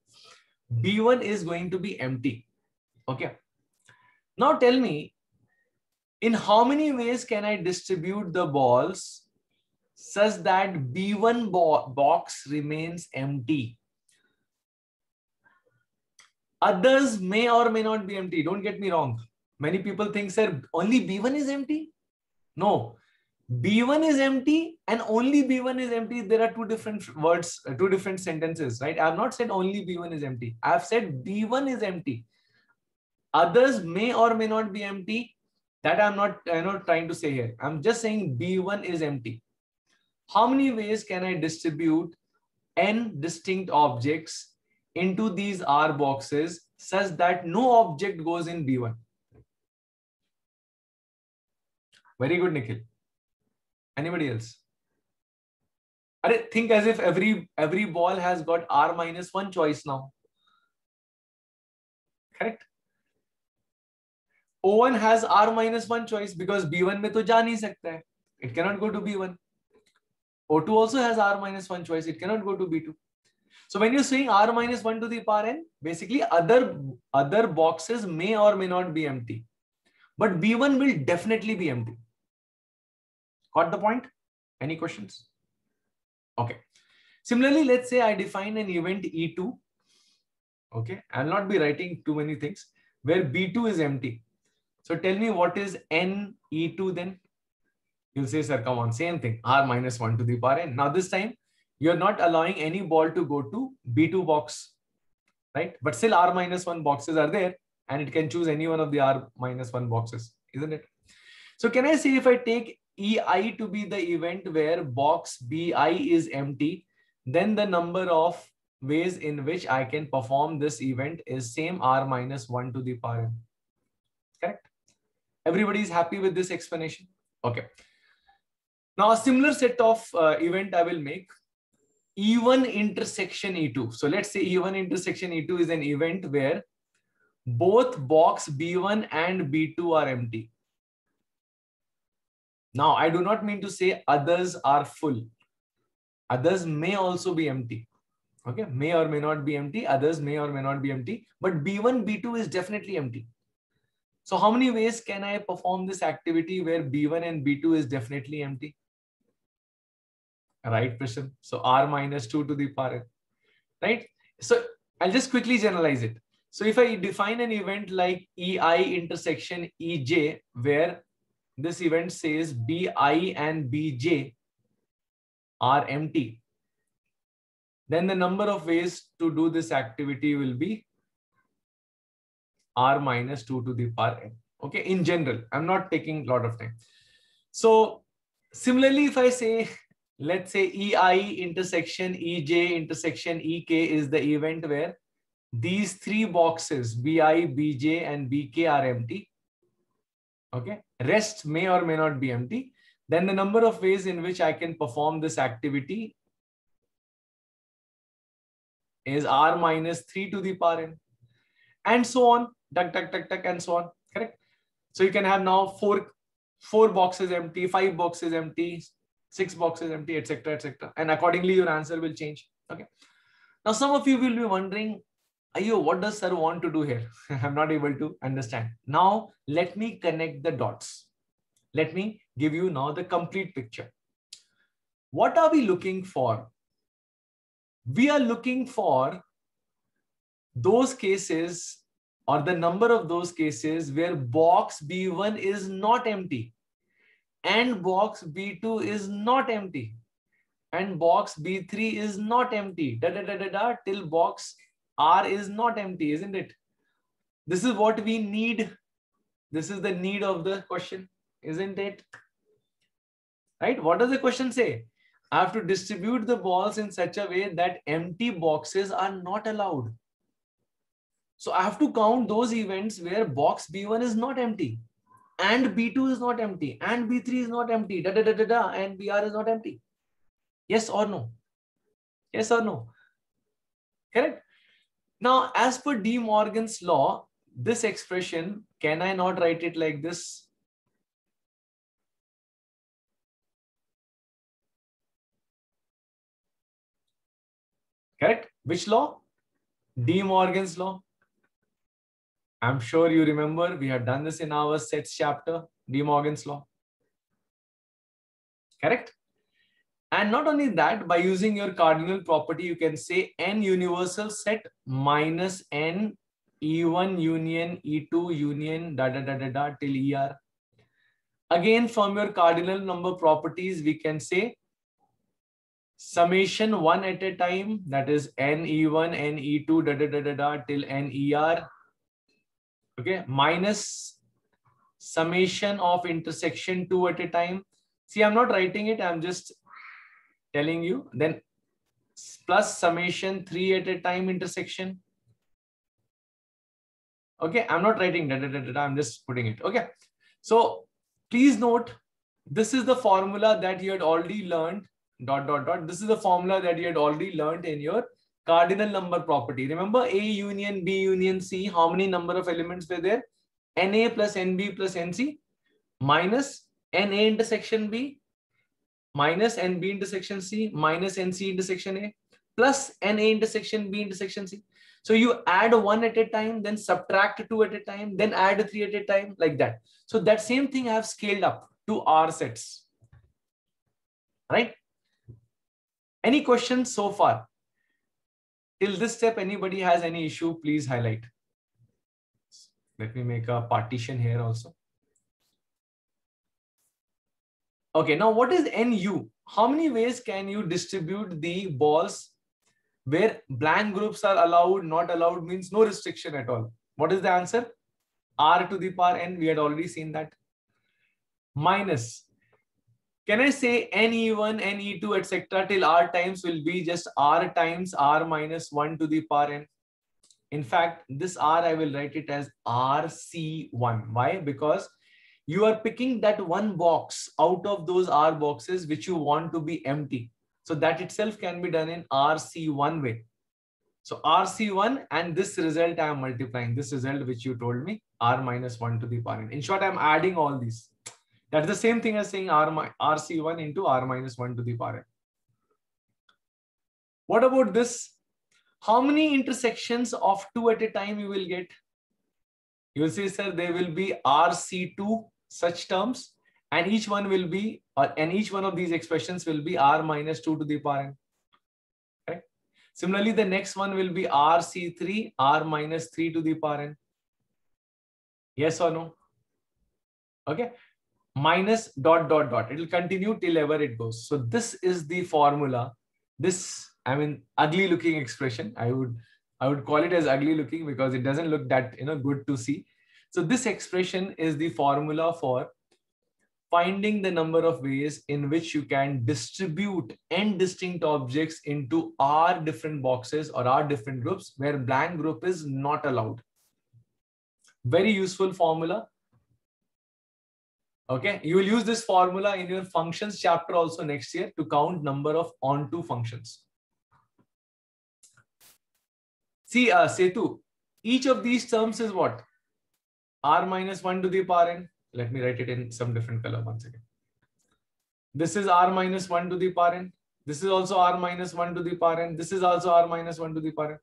B1 is going to be empty. Okay. Now tell me, in how many ways can I distribute the balls such that B1 bo box remains empty? Others may or may not be empty. Don't get me wrong. Many people think, sir, only B1 is empty. No, B1 is empty and only B1 is empty. There are two different words, two different sentences, right? I have not said only B1 is empty. I have said B1 is empty. Others may or may not be empty. That I'm not, I'm not trying to say here. I'm just saying B1 is empty. How many ways can I distribute n distinct objects into these R boxes such that no object goes in B1. Very good, Nikhil. Anybody else? I think as if every every ball has got R minus one choice now. Correct? O1 has R minus one choice because B1 में तो जा नहीं सकता है. It cannot go to B1. O2 also has R minus one choice. It cannot go to B2. So when you're saying r minus 1 to the power n, basically other, other boxes may or may not be empty. But B1 will definitely be empty. Got the point? Any questions? Okay. Similarly, let's say I define an event E2. Okay. I'll not be writing too many things where B2 is empty. So tell me what is N E2 then? You'll say, sir, come on, same thing, R minus 1 to the power n. Now this time you're not allowing any ball to go to B2 box, right? But still R minus one boxes are there and it can choose any one of the R minus one boxes, isn't it? So can I say if I take EI to be the event where box BI is empty, then the number of ways in which I can perform this event is same R minus one to the power n. Correct? Everybody is happy with this explanation? Okay. Now a similar set of uh, event I will make E1 intersection E2. So let's say E1 intersection E2 is an event where both box B1 and B2 are empty. Now, I do not mean to say others are full. Others may also be empty. Okay, may or may not be empty. Others may or may not be empty. But B1, B2 is definitely empty. So how many ways can I perform this activity where B1 and B2 is definitely empty? right person so r minus 2 to the power right so i'll just quickly generalize it so if i define an event like ei intersection ej where this event says bi and bj are empty. Then the number of ways to do this activity will be r minus 2 to the power n. Okay in general i'm not taking a lot of time. So similarly if i say let's say EI intersection EJ intersection EK is the event where these three boxes BI, BJ and BK are empty. Okay, rest may or may not be empty. Then the number of ways in which I can perform this activity is R minus 3 to the power n. And so on, tuck, tuck, tuck, tuck, and so on. Correct? So you can have now four, four boxes empty, five boxes empty, six boxes empty, etc., etc. And accordingly, your answer will change. Okay. Now, some of you will be wondering, Ayo, what does sir want to do here? I'm not able to understand. Now, let me connect the dots. Let me give you now the complete picture. What are we looking for? We are looking for those cases or the number of those cases where box B1 is not empty and box B2 is not empty and box B3 is not empty da, da, da, da, da, till box R is not empty, isn't it? This is what we need. This is the need of the question, isn't it? Right? What does the question say? I have to distribute the balls in such a way that empty boxes are not allowed. So I have to count those events where box B1 is not empty and B2 is not empty and B3 is not empty, da, da, da, da, da, and BR is not empty. Yes or no? Yes or no? Correct? Now, as per De Morgan's law, this expression, can I not write it like this? Correct? Which law? De Morgan's law. I'm sure you remember we have done this in our sets chapter, De Morgan's law. Correct? And not only that, by using your cardinal property, you can say n universal set minus n E1 union E2 union da da da da da till ER. Again, from your cardinal number properties, we can say summation one at a time, that is n E1, n E2 da da da da da till n ER okay minus summation of intersection 2 at a time see i'm not writing it i'm just telling you. Then plus summation 3 at a time intersection. Okay i'm not writing da, da, da, da, i'm just putting it. Okay. So please note this is the formula that you had already learned dot dot dot. This is the formula that you had already learned in your cardinal number property. Remember A union B union C, how many number of elements were there? NA plus NB plus NC minus NA intersection B minus NB intersection C minus NC intersection A plus NA intersection B intersection C. So you add one at a time, then subtract two at a time, then add three at a time like that. So that same thing I have scaled up to R sets. Right? Any questions so far? till this step anybody has any issue please highlight let me make a partition here also okay now what is nu how many ways can you distribute the balls where blank groups are allowed not allowed means no restriction at all what is the answer r to the power n we had already seen that minus can I say NE1, NE2, etc. till R times will be just R times R minus 1 to the power n? In fact, this R, I will write it as RC1. Why? Because you are picking that one box out of those R boxes which you want to be empty. So that itself can be done in RC1 way. So RC1 and this result I am multiplying, this result which you told me, R minus 1 to the power n. In short, I'm adding all these. That's the same thing as saying R, RC1 into R minus 1 to the power n. What about this? How many intersections of 2 at a time you will get? You will see, sir, there will be RC2 such terms and each one will be, or, and each one of these expressions will be R minus 2 to the power n. Okay. Similarly, the next one will be RC3, R minus 3 to the power n. Yes or no? Okay minus dot dot dot. It will continue till ever it goes. So this is the formula. This, I mean, ugly looking expression. I would, I would call it as ugly looking because it doesn't look that you know good to see. So this expression is the formula for finding the number of ways in which you can distribute n distinct objects into r different boxes or r different groups where blank group is not allowed. Very useful formula Okay, you will use this formula in your functions chapter also next year to count number of onto functions. See, uh, Setu, each of these terms is what? R minus 1 to the power n. Let me write it in some different color once again. This is r minus 1 to the power n. This is also r minus 1 to the power n. This is also r minus 1 to the power n.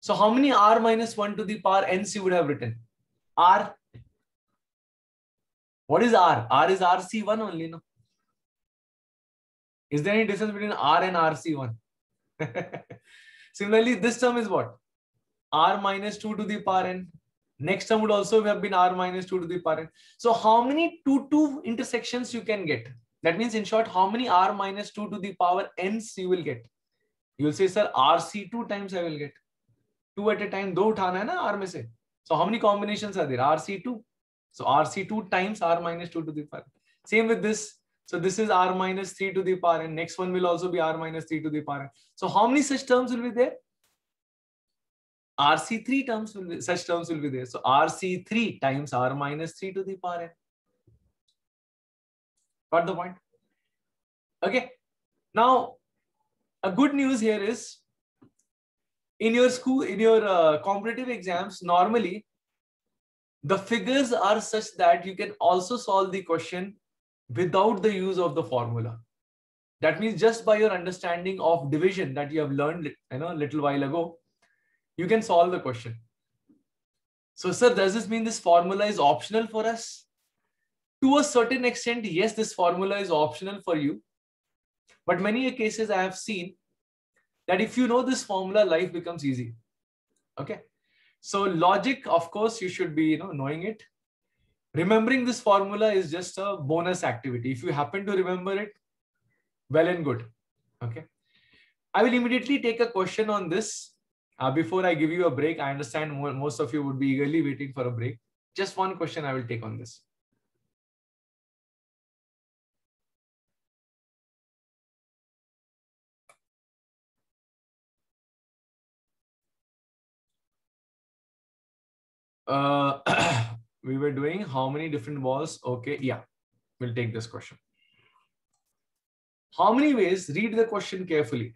So how many r minus 1 to the power n's you would have written? r. What is r? r is rc1 only, no? Is there any difference between r and rc1? Similarly, this term is what? r minus 2 to the power n. Next term would also have been r minus 2 to the power n. So how many 2 2 intersections you can get? That means in short, how many r minus 2 to the power n's you will get? You will say, sir, rc2 times I will get. 2 at a time, दो उठाना है ना r में से. So how many combinations are there? rc2. So rc2 times r minus 2 to the power. Same with this. So this is r minus 3 to the power n. Next one will also be r minus 3 to the power n. So how many such terms will be there? RC3 terms will be, such terms will be there. So RC3 times R minus 3 to the power n. Got the point? Okay. Now, a good news here is in your school, in your uh, competitive exams, normally the figures are such that you can also solve the question without the use of the formula. That means just by your understanding of division that you have learned you know, a little while ago, you can solve the question. So, sir, does this mean this formula is optional for us? To a certain extent, yes, this formula is optional for you. But many cases I have seen that if you know this formula, life becomes easy. Okay. So logic, of course, you should be you know, knowing it. Remembering this formula is just a bonus activity. If you happen to remember it, well and good. Okay. I will immediately take a question on this uh, before I give you a break, I understand most of you would be eagerly waiting for a break. Just one question I will take on this. Uh, we were doing how many different balls? Okay, yeah, we'll take this question. How many ways? Read the question carefully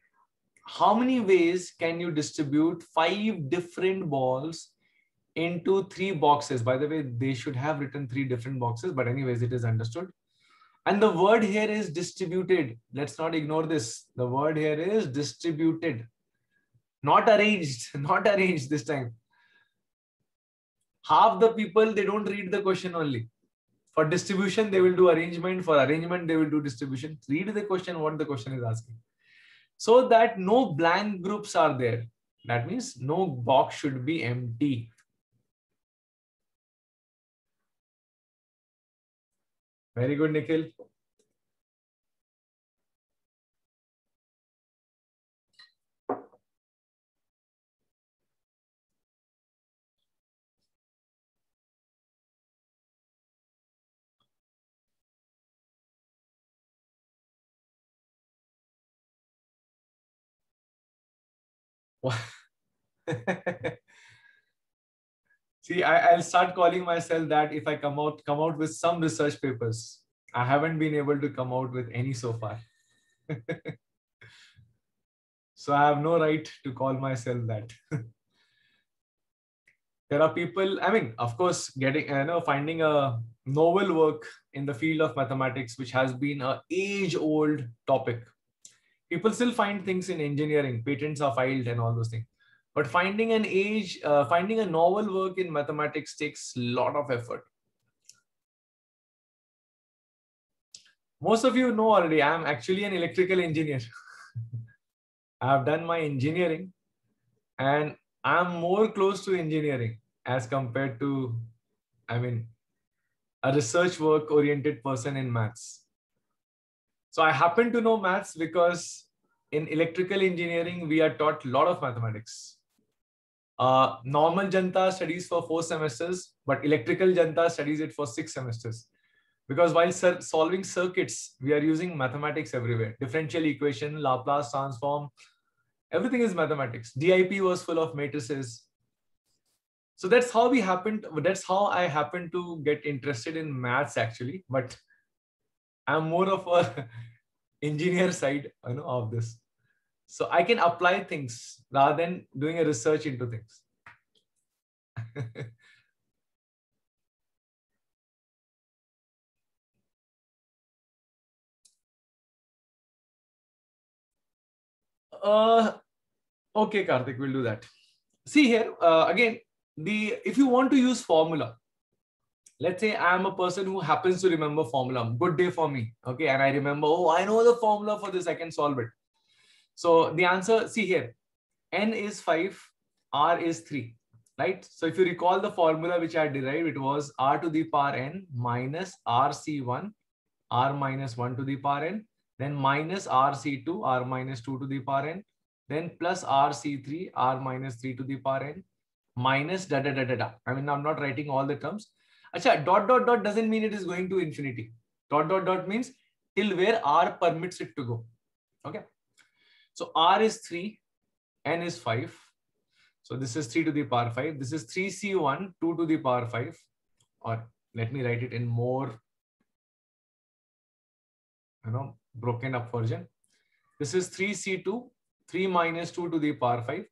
how many ways can you distribute five different balls into three boxes? By the way, they should have written three different boxes, but anyways, it is understood. And the word here is distributed. Let's not ignore this. The word here is distributed, not arranged, not arranged this time. Half the people, they don't read the question only. For distribution, they will do arrangement. For arrangement, they will do distribution. Read the question, what the question is asking so that no blank groups are there. That means no box should be empty. Very good, Nikhil. See, I, will start calling myself that if I come out come out with some research papers. I haven't been able to come out with any so far. so I have no right to call myself that. there are people, I mean, of course, getting you know, finding a novel work in the field of mathematics, which has been a age-old topic. People still find things in engineering, patents are filed and all those things but finding an age, uh, finding a novel work in mathematics takes a lot of effort. Most of you know already, I'm actually an electrical engineer. I have done my engineering and I'm more close to engineering as compared to, I mean, a research work oriented person in maths. So I happen to know maths because in electrical engineering, we are taught a lot of mathematics. Uh, normal Janta studies for four semesters, but electrical Janta studies it for six semesters. Because while solving circuits, we are using mathematics everywhere. Differential equation, Laplace transform, everything is mathematics. DIP was full of matrices. So that's how we happened. That's how I happened to get interested in maths actually. But I'm more of a engineer side you know, of this. So I can apply things rather than doing a research into things. uh, okay, Karthik, we'll do that. See here, uh, again, the if you want to use formula, let's say I'm a person who happens to remember formula. Good day for me. Okay. And I remember, oh, I know the formula for this. I can solve it. So the answer, see here, n is 5, r is 3, right? So if you recall the formula which I derived, it was r to the power n minus rc1, r minus 1 to the power n, then minus rc2, r minus 2 to the power n, then plus rc3, r minus 3 to the power n, minus da da da da da. I mean, I'm not writing all the terms. Achha, dot dot dot doesn't mean it is going to infinity. Dot dot dot means till where r permits it to go. Okay. So r is 3, n is 5. So this is 3 to the power 5. This is 3c1, 2 to the power 5. Or let me write it in more, you know, broken up version. This is 3c2, 3 minus 2 to the power 5.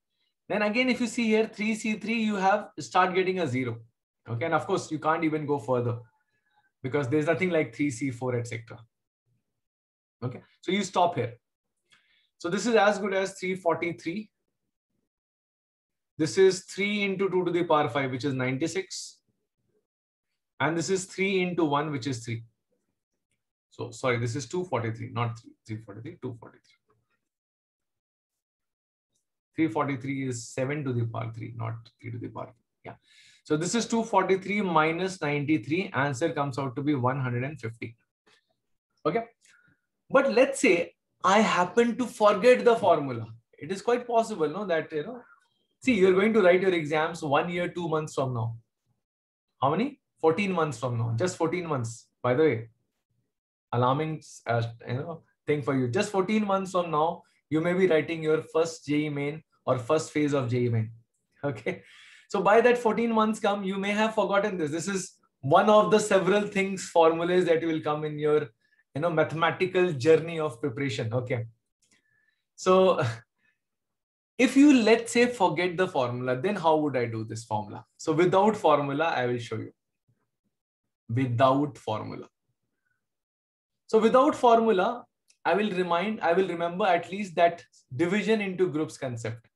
Then again, if you see here, 3c3, you have start getting a 0. Okay, and of course, you can't even go further because there's nothing like 3c4, etc. Okay, so you stop here. So this is as good as 343. This is 3 into 2 to the power 5, which is 96. And this is 3 into 1, which is 3. So sorry, this is 243, not 3, 343, 243. 343 is 7 to the power 3, not 3 to the power 3. Yeah. So this is 243 minus 93. Answer comes out to be 150. Okay. But let's say I happen to forget the formula. It is quite possible, no, that, you know, see, you're going to write your exams one year, two months from now. How many? 14 months from now. Just 14 months, by the way. Alarming, uh, you know, thing for you. Just 14 months from now, you may be writing your first JEE main or first phase of JEE main. Okay. So by that 14 months come, you may have forgotten this. This is one of the several things, formulas that will come in your you know, mathematical journey of preparation. Okay. So if you, let's say, forget the formula, then how would I do this formula? So without formula, I will show you. Without formula. So without formula, I will remind, I will remember at least that division into groups concept.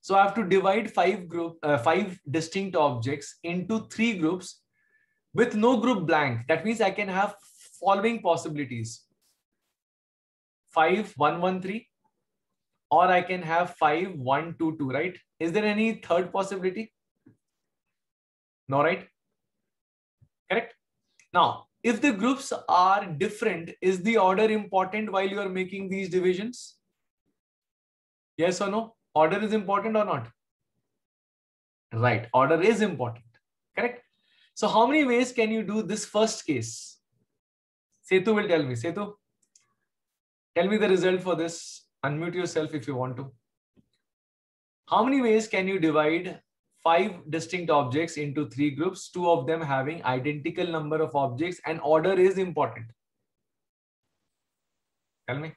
So I have to divide five group, uh, five distinct objects into three groups with no group blank. That means I can have following possibilities. 5, 1, 1, 3. Or I can have 5, 1, 2, 2, right? Is there any third possibility? No, right? Correct? Now, if the groups are different, is the order important while you are making these divisions? Yes or no? Order is important or not? Right, order is important. Correct? So how many ways can you do this first case? Setu will tell me. Setu, tell me the result for this. Unmute yourself if you want to. How many ways can you divide five distinct objects into three groups, two of them having identical number of objects and order is important? Tell me.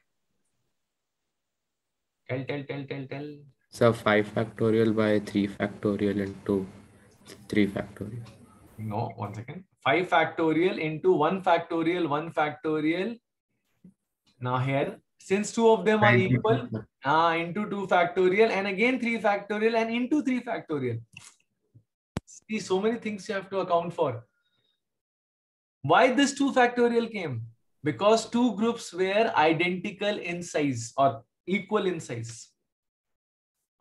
Tell, tell, tell, tell, tell. So 5 factorial by 3 factorial into 3 factorial. No, one second. 5 factorial into 1 factorial, 1 factorial. Now here, since two of them are equal, uh, into 2 factorial and again 3 factorial and into 3 factorial. See, so many things you have to account for. Why this 2 factorial came? Because two groups were identical in size or equal in size.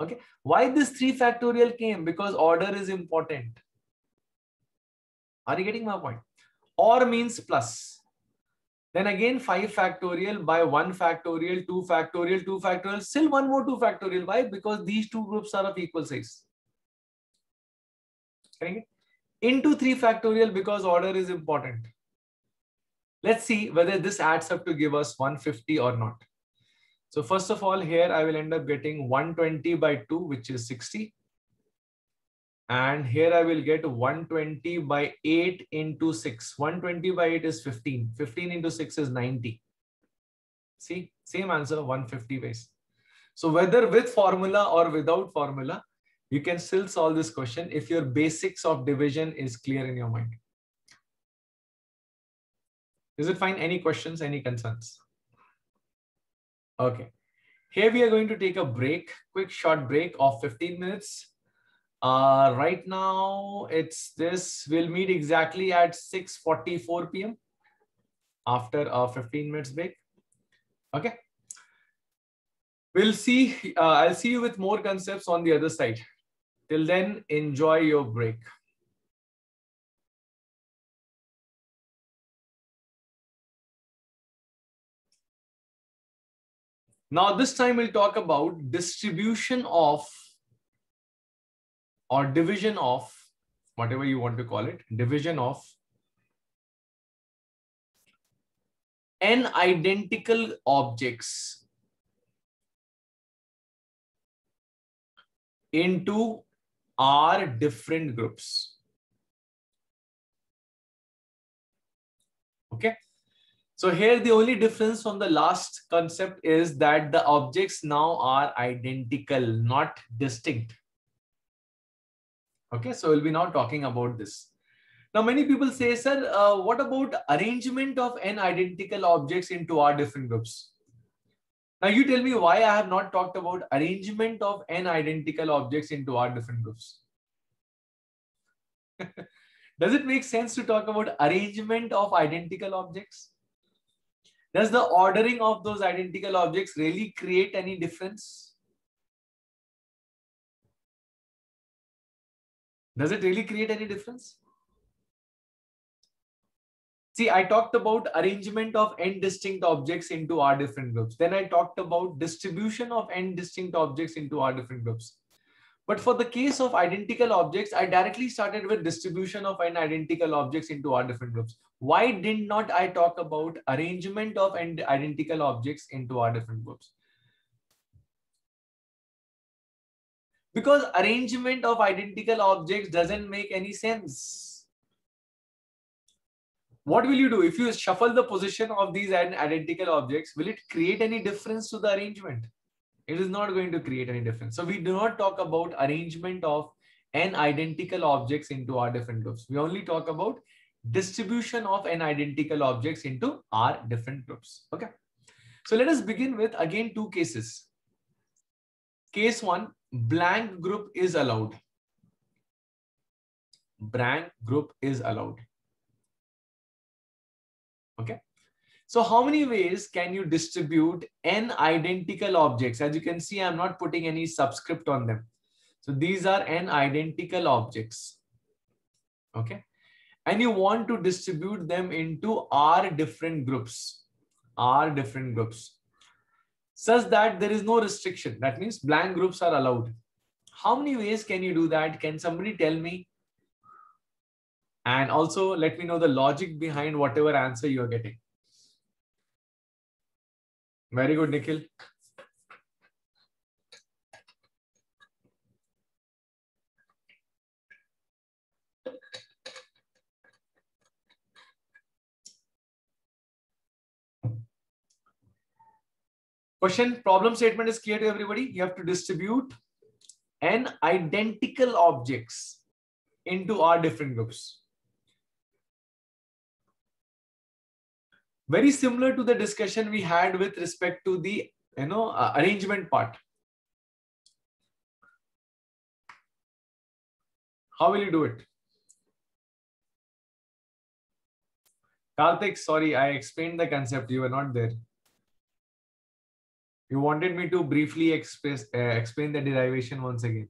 Okay. Why this 3 factorial came? Because order is important. Are you getting my point? Or means plus. Then again 5 factorial by 1 factorial, 2 factorial, 2 factorial, still one more 2 factorial. Why? Because these two groups are of equal size. Okay. Into 3 factorial because order is important. Let's see whether this adds up to give us 150 or not. So first of all, here I will end up getting 120 by 2, which is 60. And here I will get 120 by 8 into 6. 120 by 8 is 15. 15 into 6 is 90. See, same answer, 150 base. So whether with formula or without formula, you can still solve this question if your basics of division is clear in your mind. Is it fine? Any questions, any concerns? Okay. Here we are going to take a break, quick short break of 15 minutes. Uh, right now it's this, we'll meet exactly at 6.44 p.m. after a 15 minutes break. Okay. We'll see, uh, I'll see you with more concepts on the other side. Till then, enjoy your break. Now, this time we'll talk about distribution of or division of whatever you want to call it, division of n identical objects into r different groups. Okay. So here the only difference from the last concept is that the objects now are identical, not distinct. Okay, so we'll be now talking about this. Now many people say, sir, uh, what about arrangement of n identical objects into r different groups? Now you tell me why I have not talked about arrangement of n identical objects into r different groups. Does it make sense to talk about arrangement of identical objects? Does the ordering of those identical objects really create any difference? Does it really create any difference? See, I talked about arrangement of n distinct objects into r different groups. Then I talked about distribution of n distinct objects into r different groups. But for the case of identical objects, I directly started with distribution of n identical objects into r different groups. Why did not I talk about arrangement of n identical objects into r different groups? Because arrangement of identical objects doesn't make any sense. What will you do? If you shuffle the position of these identical objects, will it create any difference to the arrangement? It is not going to create any difference. So we do not talk about arrangement of n identical objects into r different groups. We only talk about distribution of n identical objects into r different groups. Okay. So let us begin with again two cases. Case one, blank group is allowed. Blank group is allowed. Okay. So how many ways can you distribute n identical objects? As you can see, I'm not putting any subscript on them. So these are n identical objects. Okay. And you want to distribute them into r different groups, r different groups, such that there is no restriction. That means blank groups are allowed. How many ways can you do that? Can somebody tell me? And also let me know the logic behind whatever answer you are getting. Very good, Nikhil. Question problem statement is clear to everybody. You have to distribute n identical objects into r different groups. Very similar to the discussion we had with respect to the you know uh, arrangement part. How will you do it? Karthik, sorry, I explained the concept. You were not there. You wanted me to briefly express, uh, explain the derivation once again.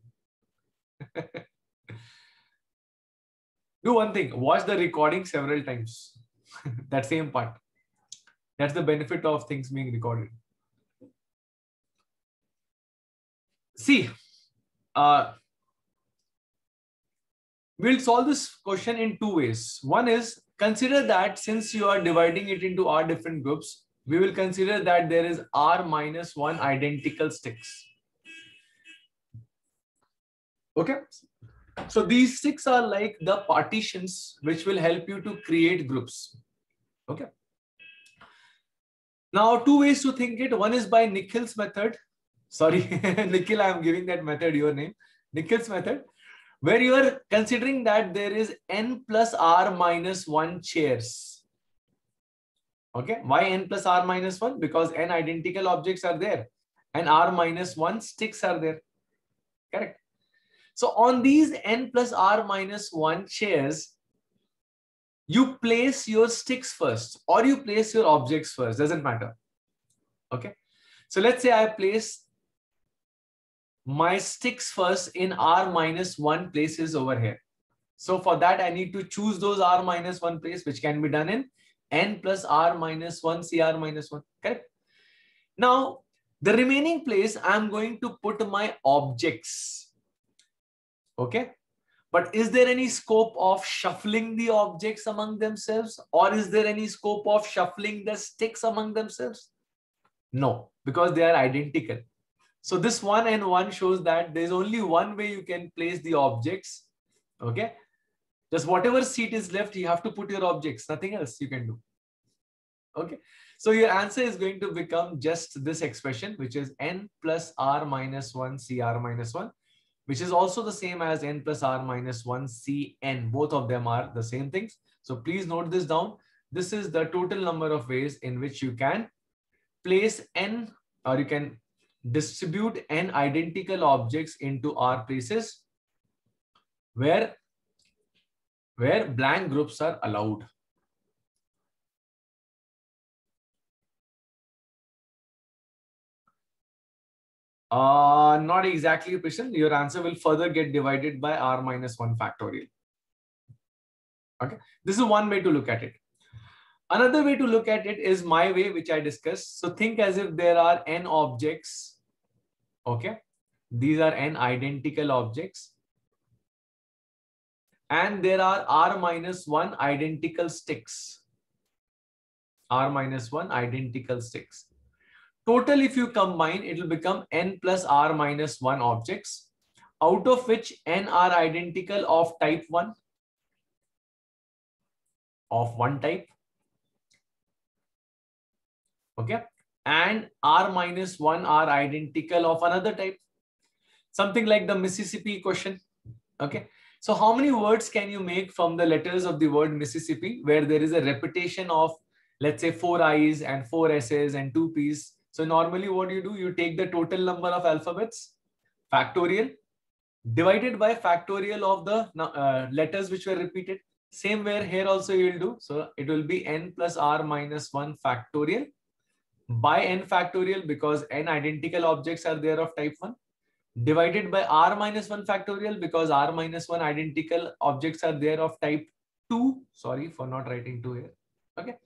Do one thing, watch the recording several times. that same part. That's the benefit of things being recorded. See, uh, we'll solve this question in two ways. One is consider that since you are dividing it into r different groups, we will consider that there is r minus 1 identical sticks. Okay. So these sticks are like the partitions which will help you to create groups. Okay. Now, two ways to think it. One is by Nikhil's method. Sorry, Nikhil, I am giving that method your name. Nikhil's method, where you are considering that there is n plus r minus 1 chairs. Okay, why n plus r minus 1? Because n identical objects are there. and r minus 1 sticks are there. Correct. So on these n plus r minus 1 chairs, you place your sticks first or you place your objects first, doesn't matter. Okay. So let's say I place my sticks first in r minus 1 places over here. So for that, I need to choose those r minus 1 place, which can be done in n plus r minus 1 cr minus 1. Correct? Now, the remaining place, I'm going to put my objects. Okay? But is there any scope of shuffling the objects among themselves? Or is there any scope of shuffling the sticks among themselves? No, because they are identical. So this one and one shows that there's only one way you can place the objects. Okay. Just whatever seat is left, you have to put your objects, nothing else you can do. Okay. So your answer is going to become just this expression, which is n plus r minus 1 cr minus 1, which is also the same as n plus r minus 1 cn. Both of them are the same things. So please note this down. This is the total number of ways in which you can place n or you can distribute n identical objects into r places where where blank groups are allowed. Uh, not exactly, Prishan. Your answer will further get divided by r minus 1 factorial. Okay, this is one way to look at it. Another way to look at it is my way, which I discussed. So think as if there are n objects. Okay, these are n identical objects. And there are r minus 1 identical sticks. r minus 1 identical sticks. Total, if you combine, it will become n plus r minus 1 objects, out of which n are identical of type 1, of one type. Okay. And r minus 1 are identical of another type. Something like the Mississippi question. Okay. So how many words can you make from the letters of the word Mississippi where there is a repetition of, let's say, four I's and four S's and two P's? So normally what do you do? You take the total number of alphabets, factorial, divided by factorial of the uh, letters which were repeated. Same where here also you will do. So it will be n plus r minus 1 factorial by n factorial because n identical objects are there of type 1 divided by r minus 1 factorial because r minus 1 identical objects are there of type 2. Sorry for not writing 2 here. Okay.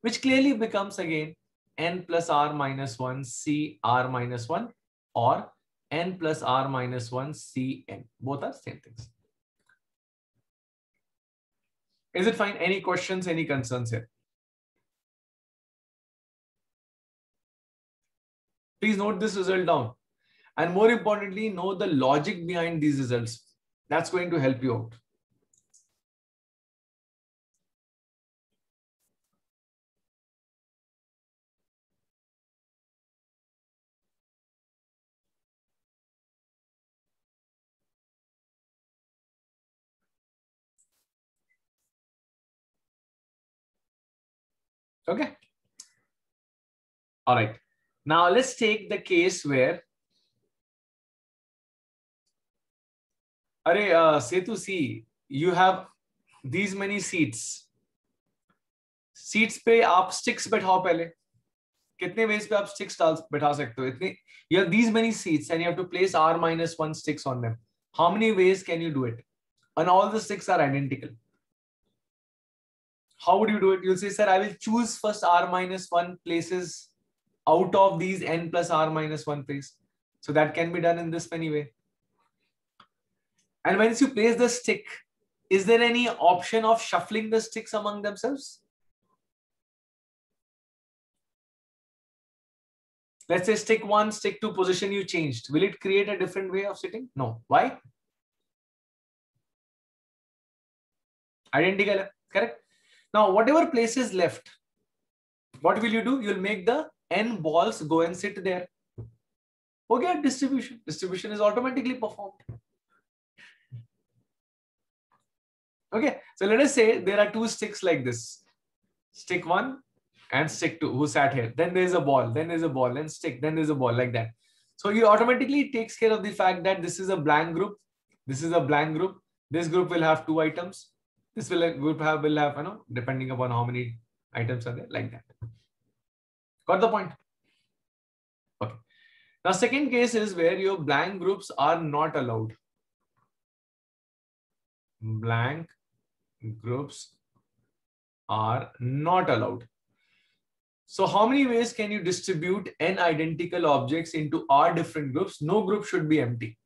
Which clearly becomes again n plus r minus 1 c r minus 1 or n plus r minus 1 c n. Both are same things. Is it fine? Any questions, any concerns here? Please note this result down. And more importantly, know the logic behind these results. That's going to help you out. Okay. All right. Now let's take the case where Arey, uh, Setu, see, you have these many seats. Seats पे आप sticks बैठाओ पहले। कितने veg पे आप sticks डाल बैठा सकते हो? इतने you have these many seats and you have to place R minus one sticks on them how many ways can you do it and all the sticks are identical. How would you do it? You'll say sir i will choose first r minus 1 places out of these n plus r minus 1 place. So that can be done in this many way. And once you place the stick, is there any option of shuffling the sticks among themselves? Let's say stick one, stick two position you changed. Will it create a different way of sitting? No. Why? Identical, correct? Now, whatever place is left, what will you do? You'll make the n balls go and sit there. Okay, distribution. Distribution is automatically performed. Okay, so let us say there are two sticks like this. Stick one and stick two who sat here. Then there's a ball, then there's a ball, then stick, then there's a ball like that. So you automatically takes care of the fact that this is a blank group. This is a blank group. This group will have two items. This will group have will have, you know, depending upon how many items are there, like that. Got the point? Okay. Now, second case is where your blank groups are not allowed. Blank groups are not allowed. So how many ways can you distribute n identical objects into r different groups? No group should be empty.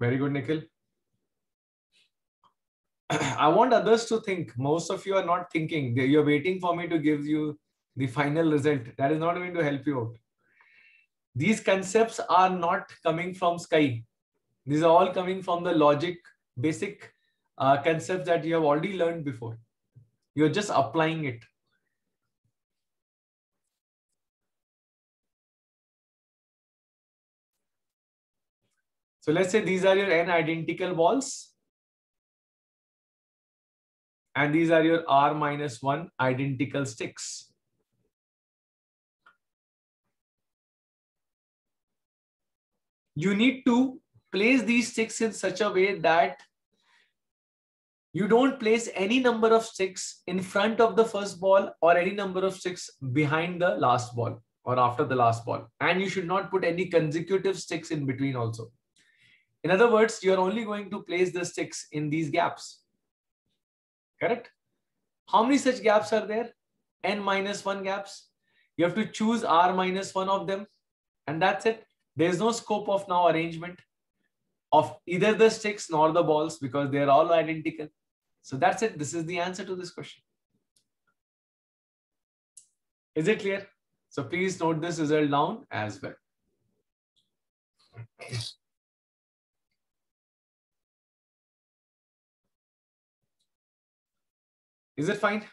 Very good, Nikhil. I want others to think. Most of you are not thinking. You're waiting for me to give you the final result. That is not going to help you out. These concepts are not coming from sky. These are all coming from the logic, basic uh, concepts that you have already learned before. You're just applying it. So let's say these are your n identical balls. And these are your r minus 1 identical sticks. You need to place these sticks in such a way that you don't place any number of sticks in front of the first ball or any number of sticks behind the last ball or after the last ball. And you should not put any consecutive sticks in between also. In other words, you're only going to place the sticks in these gaps. Correct? How many such gaps are there? N minus 1 gaps. You have to choose R minus 1 of them. And that's it. There's no scope of now arrangement of either the sticks nor the balls because they're all identical. So that's it. This is the answer to this question. Is it clear? So please note this result down as well. Is it fine?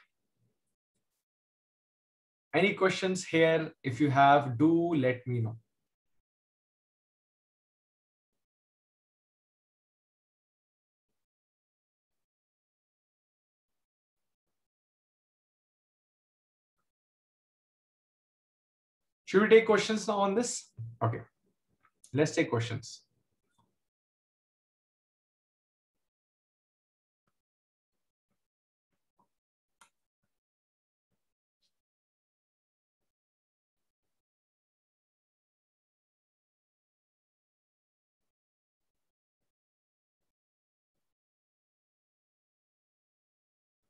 Any questions here? If you have, do let me know. Should we take questions now on this? Okay, let's take questions.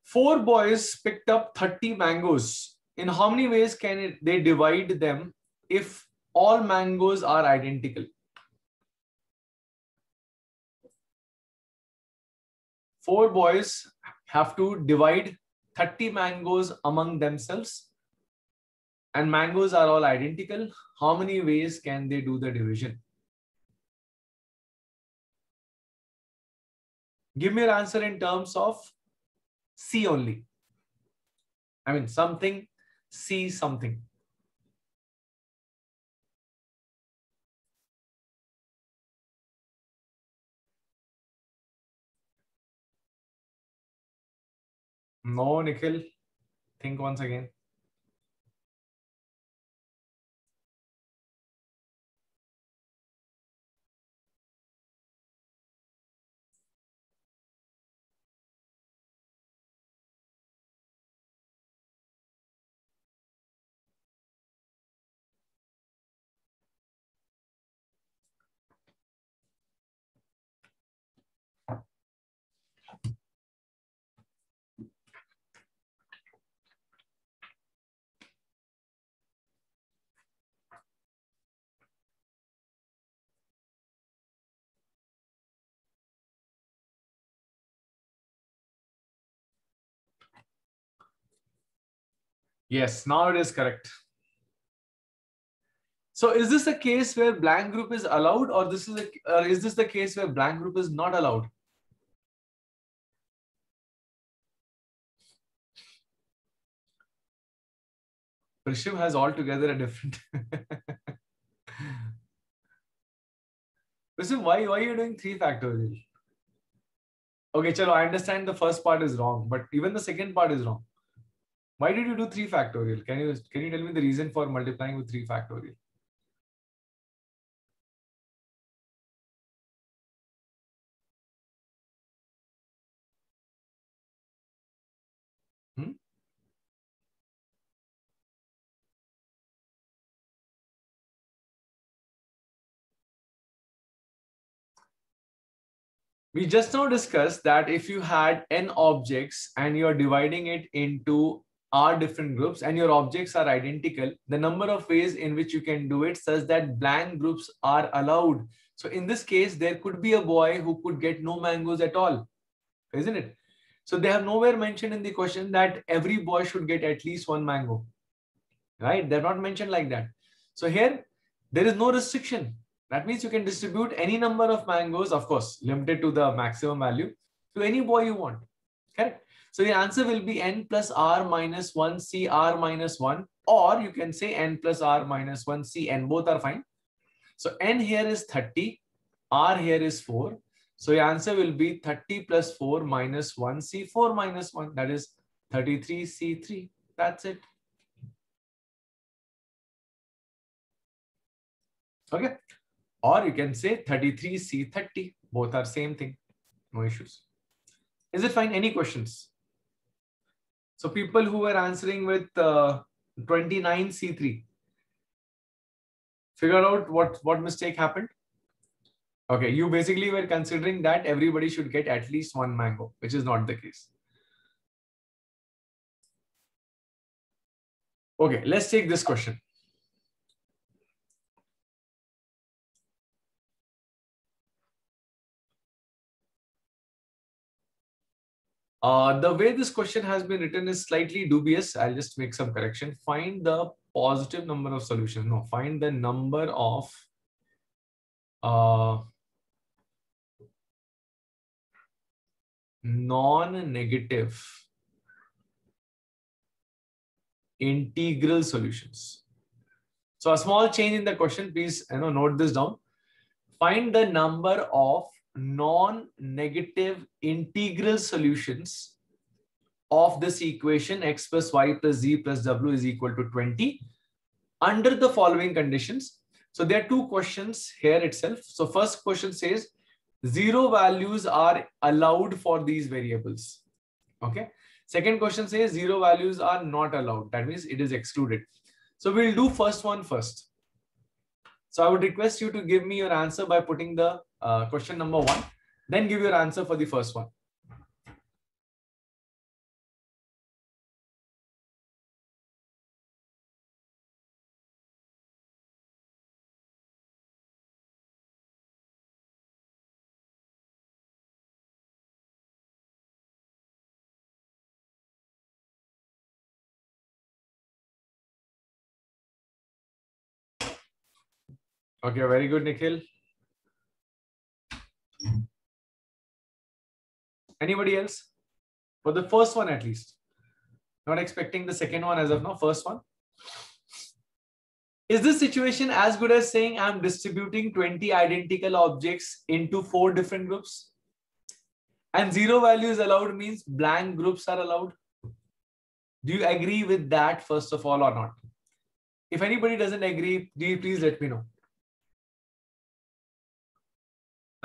Four boys picked up 30 mangoes. In how many ways can it, they divide them if all mangoes are identical? Four boys have to divide 30 mangoes among themselves and mangoes are all identical. How many ways can they do the division? Give me your answer in terms of C only. I mean, something, see something. No, Nikhil. Think once again. Yes, now it is correct. So is this a case where blank group is allowed or this is a, or is this the case where blank group is not allowed? Prishim has altogether a different Listen, why, why are you doing 3 factorial? Okay, chalo, I understand the first part is wrong, but even the second part is wrong. Why did you do 3 factorial? Can you, can you tell me the reason for multiplying with 3 factorial? Hmm? We just now discussed that if you had n objects and you're dividing it into r different groups and your objects are identical, the number of ways in which you can do it such that blank groups are allowed. So in this case, there could be a boy who could get no mangoes at all, isn't it? So they have nowhere mentioned in the question that every boy should get at least one mango, right? They're not mentioned like that. So here, there is no restriction. That means you can distribute any number of mangoes, of course, limited to the maximum value, to any boy you want. Correct? So the answer will be n plus r minus 1 c r minus 1 or you can say n plus r minus 1 c n both are fine. So n here is 30, r here is 4. So your answer will be 30 plus 4 minus 1 c4 minus 1 that is 33 c3. That's it. Okay. Or you can say 33C30. Both are same thing. No issues. Is it fine? Any questions? So people who were answering with uh, 29C3. Figure out what, what mistake happened. Okay, you basically were considering that everybody should get at least one mango, which is not the case. Okay, let's take this question. Uh, the way this question has been written is slightly dubious. I'll just make some correction. Find the positive number of solutions. No, find the number of uh, non-negative integral solutions. So a small change in the question, please you know, note this down. Find the number of non-negative integral solutions of this equation x plus y plus z plus w is equal to 20 under the following conditions. So there are two questions here itself. So first question says zero values are allowed for these variables. Okay. Second question says zero values are not allowed. That means it is excluded. So we'll do first one first. So I would request you to give me your answer by putting the uh, question number one, then give your answer for the first one. Okay, very good, Nikhil. Anybody else? For the first one, at least. Not expecting the second one as of now, first one. Is this situation as good as saying I'm distributing 20 identical objects into four different groups? And zero values allowed means blank groups are allowed. Do you agree with that, first of all, or not? If anybody doesn't agree, do you please let me know?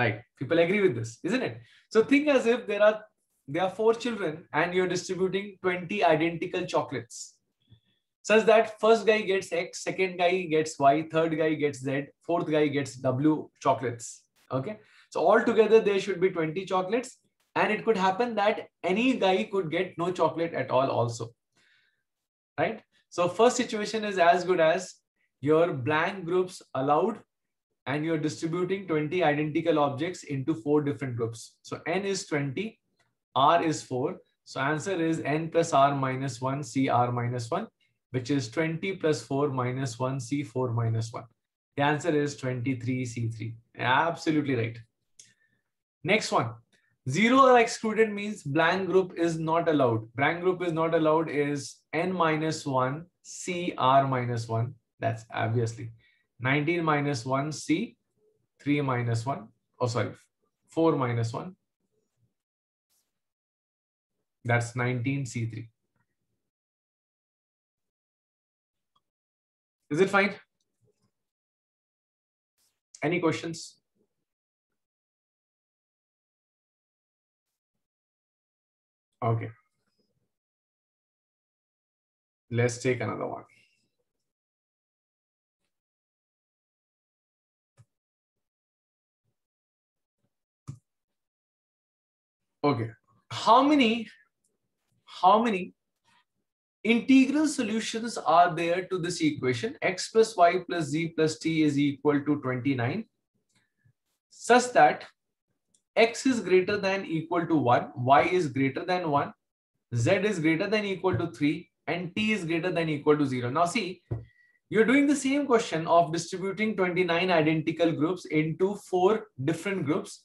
Right. People agree with this, isn't it? So think as if there are there are four children and you're distributing 20 identical chocolates. Such that first guy gets X, second guy gets Y, third guy gets Z, fourth guy gets W chocolates. Okay. So altogether there should be 20 chocolates. And it could happen that any guy could get no chocolate at all also. Right? So first situation is as good as your blank groups allowed and you're distributing 20 identical objects into four different groups. So n is 20, r is 4. So answer is n plus r minus 1, c r minus 1, which is 20 plus 4 minus 1, c 4 minus 1. The answer is 23, c3. Absolutely right. Next one. Zero are excluded means blank group is not allowed. Blank group is not allowed is n minus 1, c r minus 1. That's obviously. 19 minus 1 C 3 minus 1. Oh, sorry, 4 minus 1. That's 19C3. Is it fine? Any questions? Okay. Let's take another one. Okay. How many, how many integral solutions are there to this equation? x plus y plus z plus t is equal to 29 such that x is greater than equal to 1, y is greater than 1, z is greater than equal to 3, and t is greater than equal to 0. Now see, you're doing the same question of distributing 29 identical groups into four different groups.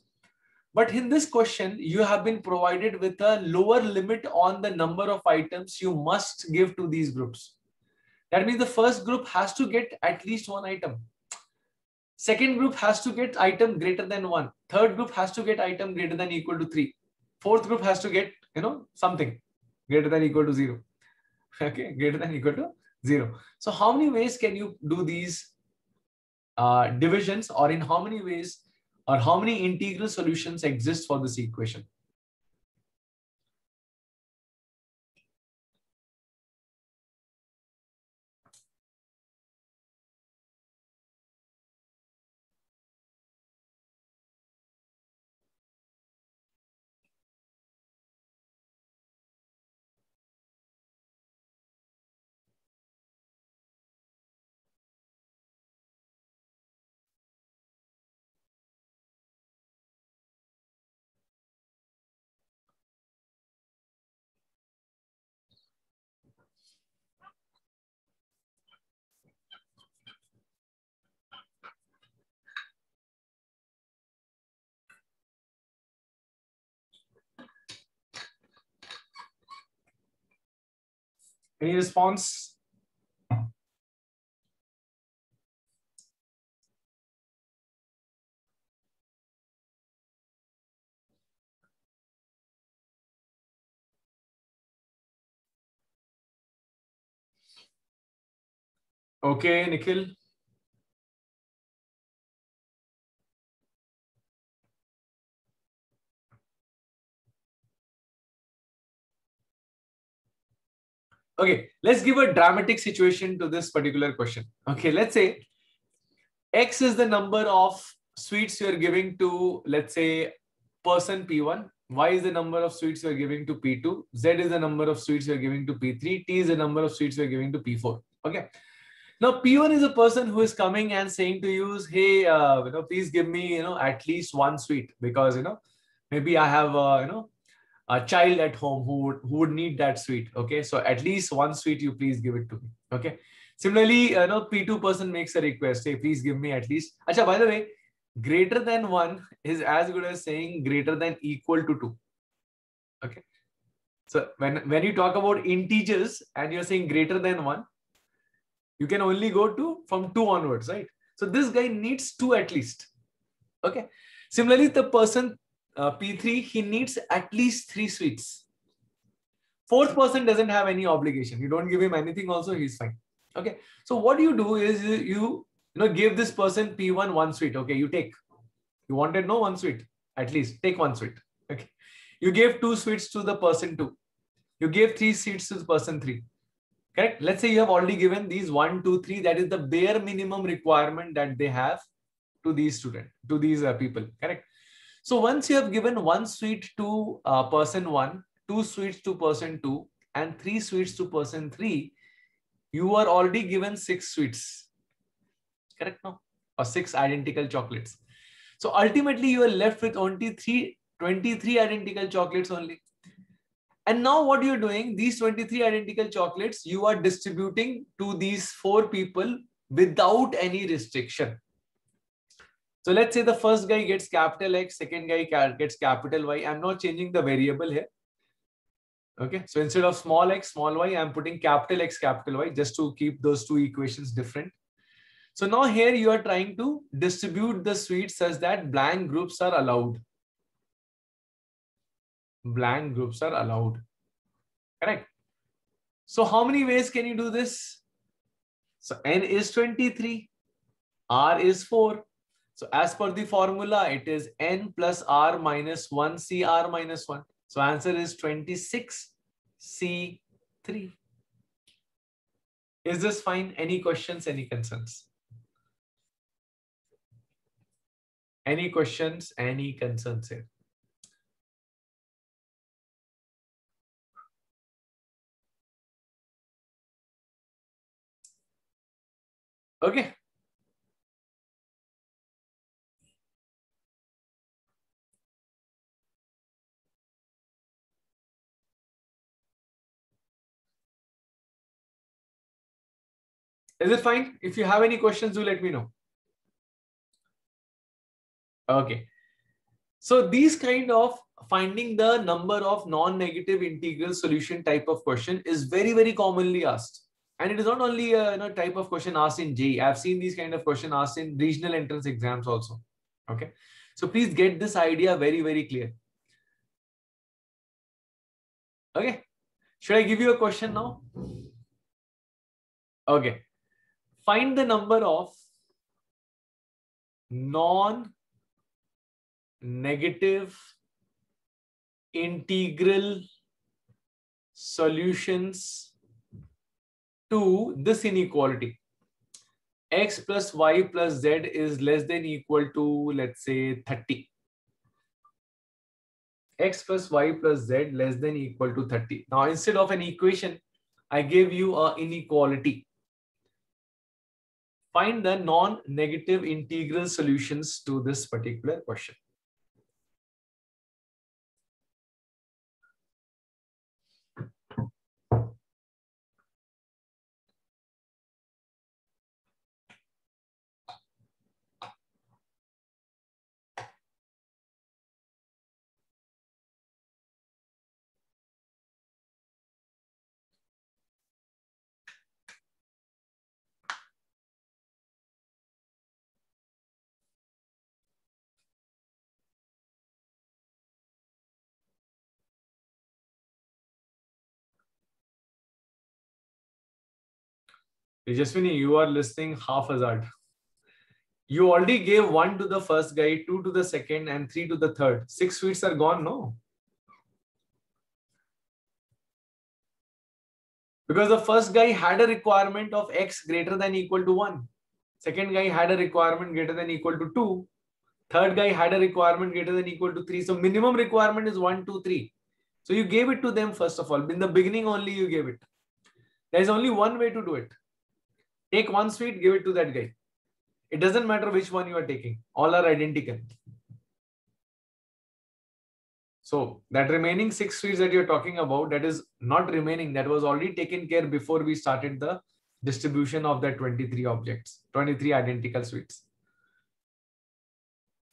But in this question, you have been provided with a lower limit on the number of items you must give to these groups. That means the first group has to get at least one item. Second group has to get item greater than one. Third group has to get item greater than equal to three. Fourth group has to get, you know, something greater than equal to zero. Okay, greater than equal to zero. So how many ways can you do these uh, divisions or in how many ways or how many integral solutions exist for this equation? Any response? Okay, Nikhil. Okay, let's give a dramatic situation to this particular question. Okay, let's say X is the number of sweets you're giving to, let's say, person P1. Y is the number of sweets you're giving to P2. Z is the number of sweets you're giving to P3. T is the number of sweets you're giving to P4. Okay. Now, P1 is a person who is coming and saying to you, hey, uh, you know, please give me, you know, at least one sweet because, you know, maybe I have, uh, you know, a child at home who would, who would need that sweet. Okay. So at least one sweet, you please give it to me. Okay. Similarly, you know, P2 person makes a request. Hey, please give me at least. Acha, by the way, greater than one is as good as saying greater than equal to two. Okay. So when, when you talk about integers and you're saying greater than one, you can only go to from two onwards, right? So this guy needs two at least. Okay. Similarly, the person uh, P3, he needs at least three sweets. Fourth person doesn't have any obligation. You don't give him anything also, he's fine. Okay. So what you do is you, you know, give this person P1 one sweet. Okay. You take, you wanted no one sweet, at least take one sweet. Okay. You gave two sweets to the person two. You gave three sweets to the person three. Correct. Let's say you have already given these one, two, three. That is the bare minimum requirement that they have to these students, to these uh, people. Correct. So once you have given one sweet to uh, person one, two sweets to person two, and three sweets to person three, you are already given six sweets. Correct now? Or six identical chocolates. So ultimately, you are left with only three, 23 identical chocolates only. And now what you're doing, these 23 identical chocolates, you are distributing to these four people without any restriction. So let's say the first guy gets capital X, second guy gets capital Y. I'm not changing the variable here. Okay, so instead of small x, small y, I'm putting capital X, capital Y just to keep those two equations different. So now here you are trying to distribute the sweets such that blank groups are allowed. Blank groups are allowed. Correct. So how many ways can you do this? So n is 23, r is 4. So as per the formula, it is n plus r minus 1 cr minus 1. So answer is 26 c3. Is this fine? Any questions, any concerns? Any questions, any concerns here? Okay. Is it fine? If you have any questions, do let me know. Okay. So these kind of finding the number of non-negative integral solution type of question is very, very commonly asked. And it is not only a you know, type of question asked in JEE. I've seen these kind of question asked in regional entrance exams also. Okay. So please get this idea very, very clear. Okay. Should I give you a question now? Okay. Find the number of non-negative integral solutions to this inequality. x plus y plus z is less than equal to, let's say, 30. x plus y plus z less than equal to 30. Now, instead of an equation, I gave you a inequality. Find the non-negative integral solutions to this particular question. Tejaswini, you are listening half hazard. You already gave one to the first guy, two to the second, and three to the third. Six sweets are gone, no? Because the first guy had a requirement of x greater than equal to 1. Second guy had a requirement greater than equal to 2. Third guy had a requirement greater than equal to 3. So minimum requirement is 1, 2, 3. So you gave it to them first of all. In the beginning only you gave it. There is only one way to do it. Take one sweet, give it to that guy. It doesn't matter which one you are taking. All are identical. So that remaining six sweets that you're talking about, that is not remaining. That was already taken care before we started the distribution of that 23 objects, 23 identical sweets.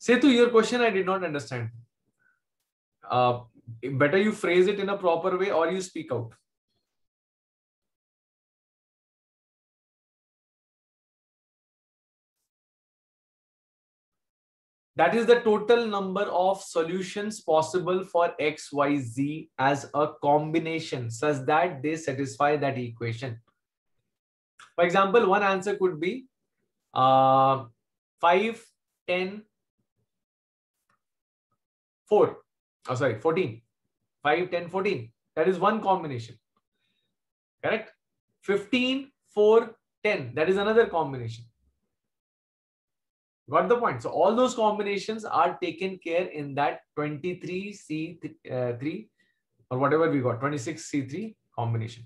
To your question, I did not understand. Uh, better you phrase it in a proper way or you speak out. That is the total number of solutions possible for x, y, z as a combination such that they satisfy that equation. For example, one answer could be uh, 5, 10, 4. Oh, sorry, 14. 5, 10, 14. That is one combination. Correct? 15, 4, 10. That is another combination. Got the point? So all those combinations are taken care in that 23C3 uh, or whatever we got, 26C3 combination.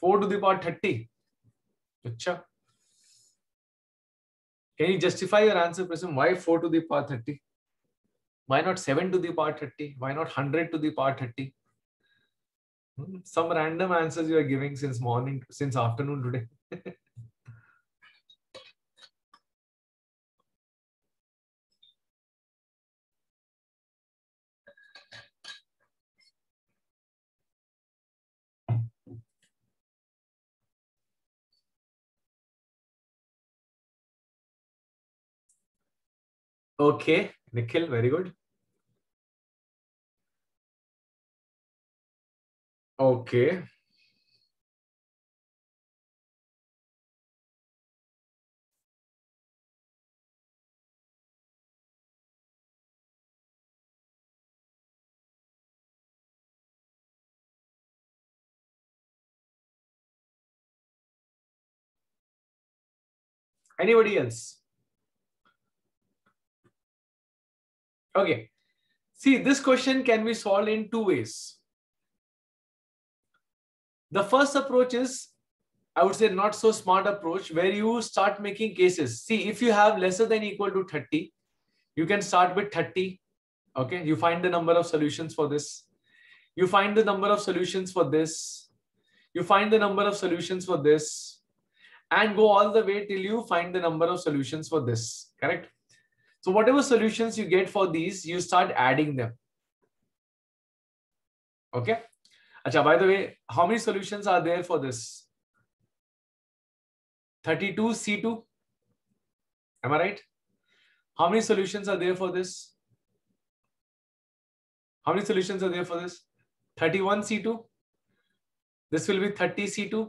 Four to the power 30. Achha. Can you justify your answer, Prasim? Why 4 to the power 30? Why not 7 to the power 30? Why not 100 to the power 30? some random answers you are giving since morning, since afternoon today. Okay, Nikhil, very good. Okay. Anybody else? Okay. See, this question can be solved in two ways. The first approach is, I would say, not so smart approach where you start making cases. See, if you have lesser than equal to 30, you can start with 30. Okay. You find the number of solutions for this. You find the number of solutions for this. You find the number of solutions for this and go all the way till you find the number of solutions for this. Correct. So whatever solutions you get for these, you start adding them. Okay. Achha, by the way, how many solutions are there for this? 32 C2. Am I right? How many solutions are there for this? How many solutions are there for this? 31 C2. This will be 30 C2.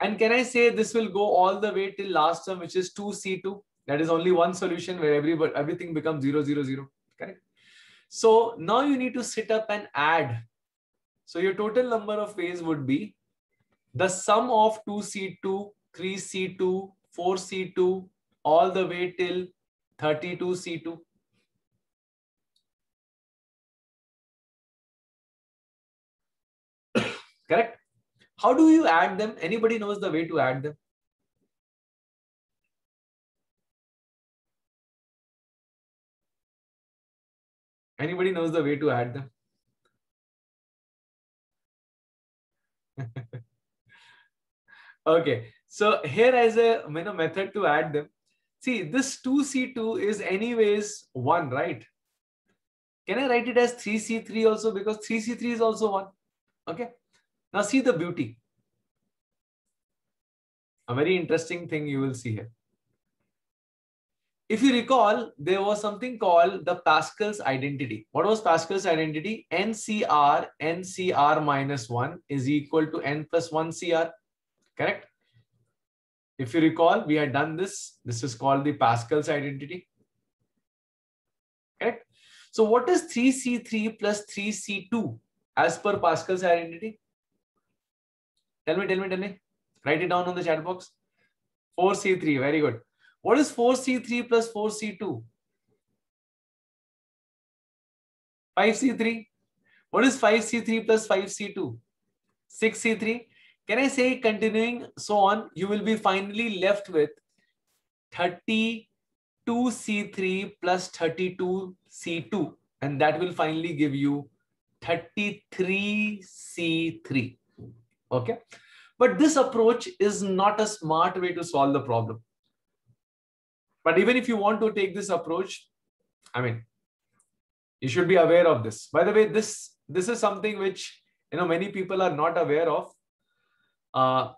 And can I say this will go all the way till last term, which is 2 C2? That is only one solution where every, everything becomes 0, 0, 0. Correct? So now you need to sit up and add so your total number of ways would be the sum of 2C2, 3C2, 4C2, all the way till 32C2. Correct? How do you add them? Anybody knows the way to add them? Anybody knows the way to add them? okay, so here is a you know, method to add them. See, this 2C2 is anyways 1, right? Can I write it as 3C3 also? Because 3C3 is also 1. Okay. Now see the beauty. A very interesting thing you will see here. If you recall, there was something called the Pascal's identity. What was Pascal's identity? NCR, NCR minus 1 is equal to N plus 1 CR. Correct? If you recall, we had done this. This is called the Pascal's identity. Correct? So what is 3C3 plus 3C2 as per Pascal's identity? Tell me, tell me, tell me. Write it down on the chat box. 4C3, very good. What is 4C3 plus 4C2? 5C3. What is 5C3 plus 5C2? 6C3. Can I say continuing so on, you will be finally left with 32C3 plus 32C2 and that will finally give you 33C3. Okay. But this approach is not a smart way to solve the problem. But even if you want to take this approach, I mean, you should be aware of this. By the way, this this is something which you know many people are not aware of. Uh,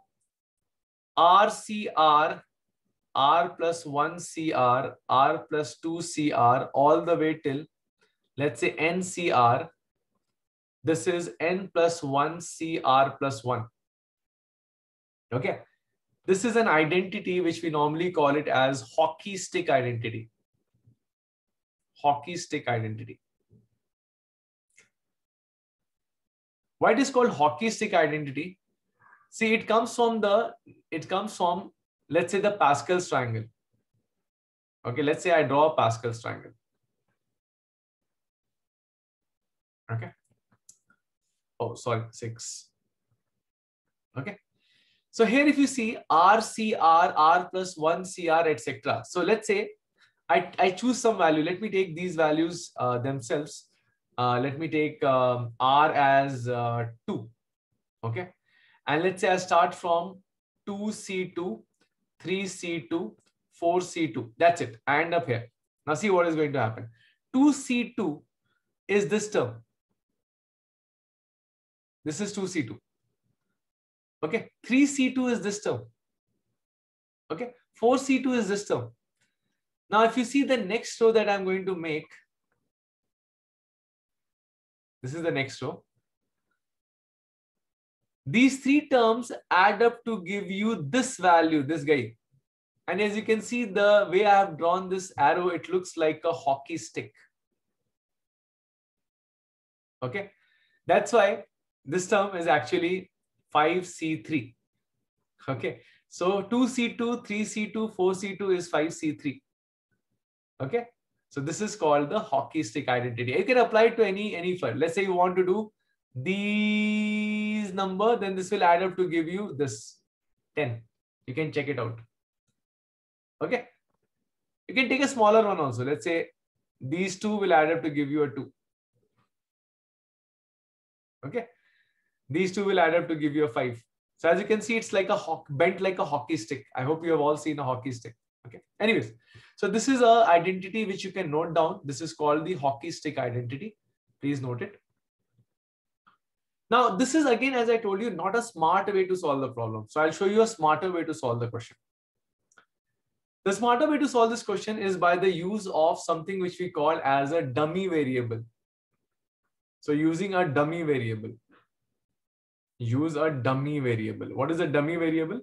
RCR, R plus 1 CR, R plus 2 CR, all the way till, let's say NCR. This is N plus 1 CR plus 1. Okay. This is an identity which we normally call it as hockey stick identity. Hockey stick identity. Why it is called hockey stick identity? See, it comes from the, it comes from, let's say the Pascal's triangle. Okay, let's say I draw a Pascal's triangle. Okay. Oh, sorry, six. Okay. So here, if you see R, C, R, R plus 1 CR, etc. So let's say I, I choose some value. Let me take these values uh, themselves. Uh, let me take um, R as uh, 2. Okay. And let's say I start from 2C2, 3C2, 4C2. That's it. I end up here. Now see what is going to happen. 2C2 is this term. This is 2C2. Okay, 3C2 is this term. Okay, 4C2 is this term. Now, if you see the next row that I'm going to make, this is the next row. These three terms add up to give you this value, this guy. And as you can see, the way I have drawn this arrow, it looks like a hockey stick. Okay, that's why this term is actually 5C3. Okay, so 2C2, 3C2, 4C2 is 5C3. Okay, so this is called the hockey stick identity. You can apply it to any, any file. Let's say you want to do these number, then this will add up to give you this 10. You can check it out. Okay. You can take a smaller one also. Let's say these two will add up to give you a 2. Okay. These two will add up to give you a 5. So as you can see, it's like a hawk, bent like a hockey stick. I hope you have all seen a hockey stick. Okay. Anyways, so this is a identity which you can note down. This is called the hockey stick identity. Please note it. Now, this is again, as I told you, not a smart way to solve the problem. So I'll show you a smarter way to solve the question. The smarter way to solve this question is by the use of something which we call as a dummy variable. So using a dummy variable. Use a dummy variable. What is a dummy variable?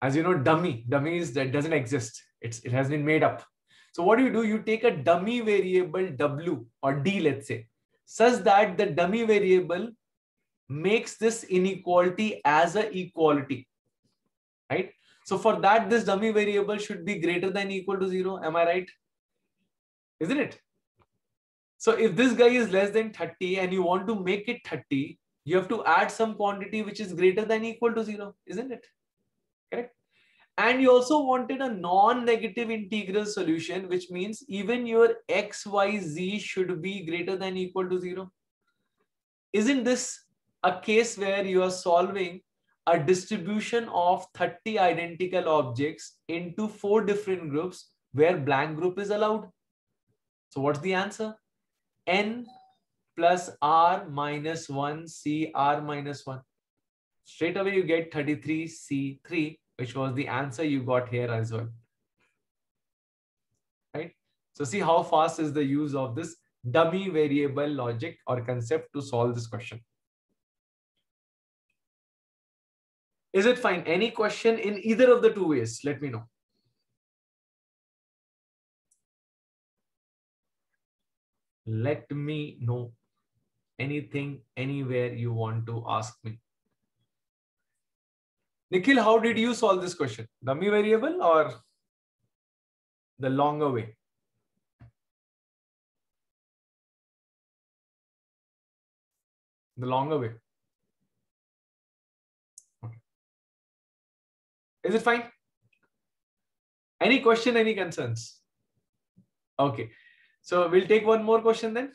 As you know, dummy, dummy is that doesn't exist. It's, it has been made up. So what do you do? You take a dummy variable W or D, let's say, such that the dummy variable makes this inequality as a equality, right? So for that, this dummy variable should be greater than equal to zero. Am I right? Isn't it? So if this guy is less than 30 and you want to make it 30, you have to add some quantity which is greater than equal to zero, isn't it? Correct? And you also wanted a non-negative integral solution, which means even your x, y, z should be greater than equal to zero. Isn't this a case where you are solving a distribution of 30 identical objects into four different groups where blank group is allowed? So what's the answer? n plus r minus 1 c r minus 1. Straight away you get 33 c3 which was the answer you got here as well. Right? So see how fast is the use of this dummy variable logic or concept to solve this question. Is it fine? Any question in either of the two ways? Let me know. Let me know anything, anywhere you want to ask me. Nikhil, how did you solve this question? Dummy variable or the longer way? The longer way. Okay. Is it fine? Any question, any concerns? Okay. So we'll take one more question then.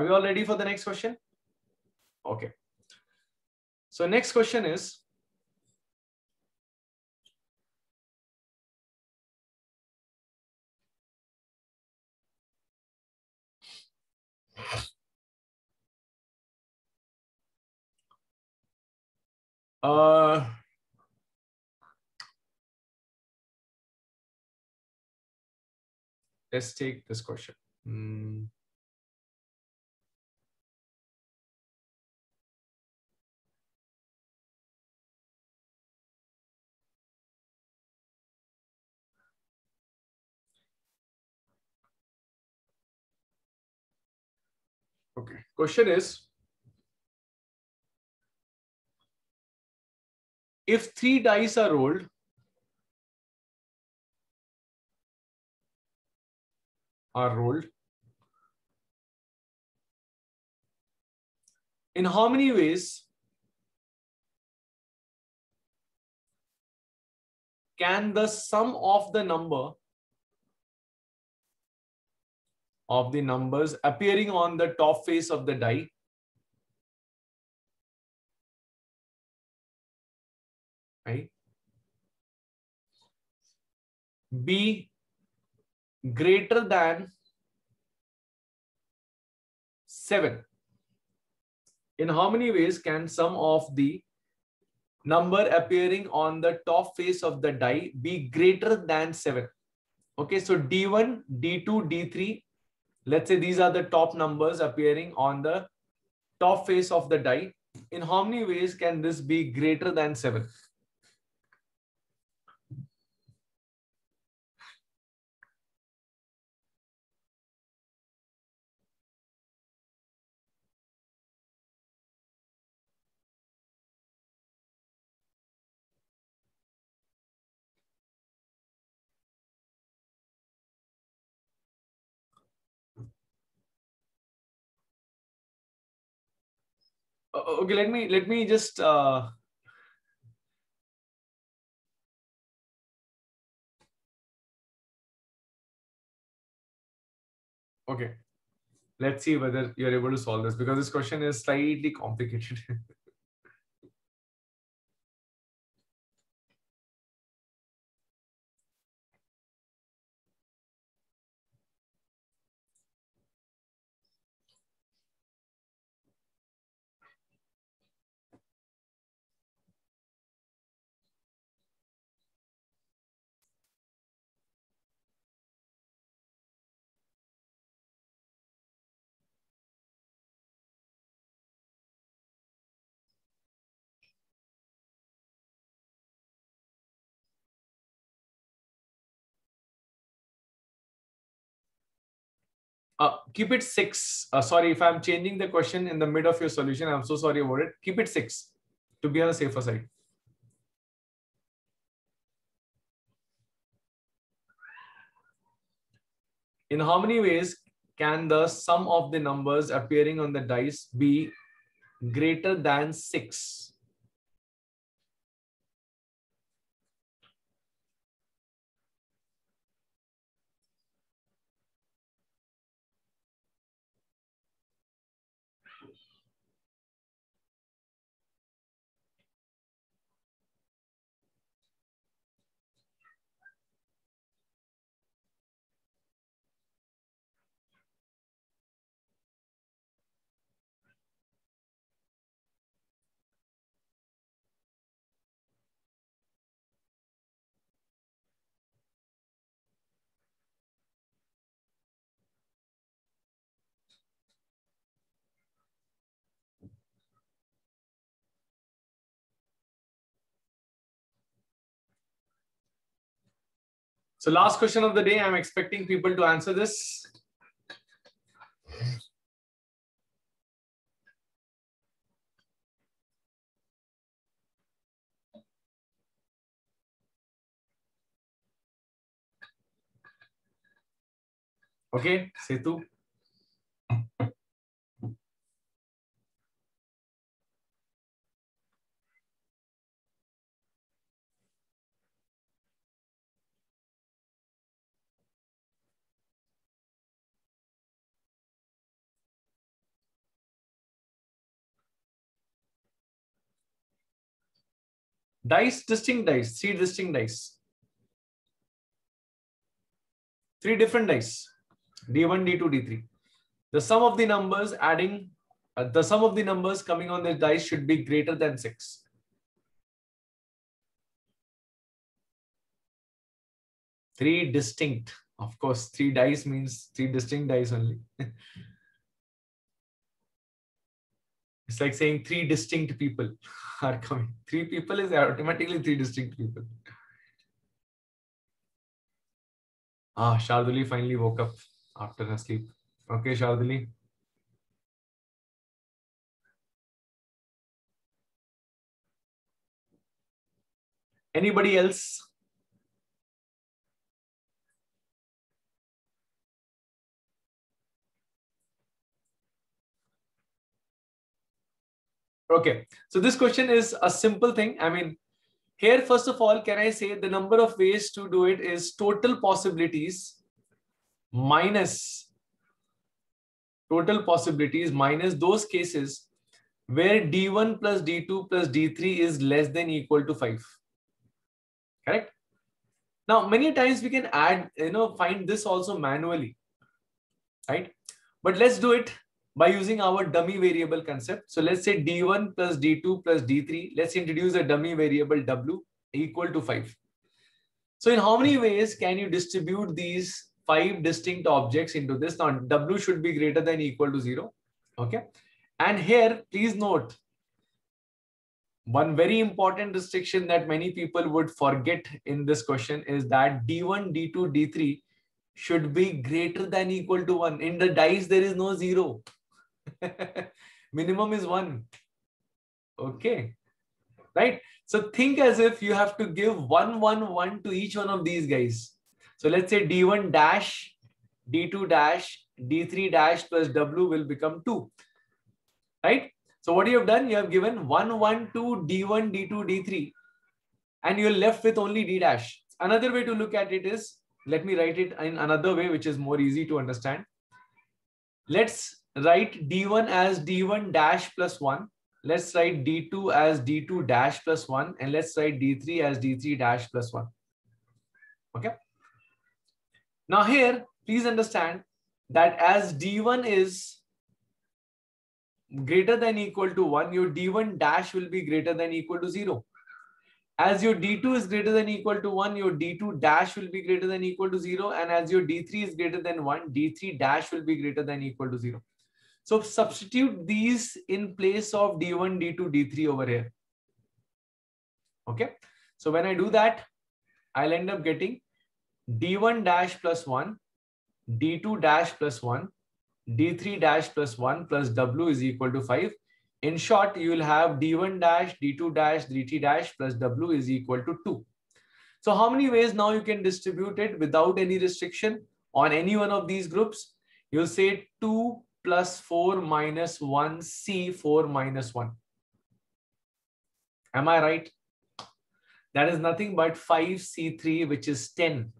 Are you all ready for the next question? Okay. So next question is, uh, let's take this question. Hmm. Question is, if three dice are rolled, are rolled, in how many ways can the sum of the number of the numbers appearing on the top face of the die. Right? Be greater than 7 in how many ways can sum of the number appearing on the top face of the die be greater than 7? Okay, so D1, D2, D3, let's say these are the top numbers appearing on the top face of the die. In how many ways can this be greater than 7? Okay let me let me just uh, okay. Let's see whether you're able to solve this because this question is slightly complicated Uh, keep it six. Uh, sorry, if I'm changing the question in the mid of your solution, I'm so sorry about it. Keep it six to be on the safer side. In how many ways can the sum of the numbers appearing on the dice be greater than six? So last question of the day, I'm expecting people to answer this. Okay, Setu. Dice, distinct dice, three distinct dice. Three different dice, D1, D2, D3. The sum of the numbers adding, uh, the sum of the numbers coming on the dice should be greater than six. Three distinct, of course, three dice means three distinct dice only. it's like saying three distinct people are coming. Three people is automatically three distinct people. Ah, Sharduli finally woke up after her sleep. Okay, Sharduli. Anybody else? Okay, so this question is a simple thing. I mean, here, first of all, can I say the number of ways to do it is total possibilities minus total possibilities minus those cases where D1 plus D2 plus D3 is less than equal to 5. Correct? Now, many times we can add, you know, find this also manually, right? But let's do it by using our dummy variable concept. So let's say D1 plus D2 plus D3. Let's introduce a dummy variable W equal to 5. So in how many ways can you distribute these five distinct objects into this? Now W should be greater than equal to 0. Okay. And here, please note, one very important restriction that many people would forget in this question is that D1, D2, D3 should be greater than equal to 1. In the dice, there is no 0. Minimum is 1. Okay. Right? So think as if you have to give 1, 1, 1 to each one of these guys. So let's say D1 dash, D2 dash, D3 dash plus W will become 2. Right? So what you have done, you have given 1, 1, 2, D1, D2, D3, and you're left with only D dash. Another way to look at it is, let me write it in another way, which is more easy to understand. Let's write D1 as D1 dash plus 1. Let's write D2 as D2 dash plus 1. And let's write D3 as D3 dash plus 1. Okay. Now here, please understand that as D1 is greater than equal to 1, your D1 dash will be greater than equal to 0. As your D2 is greater than equal to 1, your D2 dash will be greater than equal to 0. And as your D3 is greater than 1, D3 dash will be greater than equal to 0. So substitute these in place of D1, D2, D3 over here. Okay. So when I do that, I'll end up getting D1 dash plus 1, D2 dash plus 1, D3 dash plus 1 plus W is equal to 5. In short, you will have d1 dash, d2 dash, d3 dash plus w is equal to 2. So how many ways now you can distribute it without any restriction on any one of these groups? You'll say 2 plus 4 minus 1 C 4 minus 1. Am I right? That is nothing but 5C3, which is 10.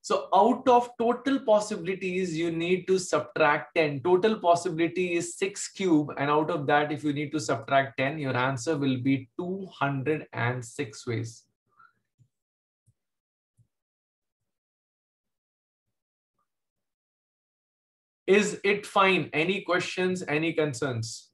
So out of total possibilities, you need to subtract 10. Total possibility is 6 cube. And out of that, if you need to subtract 10, your answer will be 206 ways. Is it fine? Any questions, any concerns?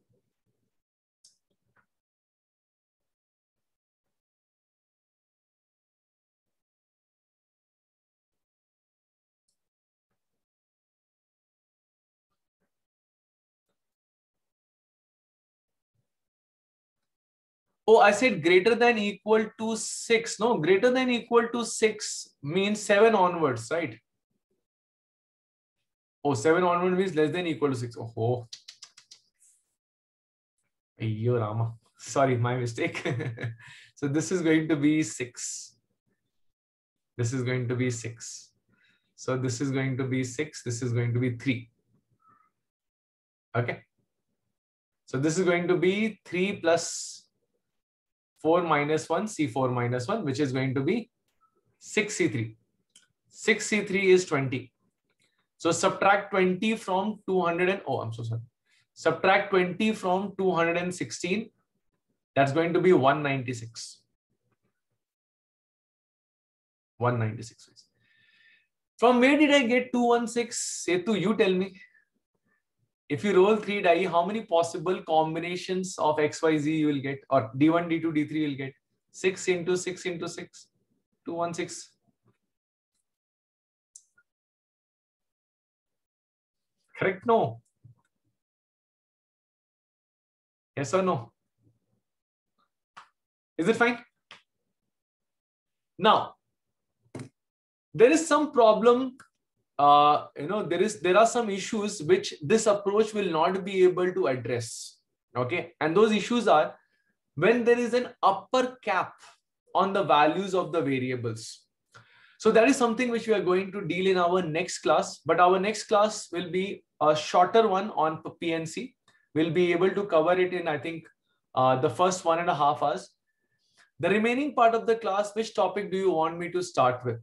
Oh, I said greater than equal to 6. No, greater than equal to 6 means 7 onwards, right? Oh, 7 onward means less than equal to 6. Oh, Ayyo Rama. Sorry, my mistake. so this is going to be 6. This is going to be 6. So this is going to be 6. This is going to be 3. Okay. So this is going to be 3 plus 4 minus 1, C4 minus 1, which is going to be 6C3. 6C3 is 20. So subtract 20 from 200 and, oh, I'm so sorry. Subtract 20 from 216. That's going to be 196. 196. From where did I get 216? Setu, you tell me if you roll three die, how many possible combinations of XYZ you will get, or D1, D2, D3 you will get? 6 into 6 into 6, 216. Correct? No. Yes or no? Is it fine? Now, there is some problem uh, you know there is there are some issues which this approach will not be able to address okay and those issues are when there is an upper cap on the values of the variables so that is something which we are going to deal in our next class but our next class will be a shorter one on pnc we'll be able to cover it in i think uh, the first one and a half hours. The remaining part of the class which topic do you want me to start with